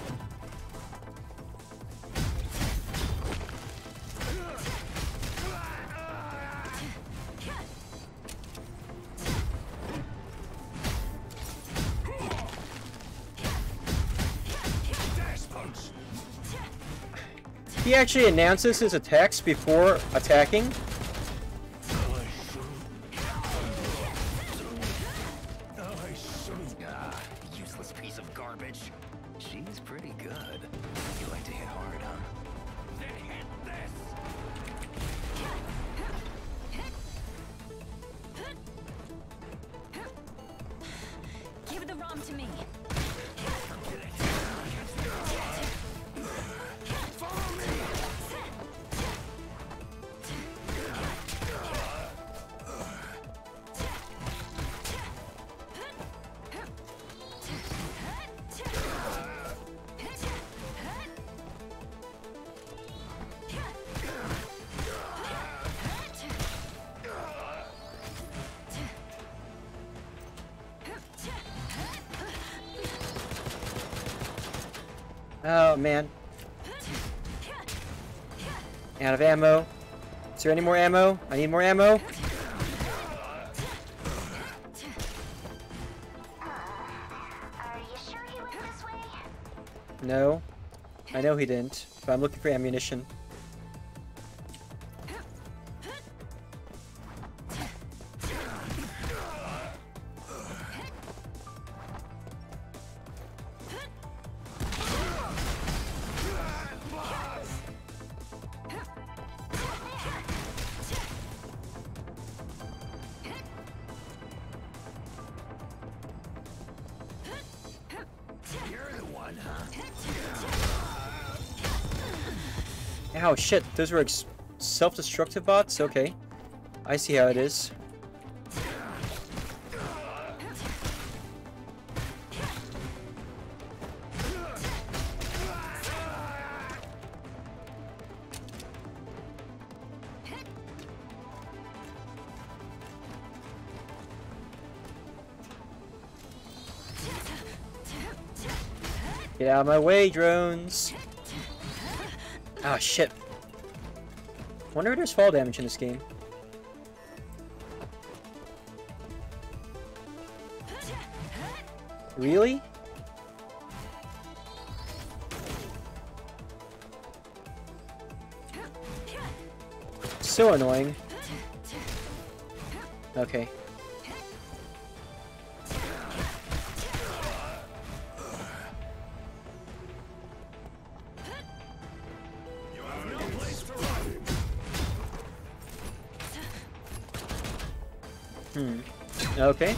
Actually announces his attacks before attacking. Is there any more ammo? I need more ammo.
Are you sure he went this way?
No. I know he didn't, but I'm looking for ammunition. Shit. Those were self-destructive bots? Okay. I see how it is. Get out of my way, drones! Ah, shit. Wonder if there's fall damage in this game. Really? So annoying. Okay. Hmm. Okay.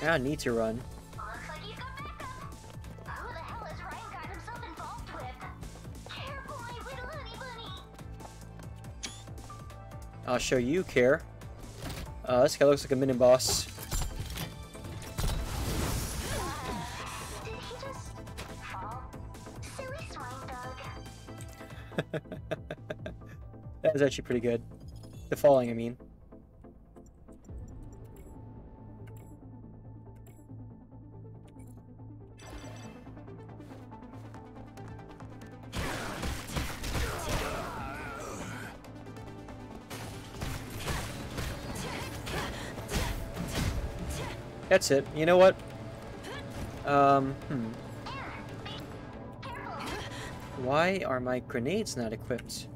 I don't need to run. I'll show you care. Uh, this guy looks like a mini boss. actually pretty good. The falling, I mean. That's it. You know what? Um, hmm. Why are my grenades not equipped?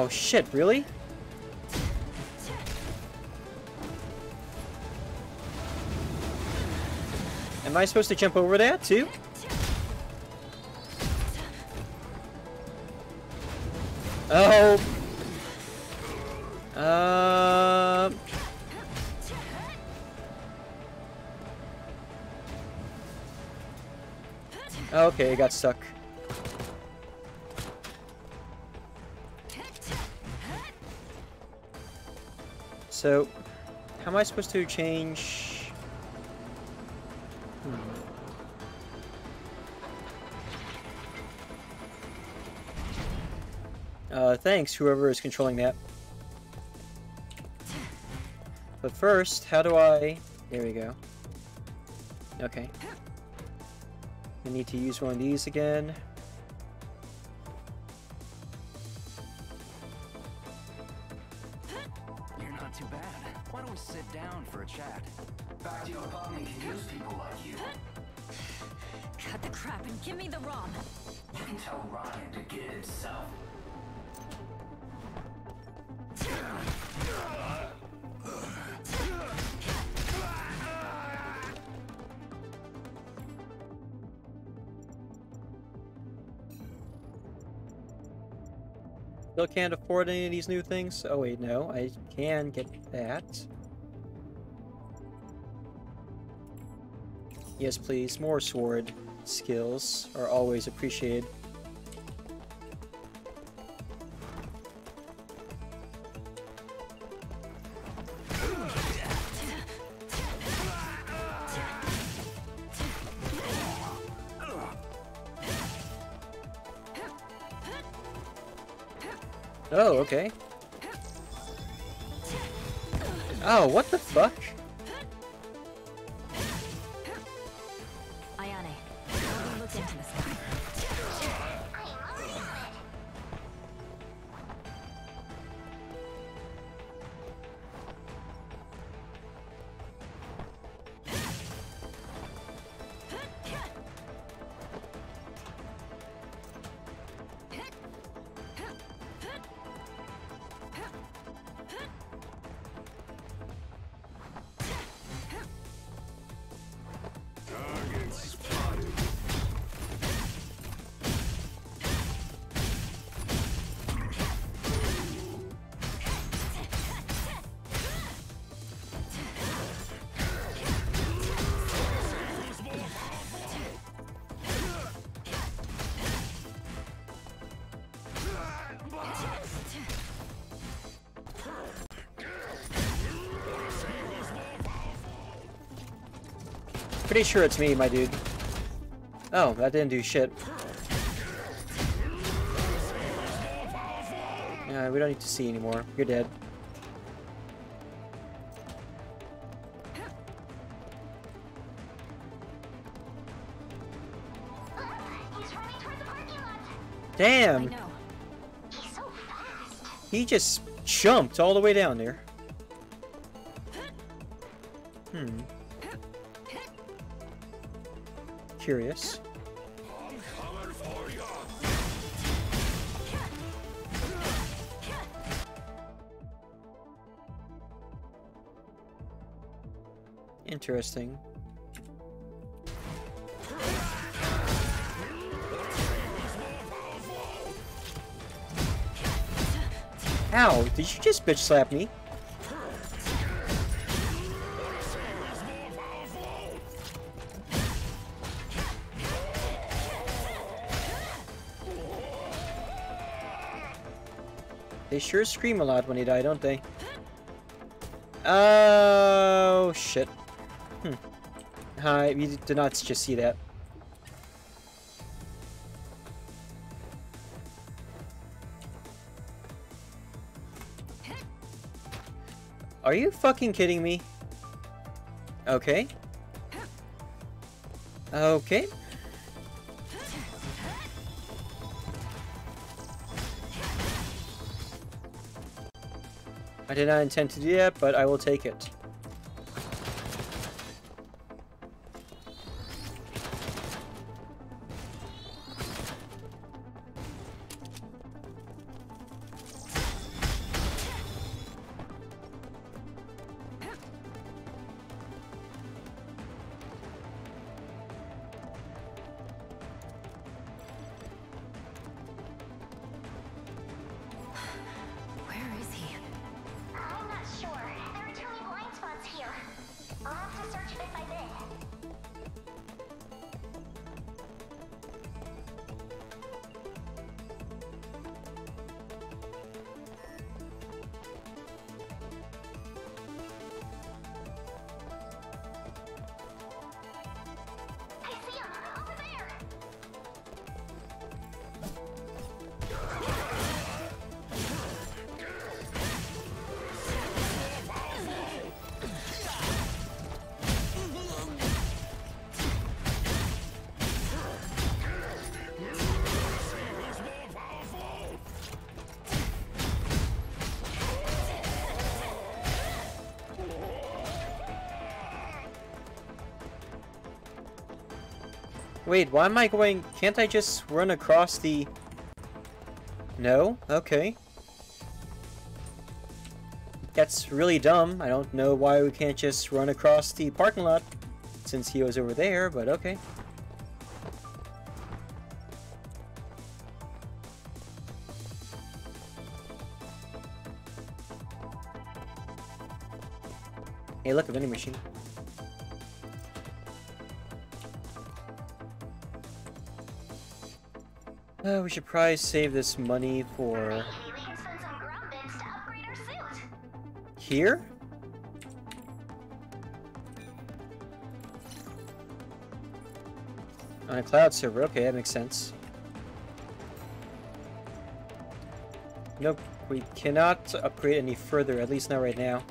Ow, shit, really? Am I supposed to jump over that, too? Oh. Um. Okay, got stuck. So, how am I supposed to change? Hmm. Uh, thanks, whoever is controlling that. But first, how do I... There we go. Okay. I need to use one of these again. Still any of these new things? Oh wait, no, I can get that. Yes, please. More sword skills are always appreciated. Okay. Pretty sure it's me, my dude. Oh, that didn't do shit. Yeah, we don't need to see anymore. You're dead. Damn! He just jumped all the way down there. Curious. Interesting. Ow, did you just bitch slap me? Sure scream a lot when they die, don't they? Oh, shit. Hmm. Hi, you did not just see that. Are you fucking kidding me? Okay. Okay. I did not intend to do that, but I will take it. Wait, why am I going... Can't I just run across the... No? Okay. That's really dumb. I don't know why we can't just run across the parking lot since he was over there, but okay. We should probably save this money for
Maybe we can spend some ground bits to upgrade our suit.
here. On a cloud server, okay, that makes sense. Nope, we cannot upgrade any further, at least not right now.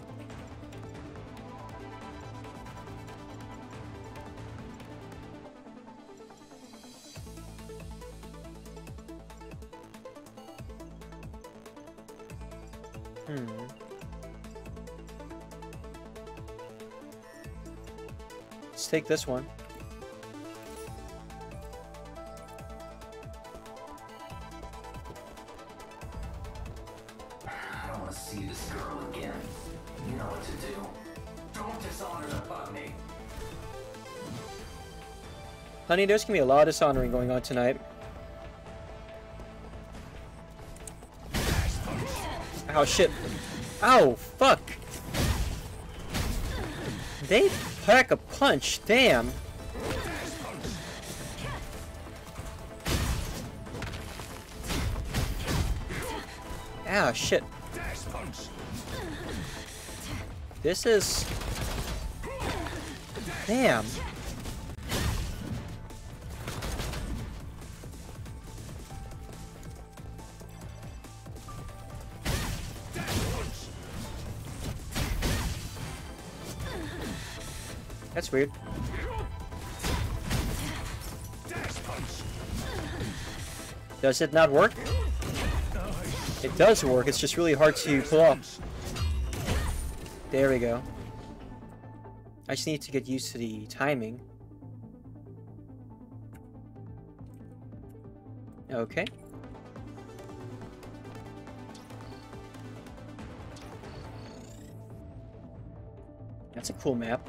Take this one.
I want to see this girl again. You know what to do. Don't dishonor the Pugny.
Honey, there's gonna be a lot of dishonoring going on tonight. Ow, shit. Ow, fuck. They pack a punch, damn. Ah, shit. This is... Damn. That's weird. Does it not work? It does work, it's just really hard to pull off. There we go. I just need to get used to the timing. Okay. That's a cool map.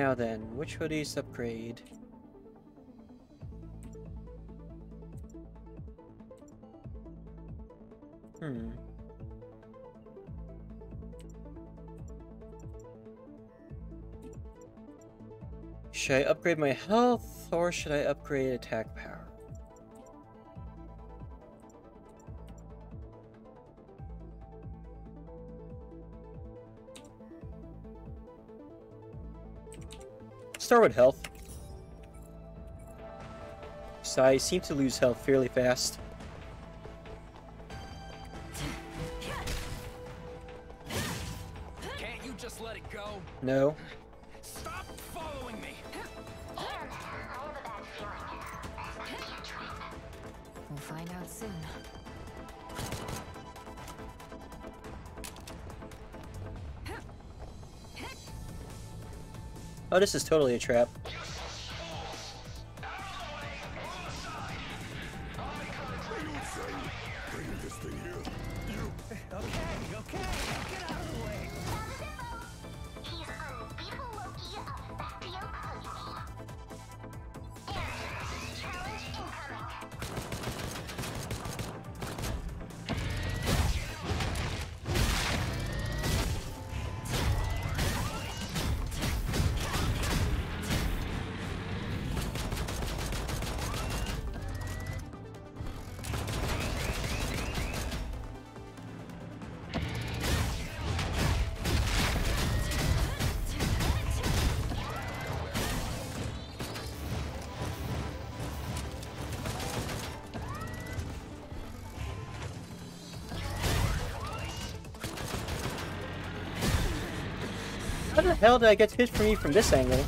Now then, which hoodies upgrade? Hmm. Should I upgrade my health or should I upgrade attack power? Start with health. So I seem to lose health fairly fast.
Can't you just let it go?
No.
This
is totally a trap. How the hell did I get hit from me from this angle?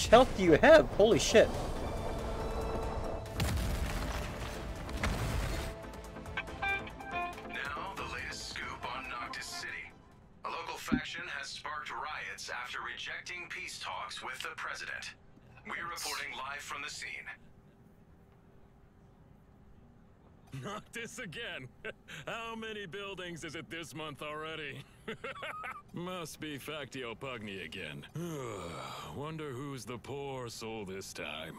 Much health do you have? Holy shit.
Now, the latest scoop on Noctis City. A local faction has sparked riots after rejecting peace talks with the president. We're reporting live from the scene.
Noctis again. How many buildings is it this month already? Must be Factio Pugni again. Wonder who's the poor soul this time.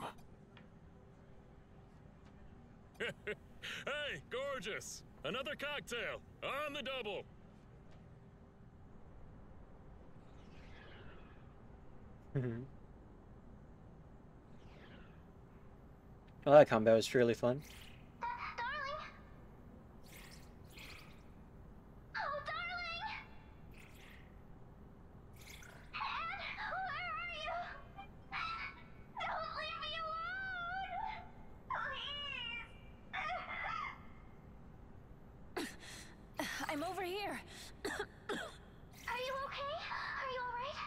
hey, gorgeous! Another cocktail on the double.
well, that combat was fairly fun.
Darling. Oh, darling. Ann, where are you? Don't leave me alone. Please.
I'm over here.
Are you okay? Are you alright?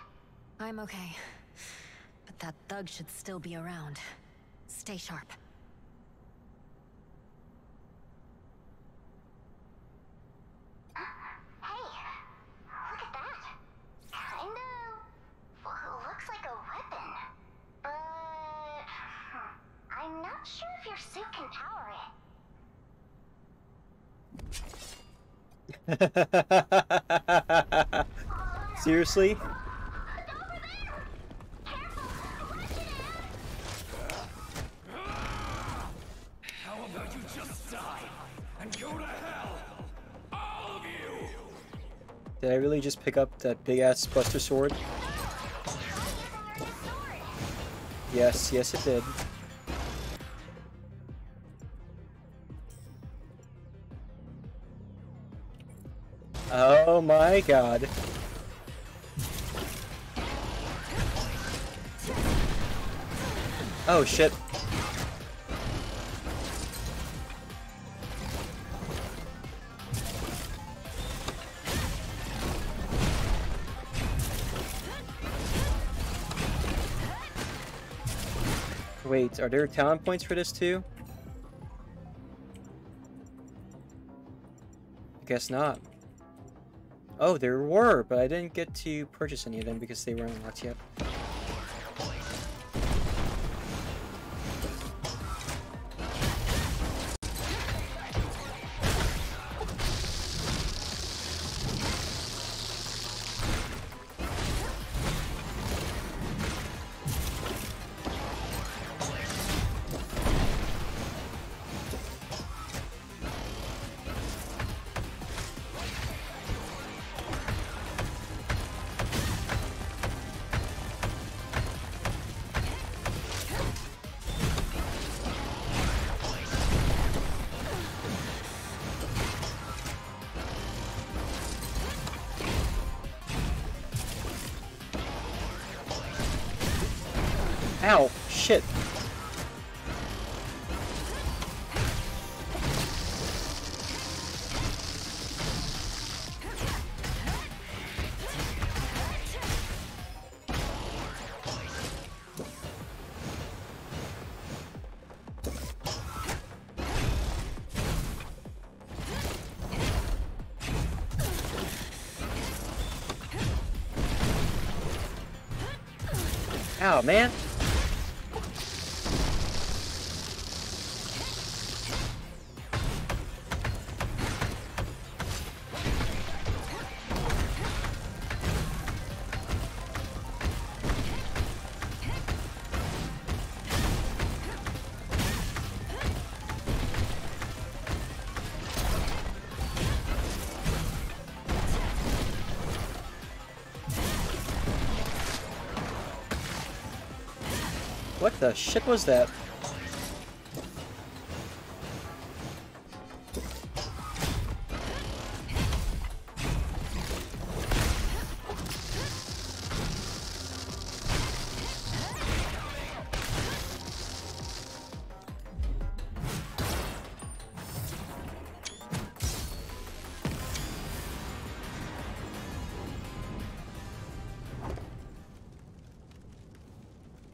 I'm okay. But that thug should still be around. Stay sharp.
Hey,
I really just pick up that big ass Buster Sword? Yes, yes it did. Oh my god. Oh shit. Wait, are there talent points for this too? I guess not. Oh, there were, but I didn't get to purchase any of them because they weren't unlocked yet. Man! The shit was that?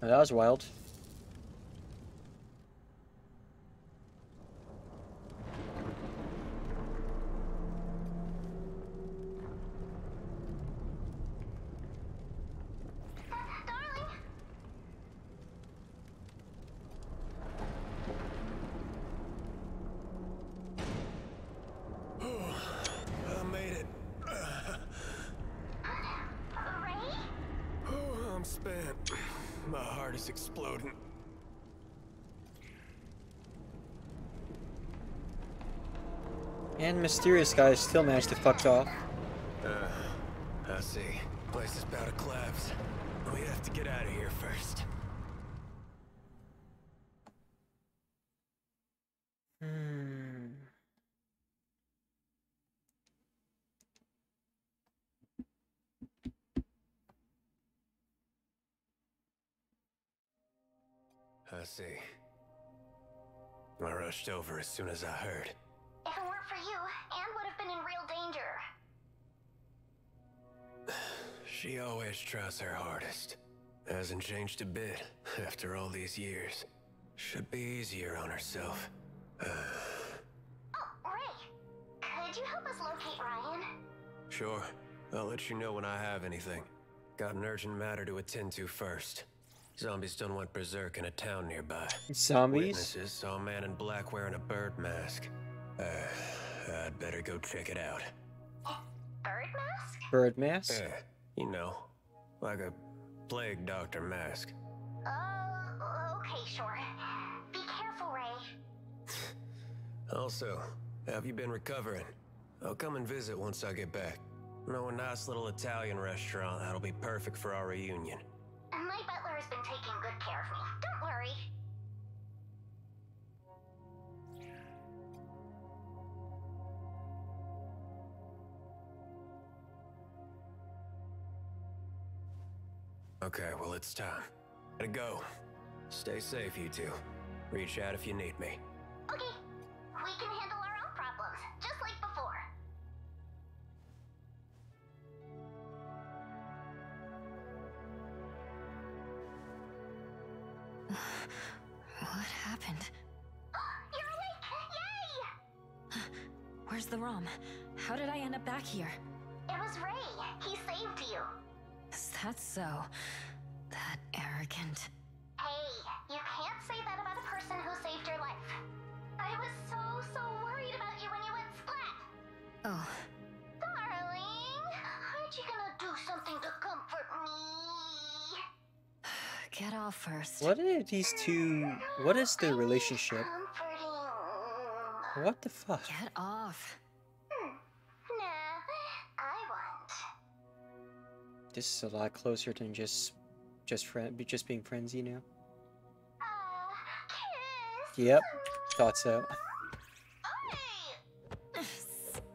That was wild.
I made it. Oh, I'm spent. My heart is exploding.
And mysterious guy still managed to fuck off.
Uh, I see. Place is about to collapse. We have to get out of here first. Rushed over as soon as I heard.
If it weren't for you, Ann would have been in real danger.
She always tries her hardest. Hasn't changed a bit after all these years. Should be easier on herself.
Oh, Ray, could you help us locate Ryan?
sure. I'll let you know when I have anything. Got an urgent matter to attend to first. Zombies done went berserk in a town nearby.
Zombies?
Witnesses saw a man in black wearing a bird mask. Uh, I'd better go check it out.
Bird mask?
Bird mask?
Yeah, you know, like a plague doctor mask.
Oh, okay, sure. Be careful, Ray.
Also, have you been recovering? I'll come and visit once I get back. Know a nice little Italian restaurant that'll be perfect for our reunion.
My butler has been taking good care of me. Don't worry.
Okay, well, it's time. Gotta go. Stay safe, you two. Reach out if you need me.
Okay, we can handle
How did I end up back here?
It was Ray. He saved you.
Is that so? That arrogant.
Hey, you can't say that about a person who saved your life. I was so, so worried about you when you went splat.
Oh,
Darling, aren't you gonna do something to comfort me?
get off first.
What are these two? What is their relationship? What the fuck?
Get off.
This is a lot closer than just, just friend, just being friends, you know. Yep, thought so.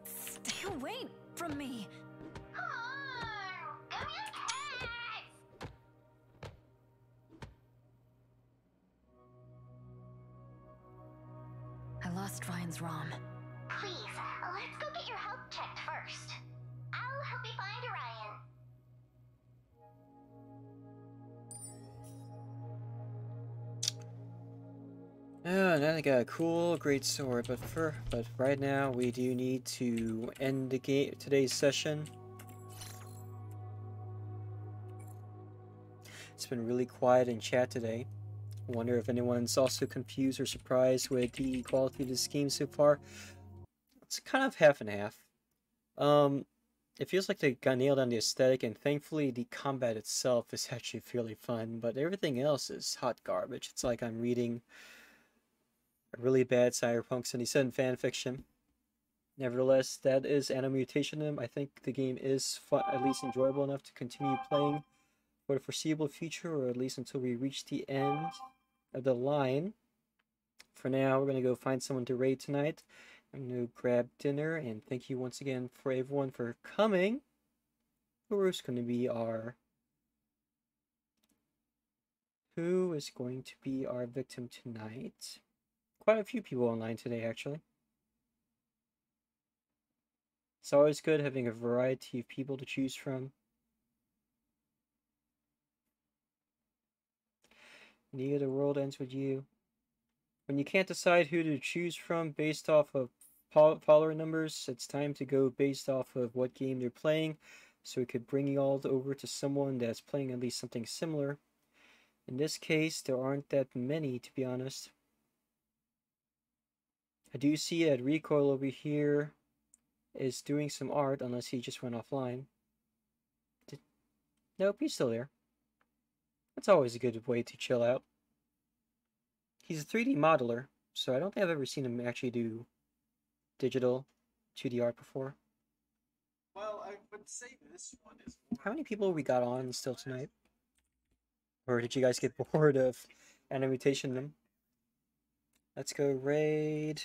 Stay away from me.
Got a cool, great sword, but for but right now we do need to end the game today's session. It's been really quiet in chat today. Wonder if anyone's also confused or surprised with the quality of this game so far. It's kind of half and half. Um, it feels like they got nailed on the aesthetic, and thankfully the combat itself is actually fairly fun. But everything else is hot garbage. It's like I'm reading really bad Cyberpunk 77 fanfiction. Nevertheless, that is Anno Mutationem. I think the game is fun, at least enjoyable enough to continue playing for the foreseeable future, or at least until we reach the end of the line. For now, we're going to go find someone to raid tonight. I'm going to grab dinner, and thank you once again for everyone for coming. Who is going to be our... Who is going to be our victim tonight? Quite a few people online today, actually. It's always good having a variety of people to choose from. Neither the world ends with you. When you can't decide who to choose from based off of follower numbers, it's time to go based off of what game they're playing, so it could bring you all over to someone that's playing at least something similar. In this case, there aren't that many, to be honest. I do see that Recoil over here is doing some art, unless he just went offline. Did... Nope, he's still there. That's always a good way to chill out. He's a 3D modeler, so I don't think I've ever seen him actually do digital 2D art before.
Well, I would say this one is more...
How many people we got on still tonight? Or did you guys get bored of Anno Mutationem? Let's go raid.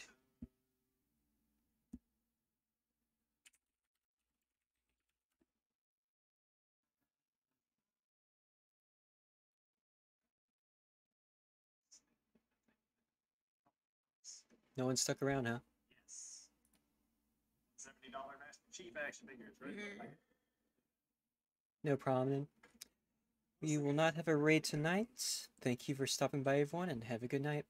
No one stuck around, huh?
Yes. $70 Master Chief action figures, right? Mm-hmm.
No problem. We will not have a raid tonight. Thank you for stopping by, everyone, and have a good night.